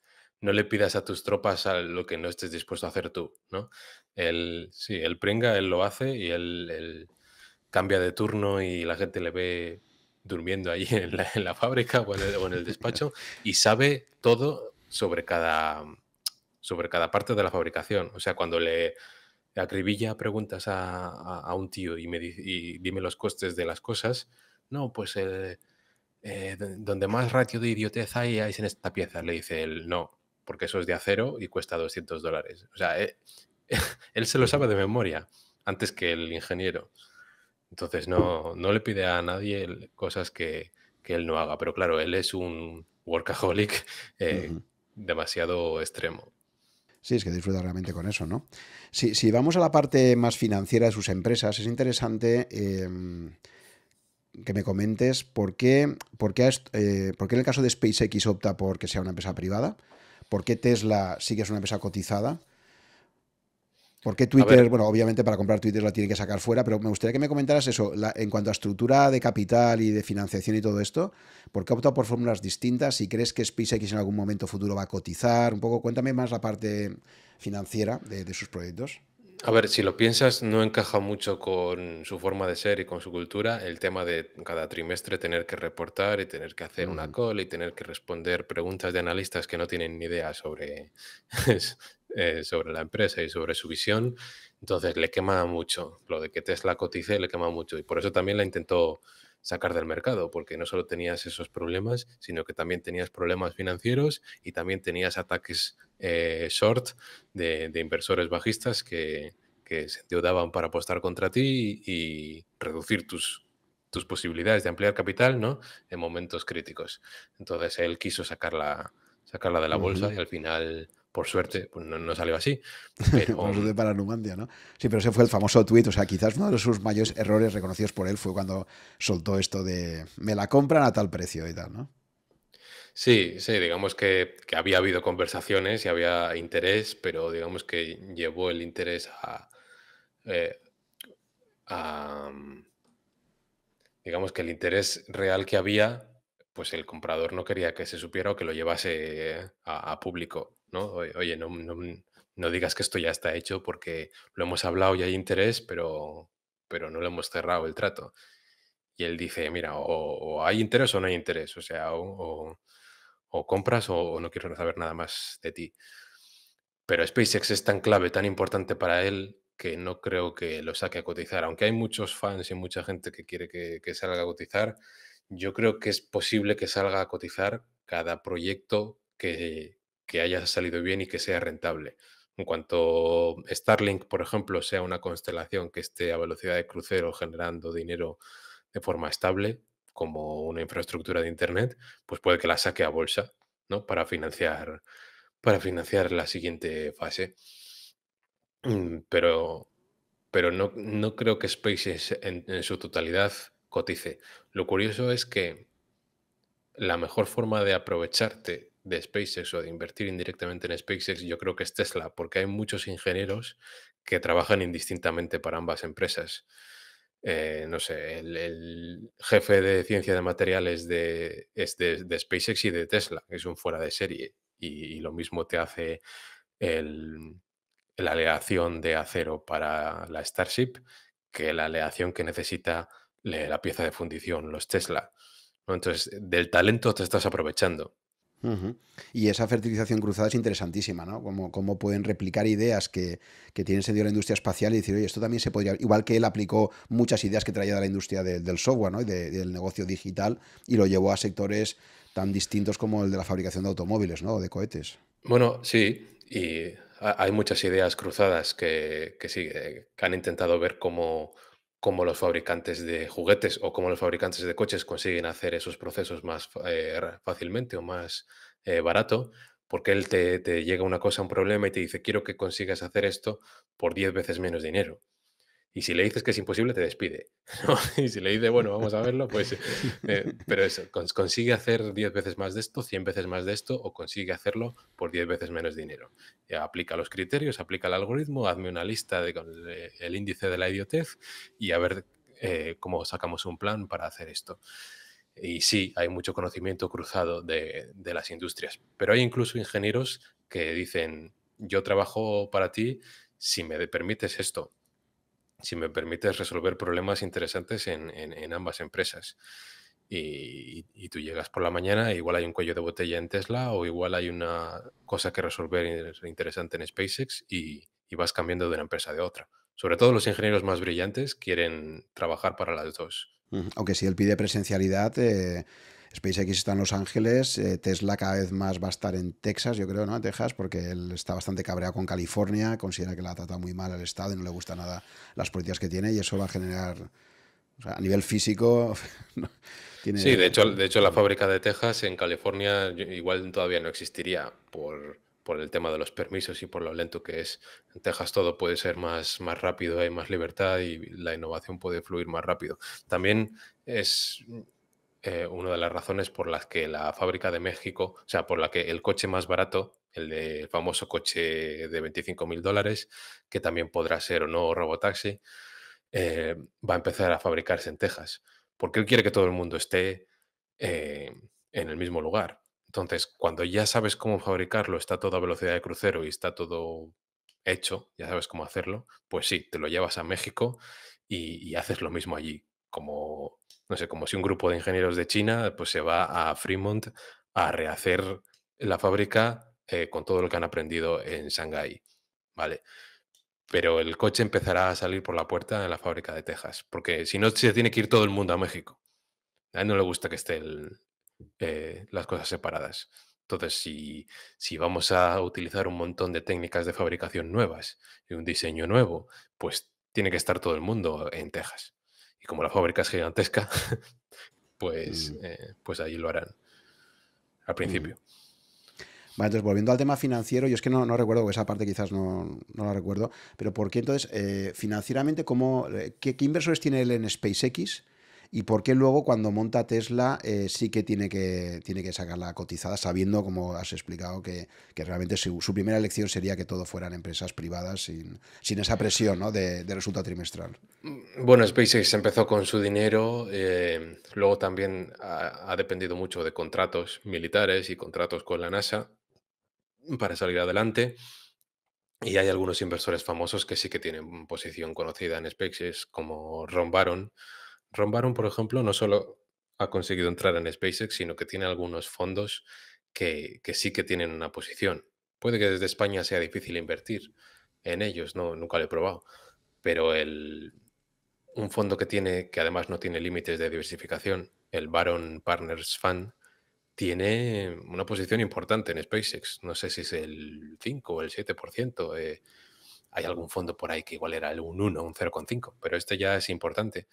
no le pidas a tus tropas a lo que no estés dispuesto a hacer tú, ¿no? Él, sí, él pringa, él lo hace y él, cambia de turno y la gente le ve durmiendo ahí en la, fábrica o en, el, despacho y sabe todo sobre cada, sobre cada parte de la fabricación. O sea, cuando le acribilla preguntas a, un tío y me y dime los costes de las cosas, no, pues eh, eh, donde más ratio de idiotez hay es en esta pieza. Le dice él, no, porque eso es de acero y cuesta 200 dólares. O sea, eh, él se lo sabe de memoria antes que el ingeniero. Entonces no, no le pide a nadie cosas que, él no haga. Pero claro, él es un workaholic eh, demasiado extremo. Sí, es que disfruta realmente con eso, ¿no? Si, si, vamos a la parte más financiera de sus empresas, es interesante em, que me comentes por qué, por, qué, eh, por qué en el caso de SpaceX opta por que sea una empresa privada ¿Por qué Tesla sí que es una empresa cotizada? ¿Por qué Twitter, bueno, obviamente para comprar Twitter la tiene que sacar fuera, pero me gustaría que me comentaras eso, en cuanto a estructura de capital y de financiación y todo esto, ¿por qué ha optado por fórmulas distintas? ¿Y crees que SpaceX en algún momento futuro va a cotizar? Un poco, cuéntame más la parte financiera de sus proyectos. A ver, si lo piensas, no encaja mucho con su forma de ser y con su cultura el tema de cada trimestre tener que reportar y tener que hacer una call y tener que responder preguntas de analistas que no tienen ni idea sobre, eh, sobre la empresa y sobre su visión. Entonces le quema mucho. Lo de que Tesla cotice le quema mucho y por eso también la intentó sacar del mercado, porque no solo tenías esos problemas, sino que también tenías problemas financieros y también tenías ataques eh, short de, inversores bajistas que, se endeudaban para apostar contra ti y, reducir tus, tus posibilidades de ampliar capital ¿no? en momentos críticos. Entonces él quiso sacarla, sacarla de la bolsa y al final por suerte, pues no, salió así. Pero... de para Numandia, ¿no? Sí, pero ese fue el famoso tweet. O sea, quizás uno de sus mayores errores reconocidos por él fue cuando soltó esto de me la compran a tal precio y tal, ¿no? Sí, sí, digamos que, había habido conversaciones y había interés, pero digamos que llevó el interés a, eh, mm, digamos que el interés real que había, pues el comprador no quería que se supiera o que lo llevase a, público, ¿no? Oye, no, no, digas que esto ya está hecho porque lo hemos hablado y hay interés, pero, pero no lo hemos cerrado el trato. Y él dice, mira, o, hay interés o no hay interés, o sea, o compras o, no quiero saber nada más de ti. Pero SpaceX es tan clave, tan importante para él, que no creo que lo saque a cotizar. Aunque hay muchos fans y mucha gente que quiere que, salga a cotizar, yo creo que es posible que salga a cotizar cada proyecto que, haya salido bien y que sea rentable. En cuanto Starlink, por ejemplo, sea una constelación que esté a velocidad de crucero generando dinero de forma estable, como una infraestructura de Internet, pues puede que la saque a bolsa, ¿no? Para financiar, para financiar la siguiente fase. Mm, pero, pero no, no creo que SpaceX en, en su totalidad cotice. Lo curioso es que la mejor forma de aprovecharte de SpaceX o de invertir indirectamente en SpaceX, yo creo que es Tesla, porque hay muchos ingenieros que trabajan indistintamente para ambas empresas. Eh, no sé, el, jefe de ciencia de materiales de, es de, SpaceX y de Tesla, es un fuera de serie. Y, lo mismo te hace la aleación de acero para la Starship que la aleación que necesita la pieza de fundición, los Tesla. Entonces, del talento te estás aprovechando. Y esa fertilización cruzada es interesantísima, ¿no? Como, cómo pueden replicar ideas que, que, tienen sentido en la industria espacial y decir, oye, esto también se podría. Igual que él aplicó muchas ideas que traía de la industria del software, ¿no? Y del negocio digital y lo llevó a sectores tan distintos como el de la fabricación de automóviles, ¿no? O de cohetes. Bueno, sí, y hay muchas ideas cruzadas que, que sí, que han intentado ver cómo cómo los fabricantes de juguetes o cómo los fabricantes de coches consiguen hacer esos procesos más eh, fácilmente o más eh, barato, porque él te, te, llega una cosa, un problema y te dice, quiero que consigas hacer esto por 10 veces menos dinero. Y si le dices que es imposible, te despide. Y si le dices, bueno, vamos a verlo, pues... Eh, pero eso, consigue hacer 10 veces más de esto, 100 veces más de esto, o consigue hacerlo por 10 veces menos dinero. aplica los criterios, aplica el algoritmo, hazme una lista de, con el, índice de la idiotez y a ver eh, cómo sacamos un plan para hacer esto. Y sí, hay mucho conocimiento cruzado de, de las industrias, pero hay incluso ingenieros que dicen, yo trabajo para ti si me permites esto si me permites resolver problemas interesantes en, ambas empresas. Y, tú llegas por la mañana, igual hay un cuello de botella en Tesla o igual hay una cosa que resolver interesante en SpaceX y, vas cambiando de una empresa a otra. Sobre todo los ingenieros más brillantes quieren trabajar para las dos. Aunque si él pide presencialidad, eh, SpaceX está en Los Ángeles, eh, Tesla cada vez más va a estar en Texas, yo creo, ¿no? En Texas, porque él está bastante cabreado con California, considera que la trata muy mal al Estado y no le gusta nada las políticas que tiene y eso va a generar, a nivel físico... Sí, de hecho, de hecho la fábrica de Texas en California igual todavía no existiría por, por el tema de los permisos y por lo lento que es. En Texas todo puede ser más, más rápido, hay más libertad y la innovación puede fluir más rápido. También es eh, una de las razones por las que la fábrica de México, o sea, por la que el coche más barato, el, famoso coche de 25 mil dólares, que también podrá ser o no robotaxi, eh, va a empezar a fabricarse en Texas, porque él quiere que todo el mundo esté eh, en el mismo lugar. Entonces, cuando ya sabes cómo fabricarlo, está todo a velocidad de crucero y está todo hecho, ya sabes cómo hacerlo, pues sí, te lo llevas a México y haces lo mismo allí, como no sé, como si un grupo de ingenieros de China pues se va a Fremont a rehacer la fábrica eh, con todo lo que han aprendido en Shanghái, ¿vale? Pero el coche empezará a salir por la puerta en la fábrica de Texas, porque si no se tiene que ir todo el mundo a México. A él no le gusta que estén eh, las cosas separadas. Entonces, si, si vamos a utilizar un montón de técnicas de fabricación nuevas y un diseño nuevo, pues tiene que estar todo el mundo en Texas. Como la fábrica es gigantesca, pues, mm. eh, pues ahí lo harán al mm. principio. Vale, entonces volviendo al tema financiero, yo es que no, no recuerdo, esa parte quizás no, no la recuerdo, pero ¿por qué entonces eh, financieramente, cómo, eh, qué, qué, inversores tiene él en SpaceX? Y por qué luego cuando monta Tesla eh, sí que tiene, que tiene que sacar la cotizada, sabiendo, como has explicado, que, realmente su, primera elección sería que todo fueran empresas privadas sin, esa presión ¿no? de, resultado trimestral. Mm, bueno, SpaceX empezó con su dinero, eh, luego también ha, dependido mucho de contratos militares y contratos con la NASA para salir adelante. Y hay algunos inversores famosos que sí que tienen posición conocida en SpaceX, como Ron Baron, Ron Baron, por ejemplo, no solo ha conseguido entrar en SpaceX, sino que tiene algunos fondos que, sí que tienen una posición. Puede que desde España sea difícil invertir en ellos, no, nunca lo he probado, pero el, un fondo que tiene, que además no tiene límites de diversificación, el Baron Partners Fund, tiene una posición importante en SpaceX. No sé si es el 5 o el 7%. Eh, hay algún fondo por ahí que igual era un 1, un 0,5, pero este ya es importante.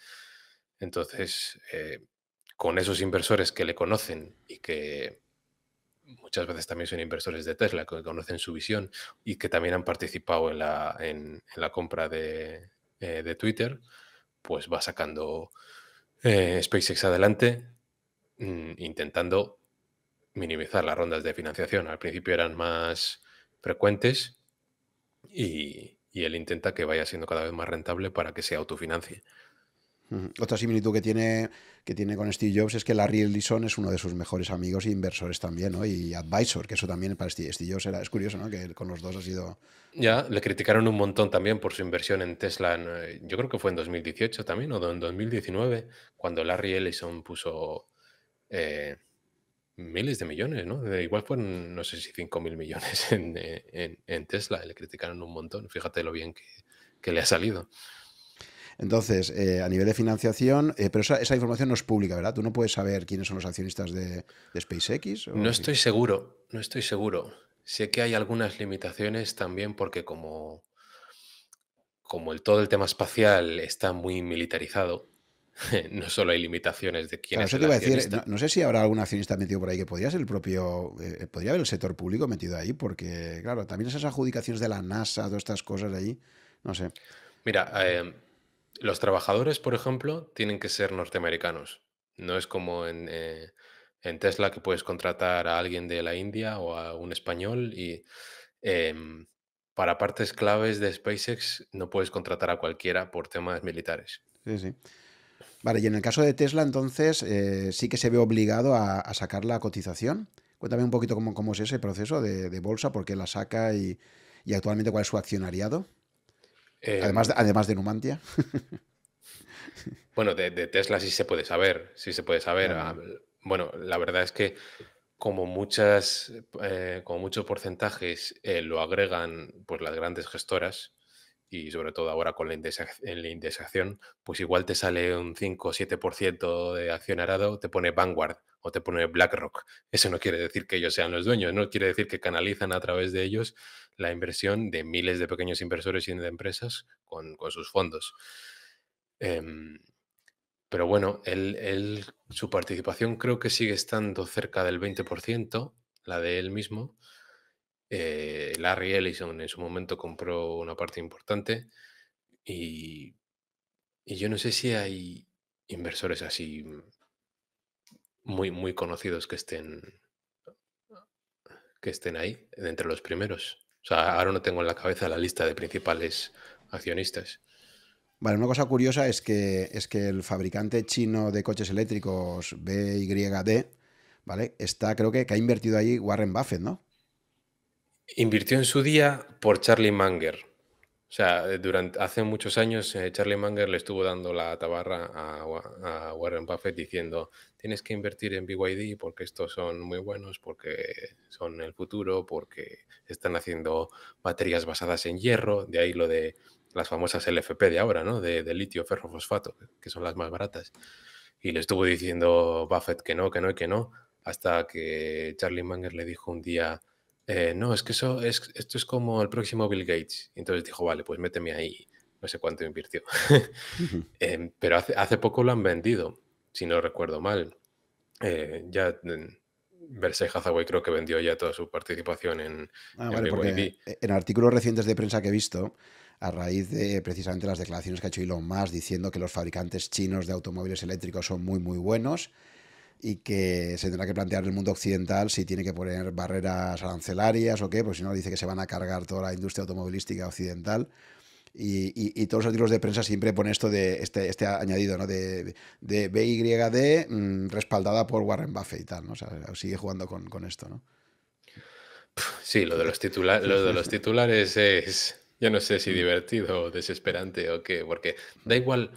Entonces, eh, con esos inversores que le conocen y que muchas veces también son inversores de Tesla, que conocen su visión y que también han participado en la, compra de, eh, de, Twitter, pues va sacando SpaceX adelante, mm, intentando minimizar las rondas de financiación. Al principio eran más frecuentes y, él intenta que vaya siendo cada vez más rentable para que se autofinancie. Otra similitud que tiene, que tiene con Steve Jobs es que Larry Ellison es uno de sus mejores amigos e inversores también, ¿no? Y advisor, que eso también para Steve, Jobs era, es curioso, ¿no? Que con los dos ha sido... Ya, le criticaron un montón también por su inversión en Tesla, eh, yo creo que fue en 2018 también, o en 2019, cuando Larry Ellison puso... Eh, miles de millones, ¿no? igual fueron, no sé si 5 mil millones eh, en, Tesla, le criticaron un montón, fíjate lo bien que, le ha salido. Entonces, eh, a nivel de financiación, eh, pero esa, información no es pública, ¿verdad? Tú no puedes saber quiénes son los accionistas de, SpaceX. no estoy seguro, no estoy seguro. Sé que hay algunas limitaciones también porque como, como el, todo el tema espacial está muy militarizado, no solo hay limitaciones de quién es el decir, no, sé si habrá algún accionista metido por ahí que podría ser el propio, eh, podría haber el sector público metido ahí, porque claro, también esas adjudicaciones de la NASA, todas estas cosas de ahí, no sé. Mira, eh, los trabajadores, por ejemplo, tienen que ser norteamericanos. No es como en, eh, en, Tesla que puedes contratar a alguien de la India o a un español y em, para partes claves de SpaceX no puedes contratar a cualquiera por temas militares. Sí, sí. Vale, y en el caso de Tesla, entonces, eh, sí que se ve obligado a, sacar la cotización. Cuéntame un poquito cómo es ese proceso de, bolsa, por qué la saca y, actualmente cuál es su accionariado. Además, de, em, además de Numantia. bueno, de, Tesla sí se puede saber, sí se puede saber. Ah, bueno, la verdad es que como muchas, eh, como muchos porcentajes eh, lo agregan pues las grandes gestoras, y sobre todo ahora con la, indexación, pues igual te sale un 5 o 7% de accionariado, te pone Vanguard o te pone BlackRock. Eso no quiere decir que ellos sean los dueños, no quiere decir que canalizan a través de ellos la inversión de miles de pequeños inversores y de empresas con, sus fondos. Em, pero bueno, su participación creo que sigue estando cerca del 20%, la de él mismo, eh, Larry Ellison en su momento compró una parte importante y, yo no sé si hay inversores así muy, muy conocidos que estén, que estén ahí, entre los primeros. O sea, ahora no tengo en la cabeza la lista de principales accionistas. Vale, una cosa curiosa es que, es que el fabricante chino de coches eléctricos BYD, ¿vale? Está, creo que, que ha invertido ahí Warren Buffett, ¿no? Invirtió en su día por Charlie Munger. Sea, durante, hace muchos años eh, Charlie Munger le estuvo dando la tabarra a, Warren Buffett diciendo, tienes que invertir en BYD porque estos son muy buenos, porque son el futuro, porque están haciendo baterías basadas en hierro, de ahí lo de las famosas LFP de ahora, ¿no? De, de litio ferrofosfato, que son las más baratas. Y le estuvo diciendo Buffett que no, que no y que no, hasta que Charlie Munger le dijo un día, eh, no, es que eso es, esto es como el próximo Bill Gates. entonces dijo, vale, pues méteme ahí. No sé cuánto invirtió. Em, pero hace, hace, poco lo han vendido, si no recuerdo mal. Eh, ya Versailles Hathaway creo que vendió ya toda su participación en, ah, en En artículos recientes de prensa que he visto, a raíz de precisamente las declaraciones que ha hecho Elon Musk diciendo que los fabricantes chinos de automóviles eléctricos son muy, muy buenos y que se tendrá que plantear el mundo occidental si tiene que poner barreras arancelarias o qué, pues si no dice que se van a cargar toda la industria automovilística occidental. Y, todos los artículos de prensa siempre ponen esto de este, este añadido, ¿no? De, de BYD mm, respaldada por Warren Buffett y tal, ¿no? O sea, sigue jugando con, con esto, ¿no? Sí, lo de los, lo de los titulares es, yo no sé si divertido o desesperante o qué, porque da igual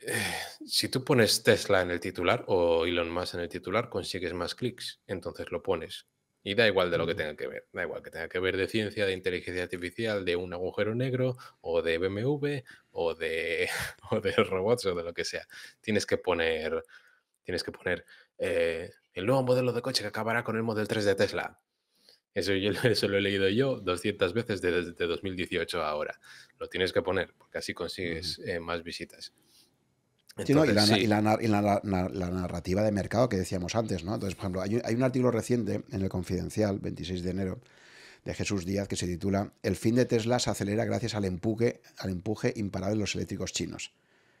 si tú pones Tesla en el titular o Elon Musk en el titular, consigues más clics. Entonces lo pones. Y da igual de lo que tenga que ver. Da igual que tenga que ver de ciencia, de inteligencia artificial, de un agujero negro, o de BMW, o de, de robots, o de lo que sea. Tienes que poner, tienes que poner eh, el nuevo modelo de coche que acabará con el Model 3 de Tesla. Eso, yo, eso lo he leído yo 200 veces desde, 2018 a ahora. Lo tienes que poner porque así consigues eh, más visitas. Y, la, narrativa de mercado que decíamos antes, ¿no? Entonces, por ejemplo, hay, hay un artículo reciente en el Confidencial, 26 de enero, de Jesús Díaz, que se titula El fin de Tesla se acelera gracias al empuje, al empuje imparable de los eléctricos chinos.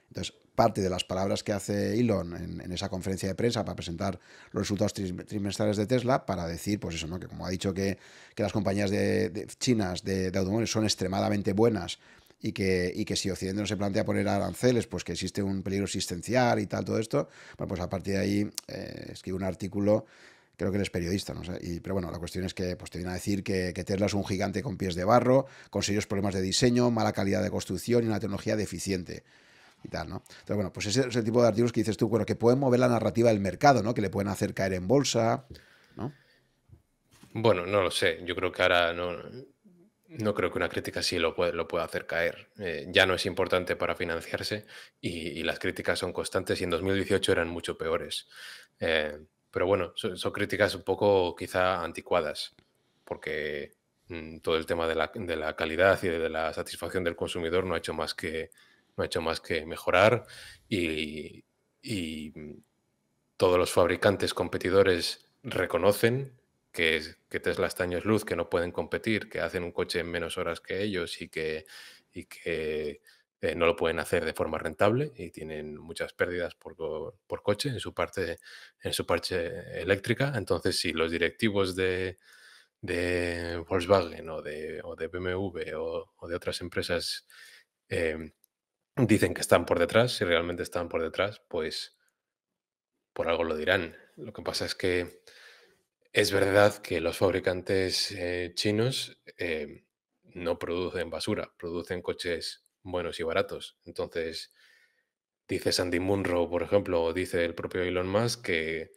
Entonces, parte de las palabras que hace Elon en, esa conferencia de prensa para presentar los resultados trimestrales de Tesla, para decir, pues eso, ¿no? Que como ha dicho que, las compañías de, chinas de, automóviles son extremadamente buenas y que, y que si Occidente no se plantea poner aranceles, pues que existe un peligro existencial y tal, todo esto, bueno, pues a partir de ahí eh, escribe un artículo creo que él es periodista, no. Y, pero bueno, la cuestión es que pues, te viene a decir que, Tesla es un gigante con pies de barro, con serios problemas de diseño, mala calidad de construcción y una tecnología deficiente. Y tal, ¿no? Entonces, bueno, pues ese es el tipo de artículos que dices tú, bueno, que pueden mover la narrativa del mercado, ¿no? Que le pueden hacer caer en bolsa, ¿no? Bueno, no lo sé. Yo creo que ahora no, no creo que una crítica sí lo pueda, lo pueda hacer caer. Eh, ya no es importante para financiarse y, las críticas son constantes y en 2018 eran mucho peores. Eh, pero bueno, son, críticas un poco quizá anticuadas, porque mm, todo el tema de la, de la, calidad y de la satisfacción del consumidor no ha hecho más que, no ha hecho más que mejorar y, mm, todos los fabricantes competidores reconocen que, que Tesla está años luz, que no pueden competir, que hacen un coche en menos horas que ellos y que, y que eh, no lo pueden hacer de forma rentable y tienen muchas pérdidas por, coche en su parte en su parte eléctrica. Entonces, si los directivos de, Volkswagen o de, o de BMW o, de otras empresas em, dicen que están por detrás, si realmente están por detrás, pues por algo lo dirán. Lo que pasa es que es verdad que los fabricantes eh, chinos em, no producen basura, producen coches buenos y baratos. Entonces, dice Sandy Munro, por ejemplo, o dice el propio Elon Musk que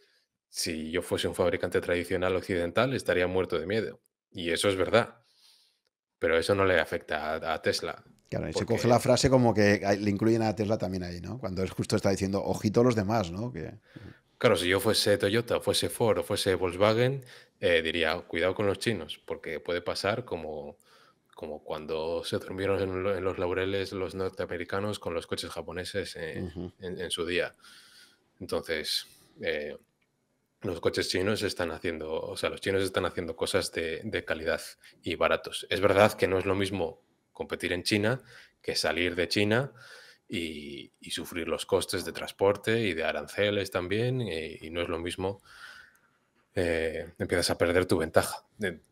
si yo fuese un fabricante tradicional occidental estaría muerto de miedo. Y eso es verdad. Pero eso no le afecta a, Tesla. Claro, y se coge la frase como que le incluyen a Tesla también ahí, ¿no? Cuando él justo está diciendo, ojito a los demás, ¿no? Que... Claro, si yo fuese Toyota, fuese Ford o fuese Volkswagen, eh, diría, cuidado con los chinos, porque puede pasar como como cuando se durmieron en, los laureles los norteamericanos con los coches japoneses en, su día. Entonces, eh, los coches chinos están haciendo, o sea, los chinos están haciendo cosas de, calidad y baratos. Es verdad que no es lo mismo competir en China que salir de China y, sufrir los costes de transporte y de aranceles también, y, y no es lo mismo eh, empiezas a perder tu ventaja.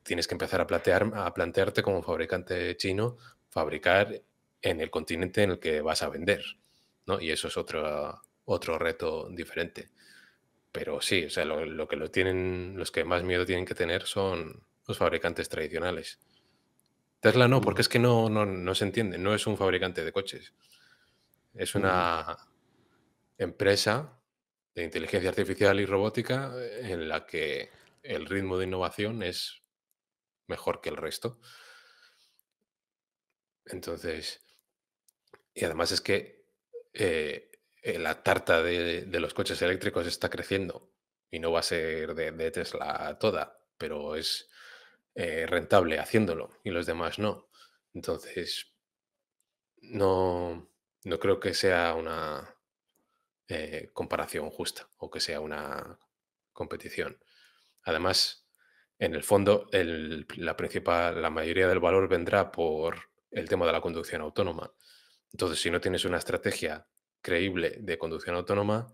tienes que empezar a, plantear, a plantearte como fabricante chino fabricar en el continente en el que vas a vender, ¿no? Y eso es otro, otro reto diferente. Pero sí, o sea, lo, que lo tienen, los que más miedo tienen que tener son los fabricantes tradicionales. Tesla no, porque es que no, no, se entiende, no es un fabricante de coches. Es una empresa de inteligencia artificial y robótica eh, en la que el ritmo de innovación es mejor que el resto. Entonces, y además es que eh, eh, la tarta de, los coches eléctricos está creciendo y no va a ser de, Tesla toda, pero es rentable haciéndolo y los demás no. Entonces, no, no creo que sea una, eh, comparación justa o que sea una competición. Además, en el fondo, la principal, la mayoría del valor vendrá por el tema de la conducción autónoma. Entonces, si no tienes una estrategia creíble de conducción autónoma,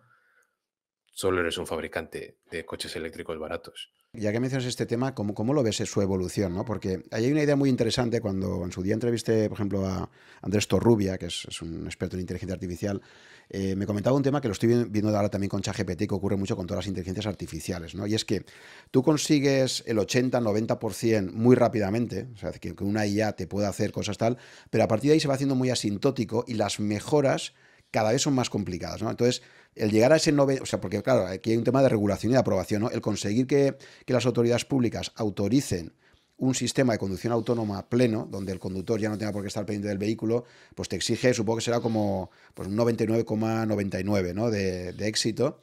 solo eres un fabricante de coches eléctricos baratos. Ya que mencionas este tema, ¿cómo, cómo lo ves su evolución? ¿no? Porque hay una idea muy interesante cuando en su día entrevisté, por ejemplo, a Andrés Torrubia, que es, un experto en inteligencia artificial, eh, me comentaba un tema que lo estoy viendo ahora también con ChatGPT, que ocurre mucho con todas las inteligencias artificiales, ¿no? Y es que tú consigues el 80-90% muy rápidamente, o sea, que, que una IA te puede hacer cosas tal, pero a partir de ahí se va haciendo muy asintótico y las mejoras cada vez son más complicadas, ¿no? Entonces, el llegar a ese 90, o sea, porque claro, aquí hay un tema de regulación y de aprobación, ¿no? El conseguir que, las autoridades públicas autoricen un sistema de conducción autónoma pleno, donde el conductor ya no tenga por qué estar pendiente del vehículo, pues te exige, supongo que será como pues un 99,99 ¿no? de, de, éxito.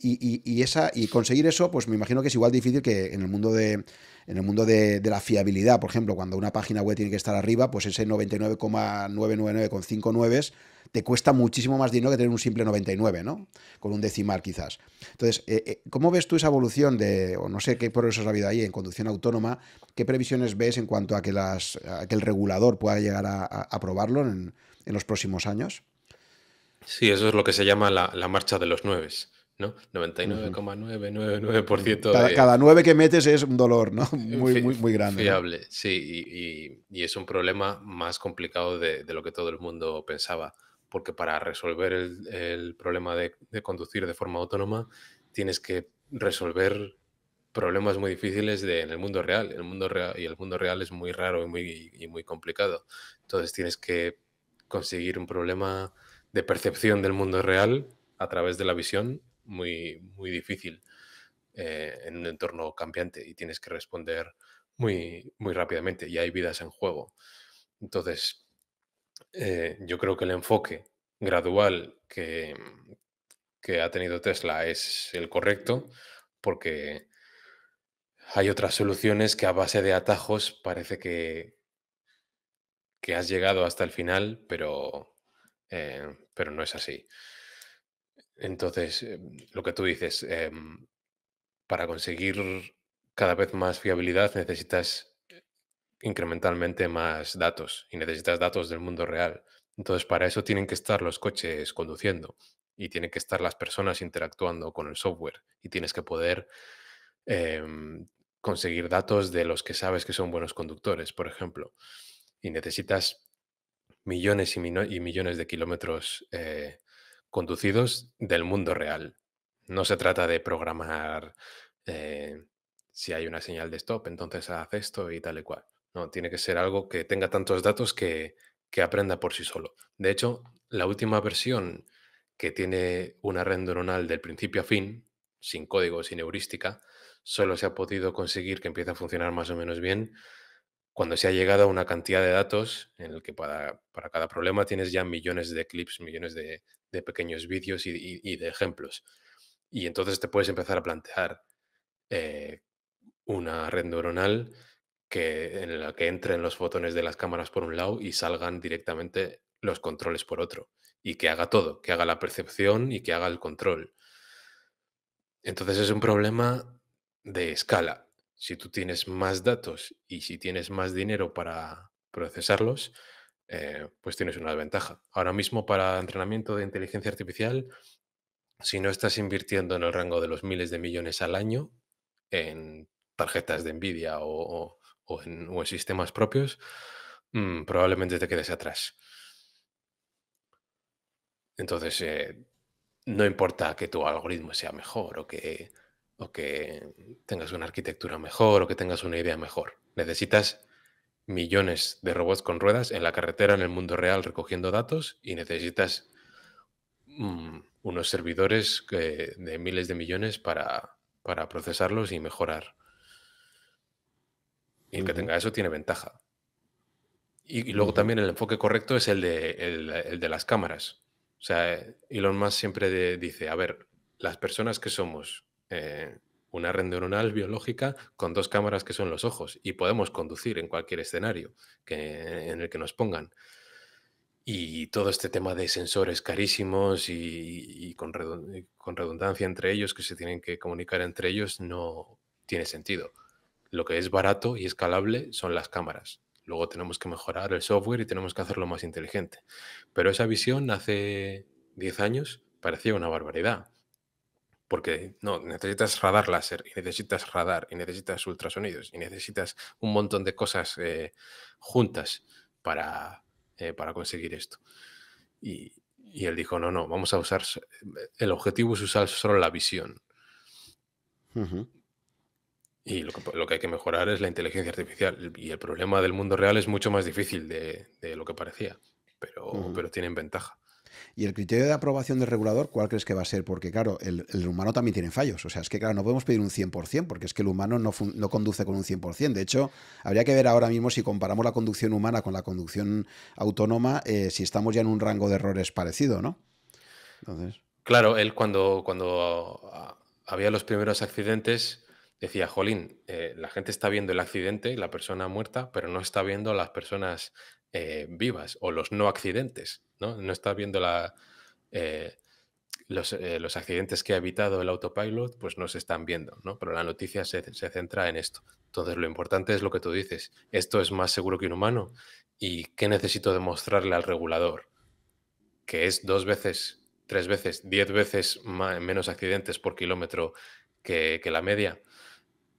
Y, esa, y conseguir eso, pues me imagino que es igual difícil que en el mundo de, en el mundo de, la fiabilidad, por ejemplo, cuando una página web tiene que estar arriba, pues ese 99,999,59 te cuesta muchísimo más dinero que tener un simple 99, ¿no? Con un decimal quizás. Entonces, eh, eh, ¿cómo ves tú esa evolución de, o no sé qué progresos ha habido ahí en conducción autónoma? ¿Qué previsiones ves en cuanto a que, las, que el regulador pueda llegar a, aprobarlo en, los próximos años? Sí, eso es lo que se llama la, marcha de los nueves. ¿no? 99,999% cada, cada 9 que metes es un dolor, ¿no? Muy, muy, muy grande. Fiable, sí, y, es un problema más complicado de, lo que todo el mundo pensaba porque para resolver el, problema de, conducir de forma autónoma tienes que resolver problemas muy difíciles de, en el mundo real. El mundo real. Y el mundo real es muy raro y muy, muy complicado. Entonces tienes que conseguir un problema de percepción del mundo real a través de la visión muy, muy difícil eh, en un entorno cambiante y tienes que responder muy, muy rápidamente y hay vidas en juego. Entonces, eh, yo creo que el enfoque gradual que, que ha tenido Tesla es el correcto porque hay otras soluciones que a base de atajos parece que, que has llegado hasta el final, pero, eh, pero no es así. Entonces, em, lo que tú dices, em, para conseguir cada vez más fiabilidad necesitas incrementalmente más datos y necesitas datos del mundo real. Entonces, para eso tienen que estar los coches conduciendo y tienen que estar las personas interactuando con el software y tienes que poder em, conseguir datos de los que sabes que son buenos conductores, por ejemplo. Y necesitas millones y, millones de kilómetros eh, conducidos del mundo real. No se trata de programar eh, si hay una señal de stop, entonces haz esto y tal y cual. Tiene que ser algo que tenga tantos datos que, aprenda por sí solo. De hecho, la última versión que tiene una red neuronal del principio a fin, sin código, sin heurística, solo se ha podido conseguir que empiece a funcionar más o menos bien cuando se ha llegado a una cantidad de datos en el que para, cada problema tienes ya millones de clips, millones de, pequeños vídeos y, de ejemplos. Y entonces te puedes empezar a plantear eh, una red neuronal que, en la que entren los fotones de las cámaras por un lado y salgan directamente los controles por otro. Y que haga todo, que haga la percepción y que haga el control. Entonces es un problema de escala. Si tú tienes más datos y si tienes más dinero para procesarlos, eh, pues tienes una ventaja. Ahora mismo para entrenamiento de inteligencia artificial, si no estás invirtiendo en el rango de los miles de millones al año en tarjetas de Nvidia o, o en, sistemas propios, mm, probablemente te quedes atrás. Entonces, eh, no importa que tu algoritmo sea mejor o que, o que tengas una arquitectura mejor o que tengas una idea mejor. Necesitas millones de robots con ruedas en la carretera, en el mundo real, recogiendo datos y necesitas mm, unos servidores de miles de millones para, para procesarlos y mejorar y el que tenga eso tiene ventaja. Y, luego también el enfoque correcto es el de, el, de las cámaras. O sea, Elon Musk siempre dice, a ver, las personas que somos eh, una red neuronal biológica con dos cámaras que son los ojos y podemos conducir en cualquier escenario que, en el que nos pongan. Y todo este tema de sensores carísimos y, con, con redundancia entre ellos, que se tienen que comunicar entre ellos, no tiene sentido. Lo que es barato y escalable son las cámaras. Luego tenemos que mejorar el software y tenemos que hacerlo más inteligente. Pero esa visión hace 10 años parecía una barbaridad. Porque no, necesitas radar láser y necesitas radar y necesitas ultrasonidos y necesitas un montón de cosas eh, juntas para, eh, para conseguir esto. Y, él dijo, no, no, vamos a usar, el objetivo es usar solo la visión. Y lo que, hay que mejorar es la inteligencia artificial. Y el problema del mundo real es mucho más difícil de, lo que parecía, pero, pero tienen ventaja. ¿Y el criterio de aprobación del regulador cuál crees que va a ser? Porque claro, el, humano también tiene fallos. O sea, es que claro, no podemos pedir un 100%, porque es que el humano no, no conduce con un 100%. De hecho, habría que ver ahora mismo si comparamos la conducción humana con la conducción autónoma, eh, si estamos ya en un rango de errores parecido, ¿no? Entonces... Claro, él cuando, cuando había los primeros accidentes decía, Jolín, eh, la gente está viendo el accidente, la persona muerta, pero no está viendo las personas eh, vivas o los no accidentes, ¿no? No está viendo la, eh, los, accidentes que ha evitado el autopilot, pues no se están viendo, ¿no? Pero la noticia se, se centra en esto. Entonces, lo importante es lo que tú dices. Esto es más seguro que un humano. ¿Y qué necesito demostrarle al regulador? Que es dos veces tres veces, diez veces menos accidentes por kilómetro que, la media.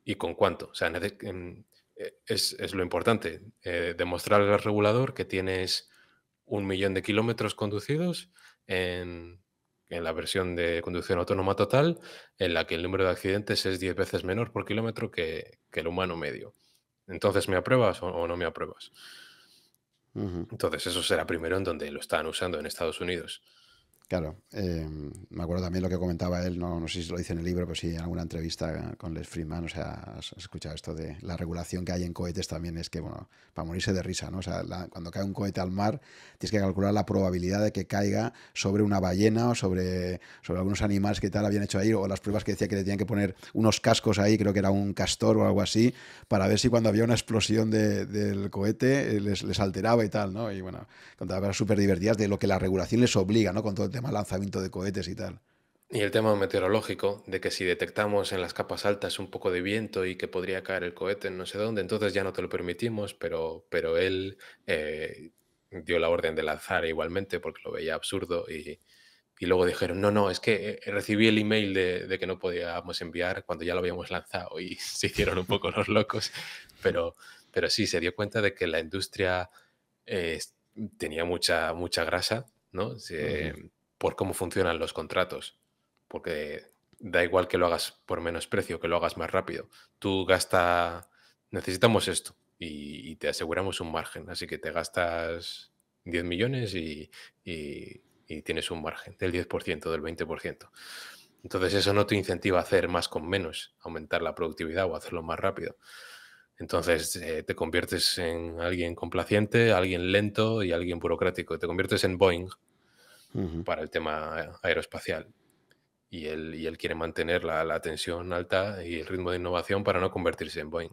¿Y con cuánto? O sea, em, e, es, lo importante, eh, demostrarle al regulador que tienes un millón de kilómetros conducidos en, la versión de conducción autónoma total, en la que el número de accidentes es diez veces menor por kilómetro que, el humano medio. Entonces, ¿me apruebas o, no me apruebas? Entonces, eso será primero en donde lo están usando en Estados Unidos. Claro, em, me acuerdo también lo que comentaba él, no, sé si lo dice en el libro, pero sí en alguna entrevista con Les Freeman, o sea, has escuchado esto de la regulación que hay en cohetes también es que, bueno, para morirse de risa, ¿no? O sea, cuando cae un cohete al mar, tienes que calcular la probabilidad de que caiga sobre una ballena o sobre, sobre algunos animales que tal habían hecho ahí, o las pruebas que decía que le tenían que poner unos cascos ahí, creo que era un castor o algo así, para ver si cuando había una explosión del cohete eh, les, les, alteraba y tal, ¿no? Y bueno, contaba cosas súper divertidas de lo que la regulación les obliga, ¿no? Con todo el tema lanzamiento de cohetes y tal. Y el tema meteorológico, de que si detectamos en las capas altas un poco de viento y que podría caer el cohete en no sé dónde, entonces ya no te lo permitimos, pero, pero él eh, dio la orden de lanzar igualmente porque lo veía absurdo y, luego dijeron, no, no, es que eh, recibí el email de, que no podíamos enviar cuando ya lo habíamos lanzado y se hicieron un poco los locos, pero, pero sí, se dio cuenta de que la industria eh, tenía mucha, mucha grasa, ¿no? Por cómo funcionan los contratos. Porque da igual que lo hagas por menos precio, que lo hagas más rápido. Tú gasta, necesitamos esto y, te aseguramos un margen. Así que te gastas 10 millones y, tienes un margen del 10%, del 20%. Entonces eso no te incentiva a hacer más con menos, aumentar la productividad o hacerlo más rápido. Entonces eh, te conviertes en alguien complaciente, alguien lento y alguien burocrático. Te conviertes en Boeing, para el tema aeroespacial. Y él, y él quiere mantener la, la, tensión alta y el ritmo de innovación para no convertirse en Boeing.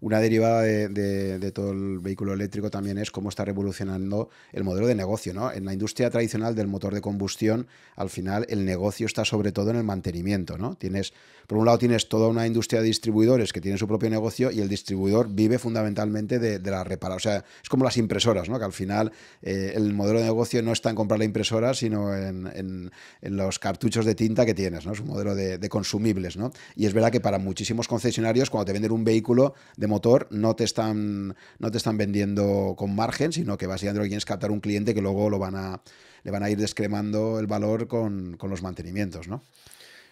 Una derivada de, todo el vehículo eléctrico también es cómo está revolucionando el modelo de negocio. ¿no? En la industria tradicional del motor de combustión, al final el negocio está sobre todo en el mantenimiento. ¿no? Tienes, por un lado tienes toda una industria de distribuidores que tiene su propio negocio y el distribuidor vive fundamentalmente de, la reparación. O sea, es como las impresoras, ¿no? que al final eh, el modelo de negocio no está en comprar la impresora, sino en, los cartuchos de tinta que tienes. ¿no? Es un modelo de, consumibles. ¿no? Y es verdad que para muchísimos concesionarios, cuando te venden un vehículo de motor no te están, no te están vendiendo con margen, sino que básicamente lo que quieres captar un cliente que luego lo van a, le van a ir descremando el valor con, los mantenimientos, ¿no?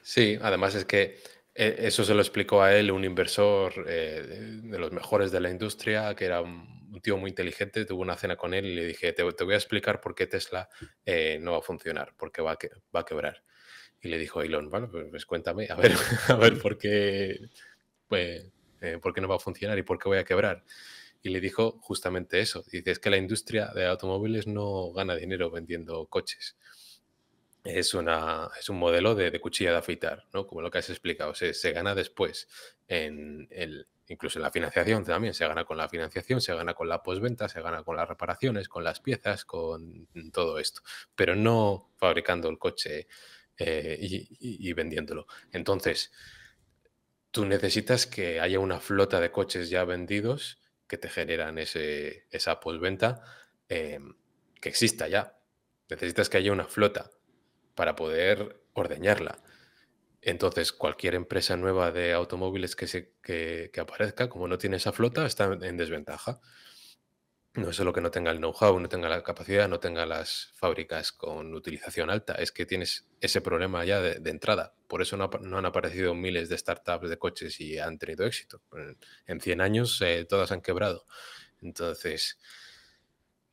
Sí, además es que eh, eso se lo explicó a él un inversor eh, de los mejores de la industria, que era un, tío muy inteligente, tuvo una cena con él y le dije, te, voy a explicar por qué Tesla eh, no va a funcionar, porque va a, va a quebrar. Y le dijo a Elon, bueno, pues, pues, cuéntame, a ver, a ver por qué, pues, eh, ¿por qué no va a funcionar y por qué voy a quebrar? Y le dijo justamente eso. Dice, es que la industria de automóviles no gana dinero vendiendo coches. Es, una, es un modelo de, cuchilla de afeitar, ¿no? Como lo que has explicado. Se, se gana después en el, incluso en la financiación también. Se gana con la financiación, se gana con la postventa, se gana con las reparaciones, con las piezas, con todo esto. Pero no fabricando el coche eh, y vendiéndolo. Entonces, tú necesitas que haya una flota de coches ya vendidos que te generan ese, esa postventa em, que exista ya. Necesitas que haya una flota para poder ordeñarla. Entonces, cualquier empresa nueva de automóviles que, se, que aparezca, como no tiene esa flota, está en desventaja. No es solo que no tenga el know-how, no tenga la capacidad, no tenga las fábricas con utilización alta, es que tienes ese problema ya de, entrada. Por eso no, han aparecido miles de startups de coches y han tenido éxito. En 100 años eh, todas han quebrado. Entonces,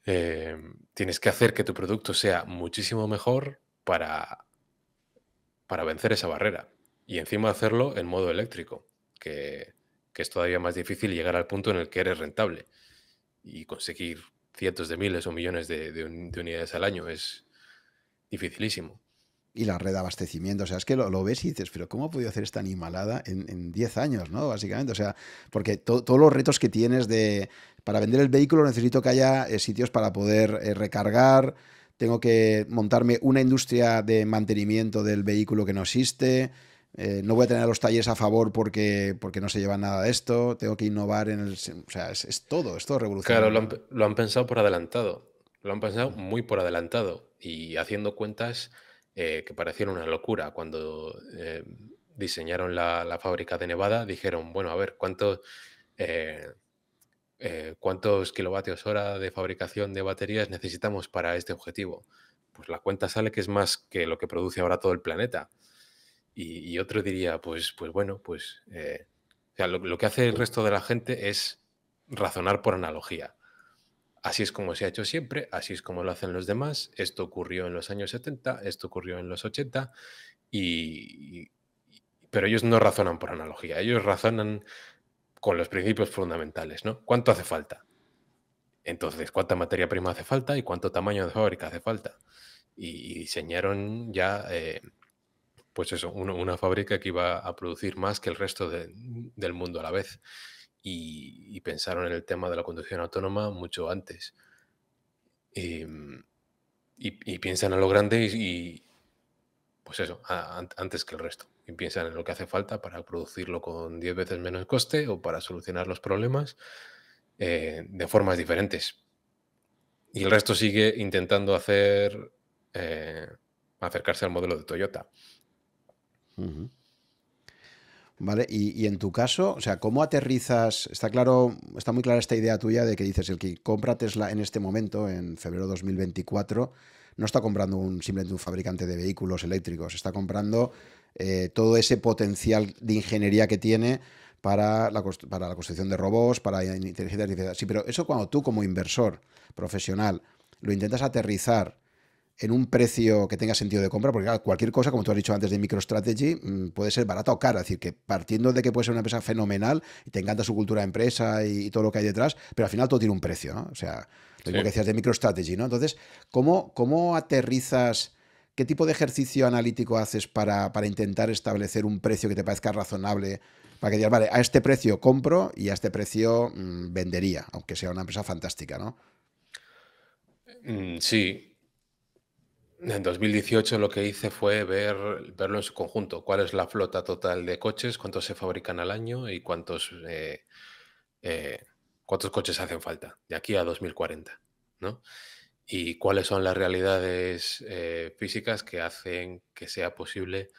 eh, tienes que hacer que tu producto sea muchísimo mejor para, para vencer esa barrera. Y encima hacerlo en modo eléctrico, que, que es todavía más difícil llegar al punto en el que eres rentable y conseguir cientos de miles o millones de, unidades al año es dificilísimo. y la red de abastecimiento. O sea, es que lo, ves y dices, pero ¿cómo ha podido hacer esta animalada en 10 años, ¿no? Básicamente, o sea, porque todos los retos que tienes de, para vender el vehículo necesito que haya eh, sitios para poder eh, recargar, tengo que montarme una industria de mantenimiento del vehículo que no existe, eh, no voy a tener los talleres a favor porque, porque no se lleva nada de esto, tengo que innovar en el... O sea, es, todo, es todo revolucionario. Claro, lo han, pensado por adelantado, lo han pensado muy por adelantado y haciendo cuentas que parecieron una locura. Cuando diseñaron la, fábrica de Nevada, dijeron, bueno, a ver, ¿cuánto, ¿cuántos kilovatios hora de fabricación de baterías necesitamos para este objetivo? Pues la cuenta sale que es más que lo que produce ahora todo el planeta. Y, otro diría, pues, pues bueno, pues eh, lo, que hace el resto de la gente es razonar por analogía. Así es como se ha hecho siempre, así es como lo hacen los demás. Esto ocurrió en los años 70, esto ocurrió en los 80, y, pero ellos no razonan por analogía, ellos razonan con los principios fundamentales, ¿no? ¿Cuánto hace falta? Entonces, ¿cuánta materia prima hace falta y cuánto tamaño de fábrica hace falta? Y, diseñaron ya eh, pues eso, una, fábrica que iba a producir más que el resto del mundo a la vez. Y, pensaron en el tema de la conducción autónoma mucho antes. Em, y, piensan a lo grande y, pues eso, antes que el resto. Y piensan en lo que hace falta para producirlo con 10 veces menos coste o para solucionar los problemas eh, de formas diferentes. Y el resto sigue intentando hacer, eh, acercarse al modelo de Toyota. Vale, y, en tu caso, o sea, ¿cómo aterrizas? Está claro, está muy clara esta idea tuya de que dices, el que compra Tesla en este momento, en febrero de 2024, no está comprando un, simplemente un fabricante de vehículos eléctricos, está comprando eh, todo ese potencial de ingeniería que tiene para la, para la construcción de robots, para inteligencia artificial. Sí, pero eso cuando tú como inversor profesional lo intentas aterrizar en un precio que tenga sentido de compra, porque cualquier cosa, como tú has dicho antes de MicroStrategy, mm, puede ser barata o cara. Es decir, que partiendo de que puede ser una empresa fenomenal y te encanta su cultura de empresa y, todo lo que hay detrás, pero al final todo tiene un precio, ¿no? O sea, lo que decías de MicroStrategy, ¿no? Entonces, ¿cómo, cómo aterrizas? ¿Qué tipo de ejercicio analítico haces para, para intentar establecer un precio que te parezca razonable? Para que digas, vale, a este precio compro y a este precio mm, vendería, aunque sea una empresa fantástica, ¿no? Mm, sí, en 2018 lo que hice fue ver, verlo en su conjunto. ¿Cuál es la flota total de coches? ¿Cuántos se fabrican al año? ¿Y cuántos, eh, eh, cuántos coches hacen falta de aquí a 2040? ¿no? ¿Y cuáles son las realidades eh, físicas que hacen que sea posible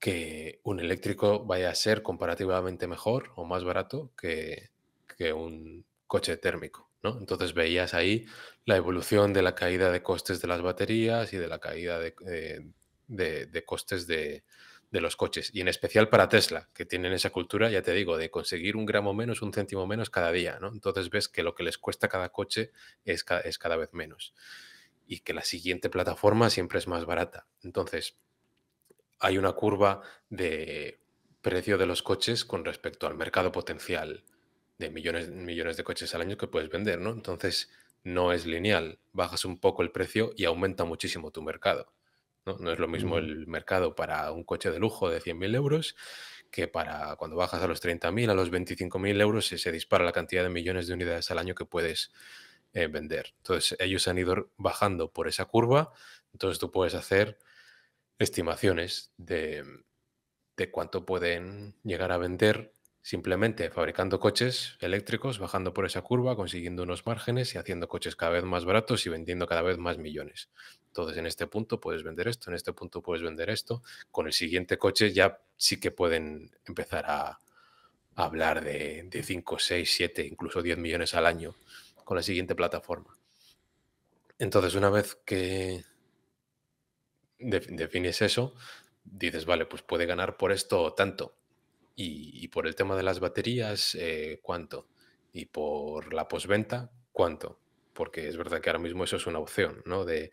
que un eléctrico vaya a ser comparativamente mejor o más barato que, que un coche térmico? Entonces veías ahí la evolución de la caída de costes de las baterías y de la caída de, eh, costes de, los coches. Y en especial para Tesla, que tienen esa cultura, ya te digo, de conseguir un gramo menos, un céntimo menos cada día, ¿no? Entonces ves que lo que les cuesta cada coche es, es cada vez menos. Y que la siguiente plataforma siempre es más barata. Entonces, hay una curva de precio de los coches con respecto al mercado potencial de millones, millones de coches al año que puedes vender, ¿no? Entonces, no es lineal. Bajas un poco el precio y aumenta muchísimo tu mercado. No, no es lo mismo el mercado para un coche de lujo de 100.000 euros que para cuando bajas a los 30.000, a los 25.000 euros se dispara la cantidad de millones de unidades al año que puedes eh, vender. Entonces, ellos han ido bajando por esa curva. Entonces, tú puedes hacer estimaciones de, de cuánto pueden llegar a vender simplemente fabricando coches eléctricos, bajando por esa curva, consiguiendo unos márgenes y haciendo coches cada vez más baratos y vendiendo cada vez más millones. Entonces, en este punto puedes vender esto, en este punto puedes vender esto. Con el siguiente coche ya sí que pueden empezar a, hablar de, 5, 6, 7, incluso 10 millones al año con la siguiente plataforma. Entonces, una vez que defines eso, dices, vale, pues puede ganar por esto tanto y, por el tema de las baterías, eh, ¿cuánto? Y por la posventa, ¿cuánto? Porque es verdad que ahora mismo eso es una opción, ¿no? De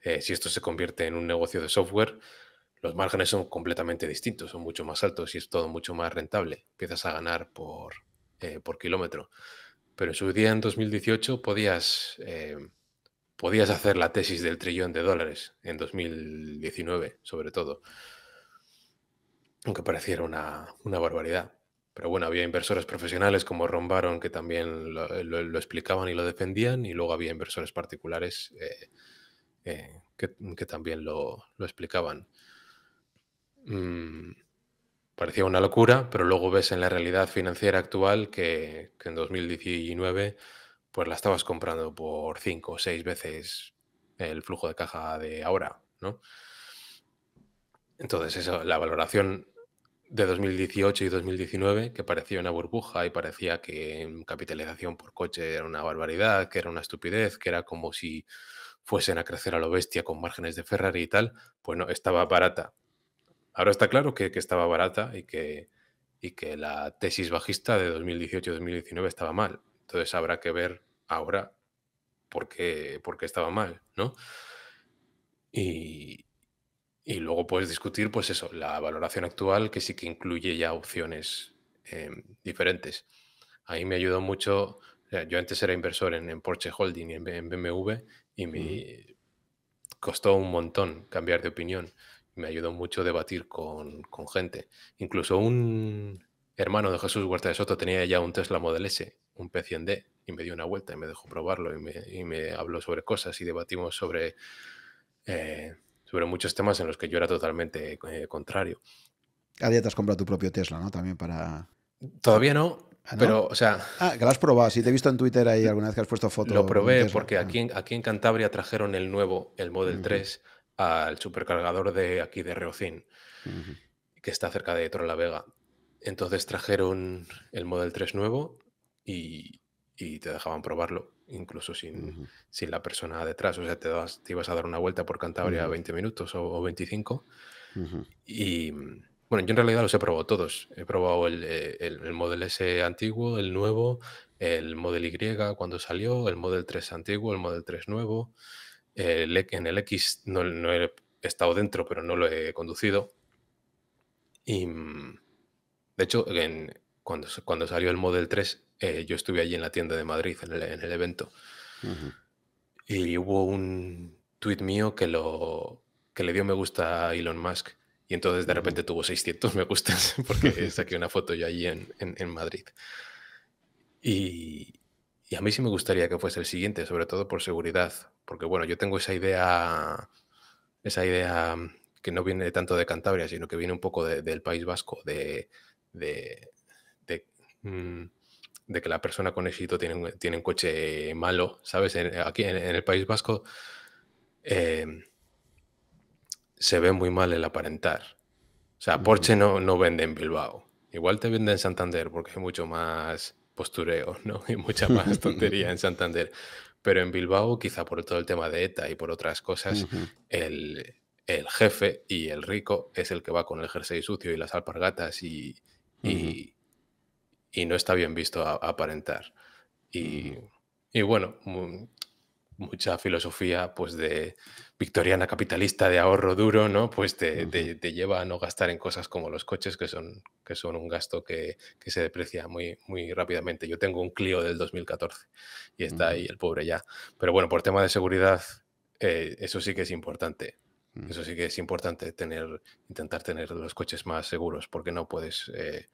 eh, si esto se convierte en un negocio de software, los márgenes son completamente distintos, son mucho más altos y es todo mucho más rentable. Empiezas a ganar por, eh, por kilómetro. Pero en su día, en 2018, podías podías hacer la tesis del trillón de dólares en 2019, sobre todo. Aunque pareciera una, barbaridad. Pero bueno, había inversores profesionales como Ron Baron que también lo, explicaban y lo defendían, y luego había inversores particulares eh, eh, que, también lo, explicaban. Mm, parecía una locura, pero luego ves en la realidad financiera actual que, que en 2019 pues la estabas comprando por cinco o seis veces el flujo de caja de ahora, ¿no? Entonces, eso, la valoración de 2018 y 2019, que parecía una burbuja y parecía que capitalización por coche era una barbaridad, que era una estupidez, que era como si fuesen a crecer a lo bestia con márgenes de Ferrari y tal, pues no, estaba barata. Ahora está claro que, estaba barata y que, y que la tesis bajista de 2018-2019 estaba mal. Entonces habrá que ver ahora por qué, estaba mal, ¿no? Y, luego puedes discutir, pues eso, la valoración actual que sí que incluye ya opciones em, diferentes. Ahí me ayudó mucho, yo antes era inversor en, Porsche Holding y en, BMW y me costó un montón cambiar de opinión. Me ayudó mucho debatir con, con gente. Incluso un hermano de Jesús Huerta de Soto tenía ya un Tesla Model S, un P100D, y me dio una vuelta y me dejó probarlo y me, habló sobre cosas y debatimos sobre, eh, sobre muchos temas en los que yo era totalmente eh, contrario. A día te has comprado tu propio Tesla, ¿no? También para... Todavía no, ¿Ah, pero, o sea... Ah, que lo has probado. Sí, te he visto en Twitter ahí alguna vez que has puesto fotos. Lo probé porque aquí en, aquí en Cantabria trajeron el nuevo, el Model 3, al supercargador de aquí de Reocín, que está cerca de Vega Entonces trajeron el Model 3 nuevo y, y te dejaban probarlo, incluso sin, sin la persona detrás. O sea, te, te, ibas a dar una vuelta por Cantabria 20 minutos o, 25. Y bueno, yo en realidad los he probado todos. He probado el, eh, el, Model S antiguo, el nuevo, el Model Y cuando salió, el Model 3 antiguo, el Model 3 nuevo. El, en el X no, no he estado dentro, pero no lo he conducido. Y mm, de hecho, en, cuando, cuando salió el Model 3 eh, yo estuve allí en la tienda de Madrid, en el, evento, y hubo un tuit mío que, lo, que le dio me gusta a Elon Musk, y entonces de repente tuvo 600 me gustas, porque saqué una foto yo allí en, en, Madrid. Y, y, a mí sí me gustaría que fuese el siguiente, sobre todo por seguridad, porque bueno, yo tengo esa idea, esa idea que no viene tanto de Cantabria, sino que viene un poco del País Vasco, de, de, mm, de que la persona con éxito tiene un, tiene un coche malo, ¿sabes? aquí en, el País Vasco em, se ve muy mal el aparentar. O sea, Porsche no, no vende en Bilbao. Igual te vende en Santander porque hay mucho más postureo, ¿no? Y mucha más tontería en Santander. Pero en Bilbao, quizá por todo el tema de ETA y por otras cosas, el, jefe y el rico es el que va con el jersey sucio y las alpargatas y, y no está bien visto aparentar. Y, y bueno, mucha filosofía pues de victoriana capitalista de ahorro duro, ¿no? Pues te, te, lleva a no gastar en cosas como los coches, que son, que son un gasto que, que, se deprecia muy, muy rápidamente. Yo tengo un Clio del 2014 y está ahí el pobre ya. Pero bueno, por tema de seguridad, eh, eso sí que es importante. Eso sí que es importante tener, intentar tener los coches más seguros, porque no puedes eh,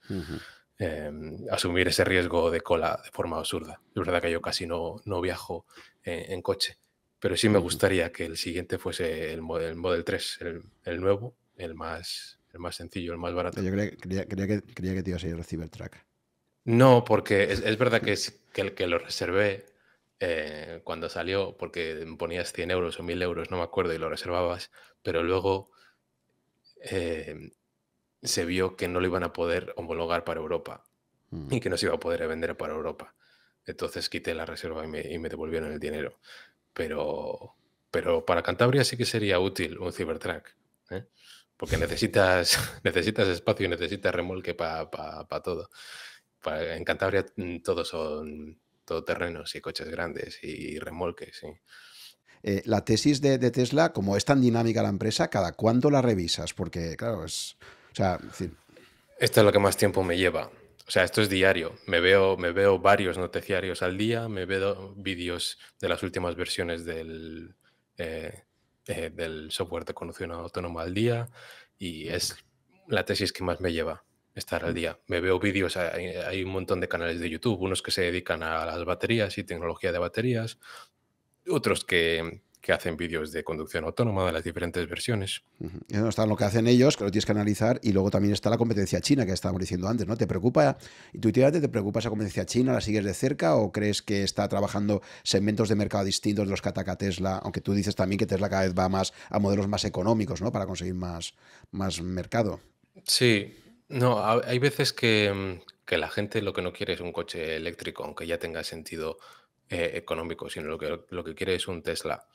Em, asumir ese riesgo de cola de forma absurda. Es verdad que yo casi no, no viajo en, coche, pero sí me gustaría que el siguiente fuese el Model, Model 3, el, nuevo, el más, el más sencillo, el más barato. Yo creía, que, creía que te ibas a ir al Cybertruck. No, porque es, es verdad que, es, que, el, que lo reservé eh, cuando salió, porque ponías 100 euros o 1000 euros, no me acuerdo, y lo reservabas, pero luego eh, se vio que no lo iban a poder homologar para Europa y mm. que no se iba a poder vender para Europa. Entonces quité la reserva y me, devolvieron el dinero. Pero, pero para Cantabria sí que sería útil un Cybertruck. ¿eh? Porque necesitas, necesitas espacio y necesitas remolque para todo. en Cantabria mm, todos son todoterrenos y coches grandes y remolques. Eh, la tesis de, de, Tesla, como es tan dinámica la empresa, ¿cada cuándo la revisas? Porque, claro, es, o sea, Esto es lo que más tiempo me lleva. O sea, esto es diario. Me veo, me veo varios noticiarios al día, me veo vídeos de las últimas versiones del, eh, eh, software de conducción autónoma al día y es la tesis que más me lleva estar al día. Me veo vídeos, hay, un montón de canales de YouTube, unos que se dedican a las baterías y tecnología de baterías, otros que, que hacen vídeos de conducción autónoma de las diferentes versiones. Y no está lo que hacen ellos, que lo tienes que analizar, y luego también está la competencia china que estábamos diciendo antes, ¿no? ¿Te preocupa, intuitivamente, te preocupa esa competencia china? ¿La sigues de cerca o crees que está trabajando segmentos de mercado distintos de los que ataca Tesla? Aunque tú dices también que Tesla cada vez va más a modelos más económicos, ¿no? Para conseguir más, más mercado. Sí, no, hay veces que, que la gente lo que no quiere es un coche eléctrico, aunque ya tenga sentido eh, económico, sino lo que, lo que quiere es un Tesla,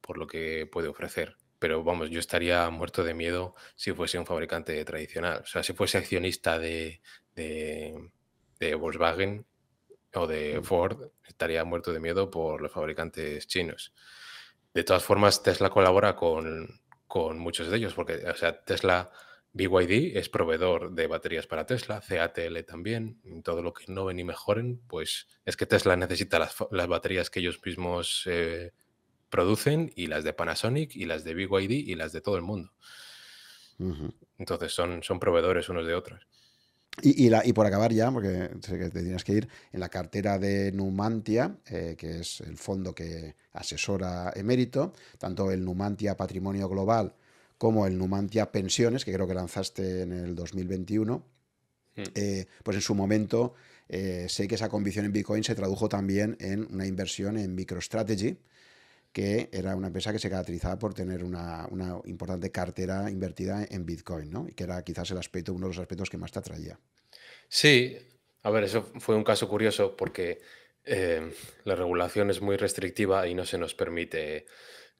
por lo que puede ofrecer. Pero vamos, yo estaría muerto de miedo si fuese un fabricante tradicional. O sea, si fuese accionista de, de, Volkswagen o de mm. Ford, estaría muerto de miedo por los fabricantes chinos. De todas formas, Tesla colabora con, con muchos de ellos, porque o sea, Tesla BYD es proveedor de baterías para Tesla, CATL también, todo lo que innoven y mejoren, pues es que Tesla necesita las, baterías que ellos mismos eh, producen y las de Panasonic y las de BYD y las de todo el mundo. Entonces son, son proveedores unos de otros. Y, y, por acabar ya, porque sé que te tienes que ir, en la cartera de Numantia, eh, que es el fondo que asesora Emérito, tanto el Numantia Patrimonio Global como el Numantia Pensiones, que creo que lanzaste en el 2021, hmm. eh, pues en su momento eh, sé que esa convicción en Bitcoin se tradujo también en una inversión en MicroStrategy, que era una empresa que se caracterizaba por tener una, importante cartera invertida en Bitcoin, ¿no? Y que era quizás el aspecto, uno de los aspectos que más te atraía. Sí, a ver, eso fue un caso curioso porque eh, la regulación es muy restrictiva y no se nos permite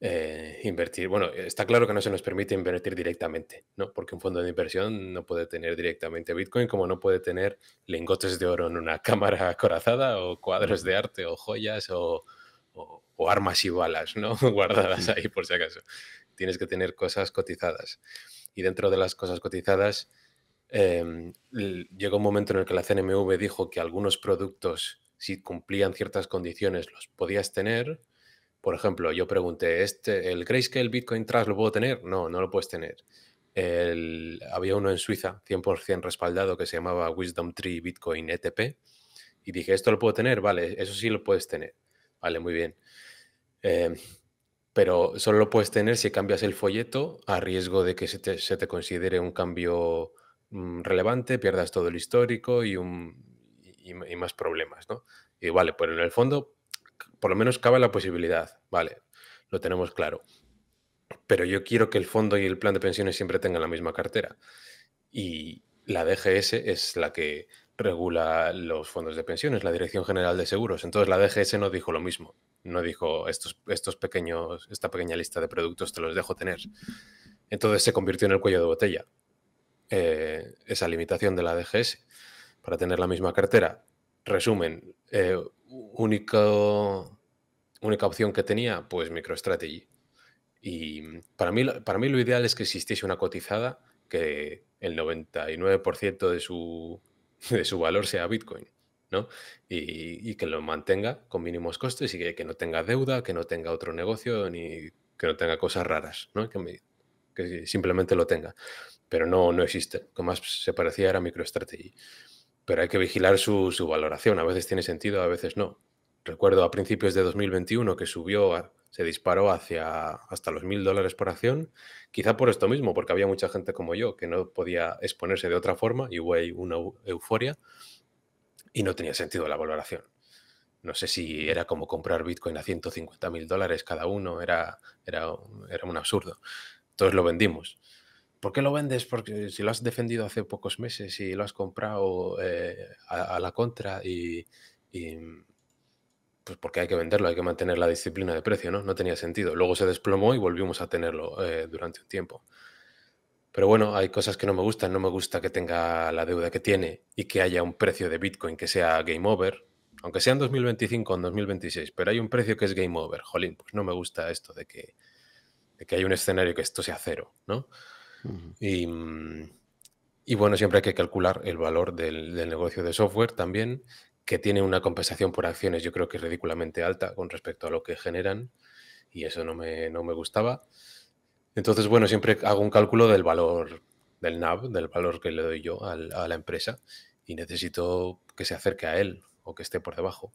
eh, invertir. Bueno, está claro que no se nos permite invertir directamente, ¿no? Porque un fondo de inversión no puede tener directamente Bitcoin, como no puede tener lingotes de oro en una cámara acorazada, o cuadros de arte, o joyas, o, armas y balas, ¿no? Guardadas ahí por si acaso. Tienes que tener cosas cotizadas. Y dentro de las cosas cotizadas, em, llegó un momento en el que la CNMV dijo que algunos productos, si cumplían ciertas condiciones, los podías tener por ejemplo, yo pregunté, ¿este, ¿el Grayscale Bitcoin Trust lo puedo tener? No, no lo puedes tener. había uno en Suiza, 100% respaldado, que se llamaba Wisdom Tree Bitcoin ETP. Y dije, ¿esto lo puedo tener? Vale, eso sí lo puedes tener. Vale, muy bien. Em, pero solo lo puedes tener si cambias el folleto a riesgo de que se te, considere un cambio mm, relevante, pierdas todo el histórico y, y, más problemas, ¿no? Y vale, pues en el fondo por lo menos cabe la posibilidad, vale, lo tenemos claro. Pero yo quiero que el fondo y el plan de pensiones siempre tengan la misma cartera. Y la DGS es la que regula los fondos de pensiones, la Dirección General de Seguros. Entonces la DGS no dijo lo mismo. No dijo estos, pequeños, esta pequeña lista de productos te los dejo tener. Entonces se convirtió en el cuello de botella. Eh, esa limitación de la DGS para tener la misma cartera. Resumen, eh, única opción que tenía, pues MicroStrategy. Y para mí, para mí lo ideal es que existiese una cotizada que el 99% de su, de su valor sea Bitcoin, ¿no? Y, que lo mantenga con mínimos costes y que, no tenga deuda, que no tenga otro negocio, ni que no tenga cosas raras, ¿no? Que, que simplemente lo tenga. Pero no, no existe. Lo que más se parecía era MicroStrategy. Pero hay que vigilar su, valoración. A veces tiene sentido, a veces no. Recuerdo a principios de 2021 que subió, se disparó hacia hasta los mil dólares por acción, quizá por esto mismo, porque había mucha gente como yo que no podía exponerse de otra forma y hubo una euforia y no tenía sentido la valoración. No sé si era como comprar Bitcoin a 150 mil dólares cada uno, era, era, era un absurdo. Entonces lo vendimos. ¿Por qué lo vendes? Porque si lo has defendido hace pocos meses y lo has comprado eh, a, la contra y pues porque hay que venderlo, hay que mantener la disciplina de precio, ¿no? No tenía sentido. Luego se desplomó y volvimos a tenerlo eh, durante un tiempo. Pero bueno, hay cosas que no me gustan. No me gusta que tenga la deuda que tiene y que haya un precio de Bitcoin que sea game over, aunque sea en 2025 o en 2026, pero hay un precio que es game over. Jolín, pues no me gusta esto de que, de que hay un escenario que esto sea cero, ¿no? Y, Y bueno, siempre hay que calcular el valor del, del negocio de software también, que tiene una compensación por acciones, yo creo que ridículamente alta con respecto a lo que generan, y eso no me, no me gustaba. Entonces, bueno, siempre hago un cálculo del valor del NAV, del valor que le doy yo a la empresa, y necesito que se acerque a él o que esté por debajo.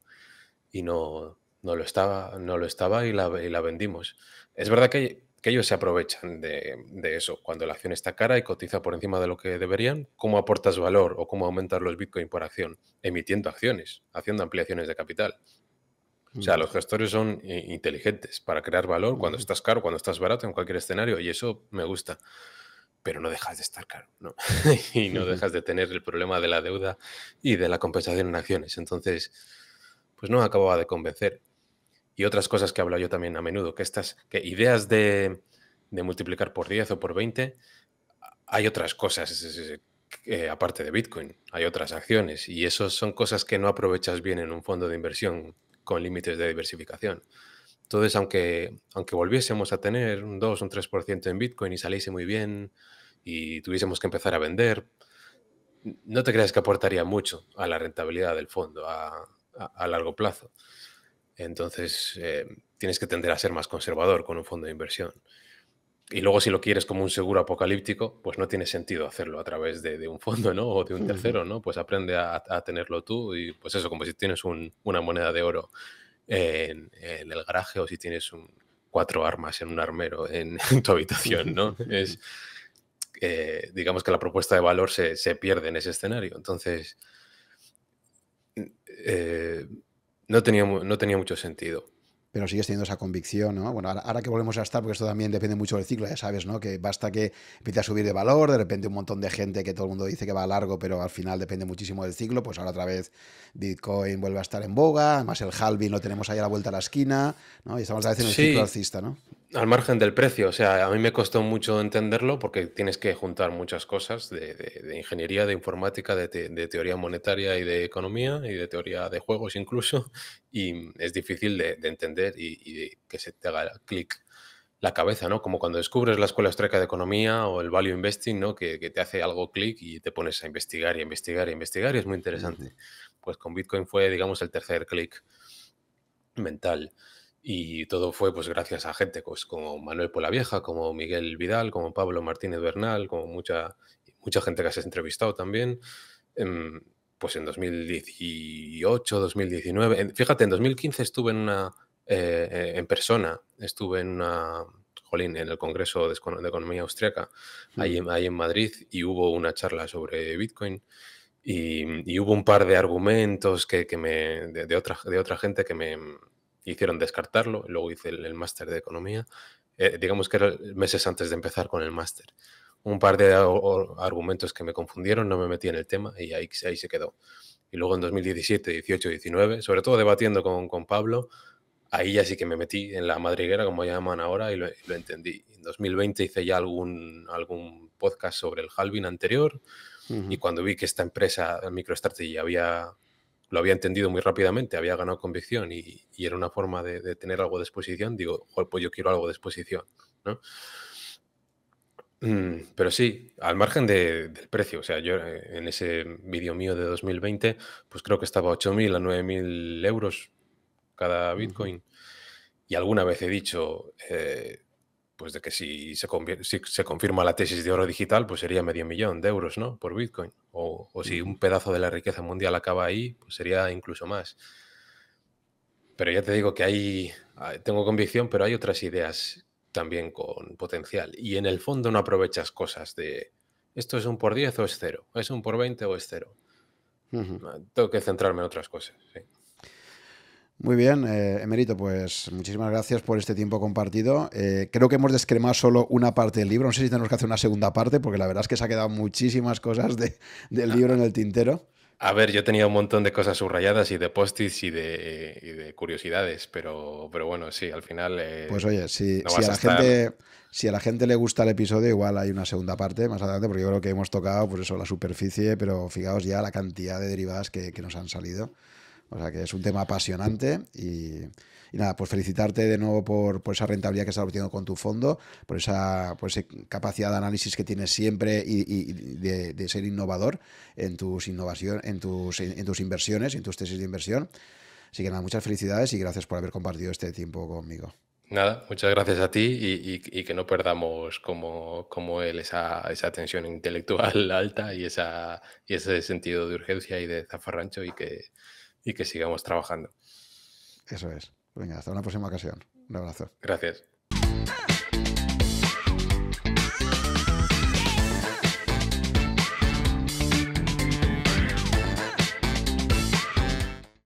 Y no, no lo estaba, no lo estaba y la, y la vendimos. Es verdad que, que ellos se aprovechan de, de, eso. Cuando la acción está cara y cotiza por encima de lo que deberían, ¿cómo aportas valor o cómo aumentar los Bitcoin por acción? Emitiendo acciones, haciendo ampliaciones de capital. O sea, los gestores son inteligentes para crear valor cuando estás caro, cuando estás barato, en cualquier escenario, y eso me gusta. Pero no dejas de estar caro, ¿no? y no dejas de tener el problema de la deuda y de la compensación en acciones. Entonces, pues no me acababa de convencer. Y otras cosas que hablo yo también a menudo, que estas que ideas de, de multiplicar por 10 o por 20, hay otras cosas eh, aparte de Bitcoin, hay otras acciones y eso son cosas que no aprovechas bien en un fondo de inversión con límites de diversificación. Entonces, aunque, aunque volviésemos a tener un 2 o un 3% en Bitcoin y saliese muy bien y tuviésemos que empezar a vender, no te creas que aportaría mucho a la rentabilidad del fondo a, a largo plazo. Entonces, eh, tienes que tender a ser más conservador con un fondo de inversión. Y luego, si lo quieres como un seguro apocalíptico, pues no tiene sentido hacerlo a través de, de un fondo, ¿no? O de un tercero, ¿no? Pues aprende a, a tenerlo tú y pues eso, como si tienes un, una moneda de oro en, en, el garaje o si tienes un, cuatro armas en un armero en, en tu habitación, ¿no? Es, eh, digamos que la propuesta de valor se, se, pierde en ese escenario. Entonces, eh, no tenía, no tenía mucho sentido. Pero sigues teniendo esa convicción, ¿no? Bueno, ahora, ahora, que volvemos a estar, porque esto también depende mucho del ciclo, ya sabes, ¿no? Que basta que empiece a subir de valor, de repente un montón de gente que todo el mundo dice que va a largo, pero al final depende muchísimo del ciclo, pues ahora otra vez Bitcoin vuelve a estar en boga, además el halving lo tenemos ahí a la vuelta a la esquina, ¿no? Y estamos a veces en el sí. ciclo alcista, ¿no? Al margen del precio, o sea, a mí me costó mucho entenderlo porque tienes que juntar muchas cosas de, de, de ingeniería, de informática, de, te, de, teoría monetaria y de economía y de teoría de juegos incluso, y es difícil de, entender y, y que se te haga clic la cabeza, ¿no? Como cuando descubres la escuela austríaca de economía o el value investing, ¿no? Que, que te hace algo clic y te pones a investigar y a investigar y a investigar y es muy interesante. Uh -huh. Pues con Bitcoin fue, digamos, el tercer clic mental. Y todo fue pues gracias a gente pues, como Manuel Polavieja, como Miguel Vidal, como Pablo Martínez Bernal, como mucha, mucha gente que has entrevistado también. En, pues en 2018, 2019. En, fíjate, en 2015 estuve en una eh, en persona, estuve en una jolín, en el Congreso de, de Economía Austriaca, mm. ahí, ahí, en Madrid, y hubo una charla sobre Bitcoin. Y, y hubo un par de argumentos que, que me, de, de, otra, de otra gente que me, hicieron descartarlo, luego hice el, el máster de economía, eh, digamos que era meses antes de empezar con el máster. Un par de argumentos que me confundieron, no me metí en el tema y ahí, ahí se quedó. Y luego en 2017, 18, 19, sobre todo debatiendo con, con Pablo, ahí ya sí que me metí en la madriguera, como llaman ahora, y lo, lo, entendí. En 2020 hice ya algún, algún podcast sobre el halving anterior, uh -huh. y cuando vi que esta empresa, MicroStrategy, había lo había entendido muy rápidamente, había ganado convicción y, y era una forma de, de, tener algo de exposición, digo, pues yo quiero algo de exposición, ¿no? Mm, pero sí, al margen de, del precio, o sea, yo eh, en ese vídeo mío de 2020, pues creo que estaba 8.000 a 9.000 euros cada Bitcoin. Y alguna vez he dicho, eh, pues de que si se, si se, confirma la tesis de oro digital, pues sería medio millón de euros, ¿no? Por Bitcoin. O, o, si un pedazo de la riqueza mundial acaba ahí, pues sería incluso más. Pero ya te digo que hay, tengo convicción, pero hay otras ideas también con potencial. Y en el fondo no aprovechas cosas de, ¿esto es un por 10 o es cero? ¿Es un por 20 o es cero? Uh -huh. Tengo que centrarme en otras cosas, sí. Muy bien, eh, Emerito, pues muchísimas gracias por este tiempo compartido. Eh, creo que hemos descremado solo una parte del libro. No sé si tenemos que hacer una segunda parte, porque la verdad es que se ha quedado muchísimas cosas de, del libro en el tintero. A ver, yo tenía un montón de cosas subrayadas y de post-its y de, y de, curiosidades, pero, pero bueno, sí, al final. Eh, pues oye, si, no si, a la estar... gente, si a la gente le gusta el episodio, igual hay una segunda parte más adelante, porque yo creo que hemos tocado, pues eso, la superficie, pero fijaos ya la cantidad de derivadas que, que nos han salido. O sea que es un tema apasionante y, Y nada, pues felicitarte de nuevo por, esa rentabilidad que estás obteniendo con tu fondo, por esa, por esa capacidad de análisis que tienes siempre y, de, ser innovador en tus innovación, en tus, en tus inversiones, en tus tesis de inversión. Así que nada, muchas felicidades y gracias por haber compartido este tiempo conmigo. Nada, muchas gracias a ti y, que no perdamos como, como él esa, esa tensión intelectual alta y, esa, y ese sentido de urgencia y de zafarrancho y que, y que sigamos trabajando. Eso es. Venga, hasta una próxima ocasión. Un abrazo. Gracias.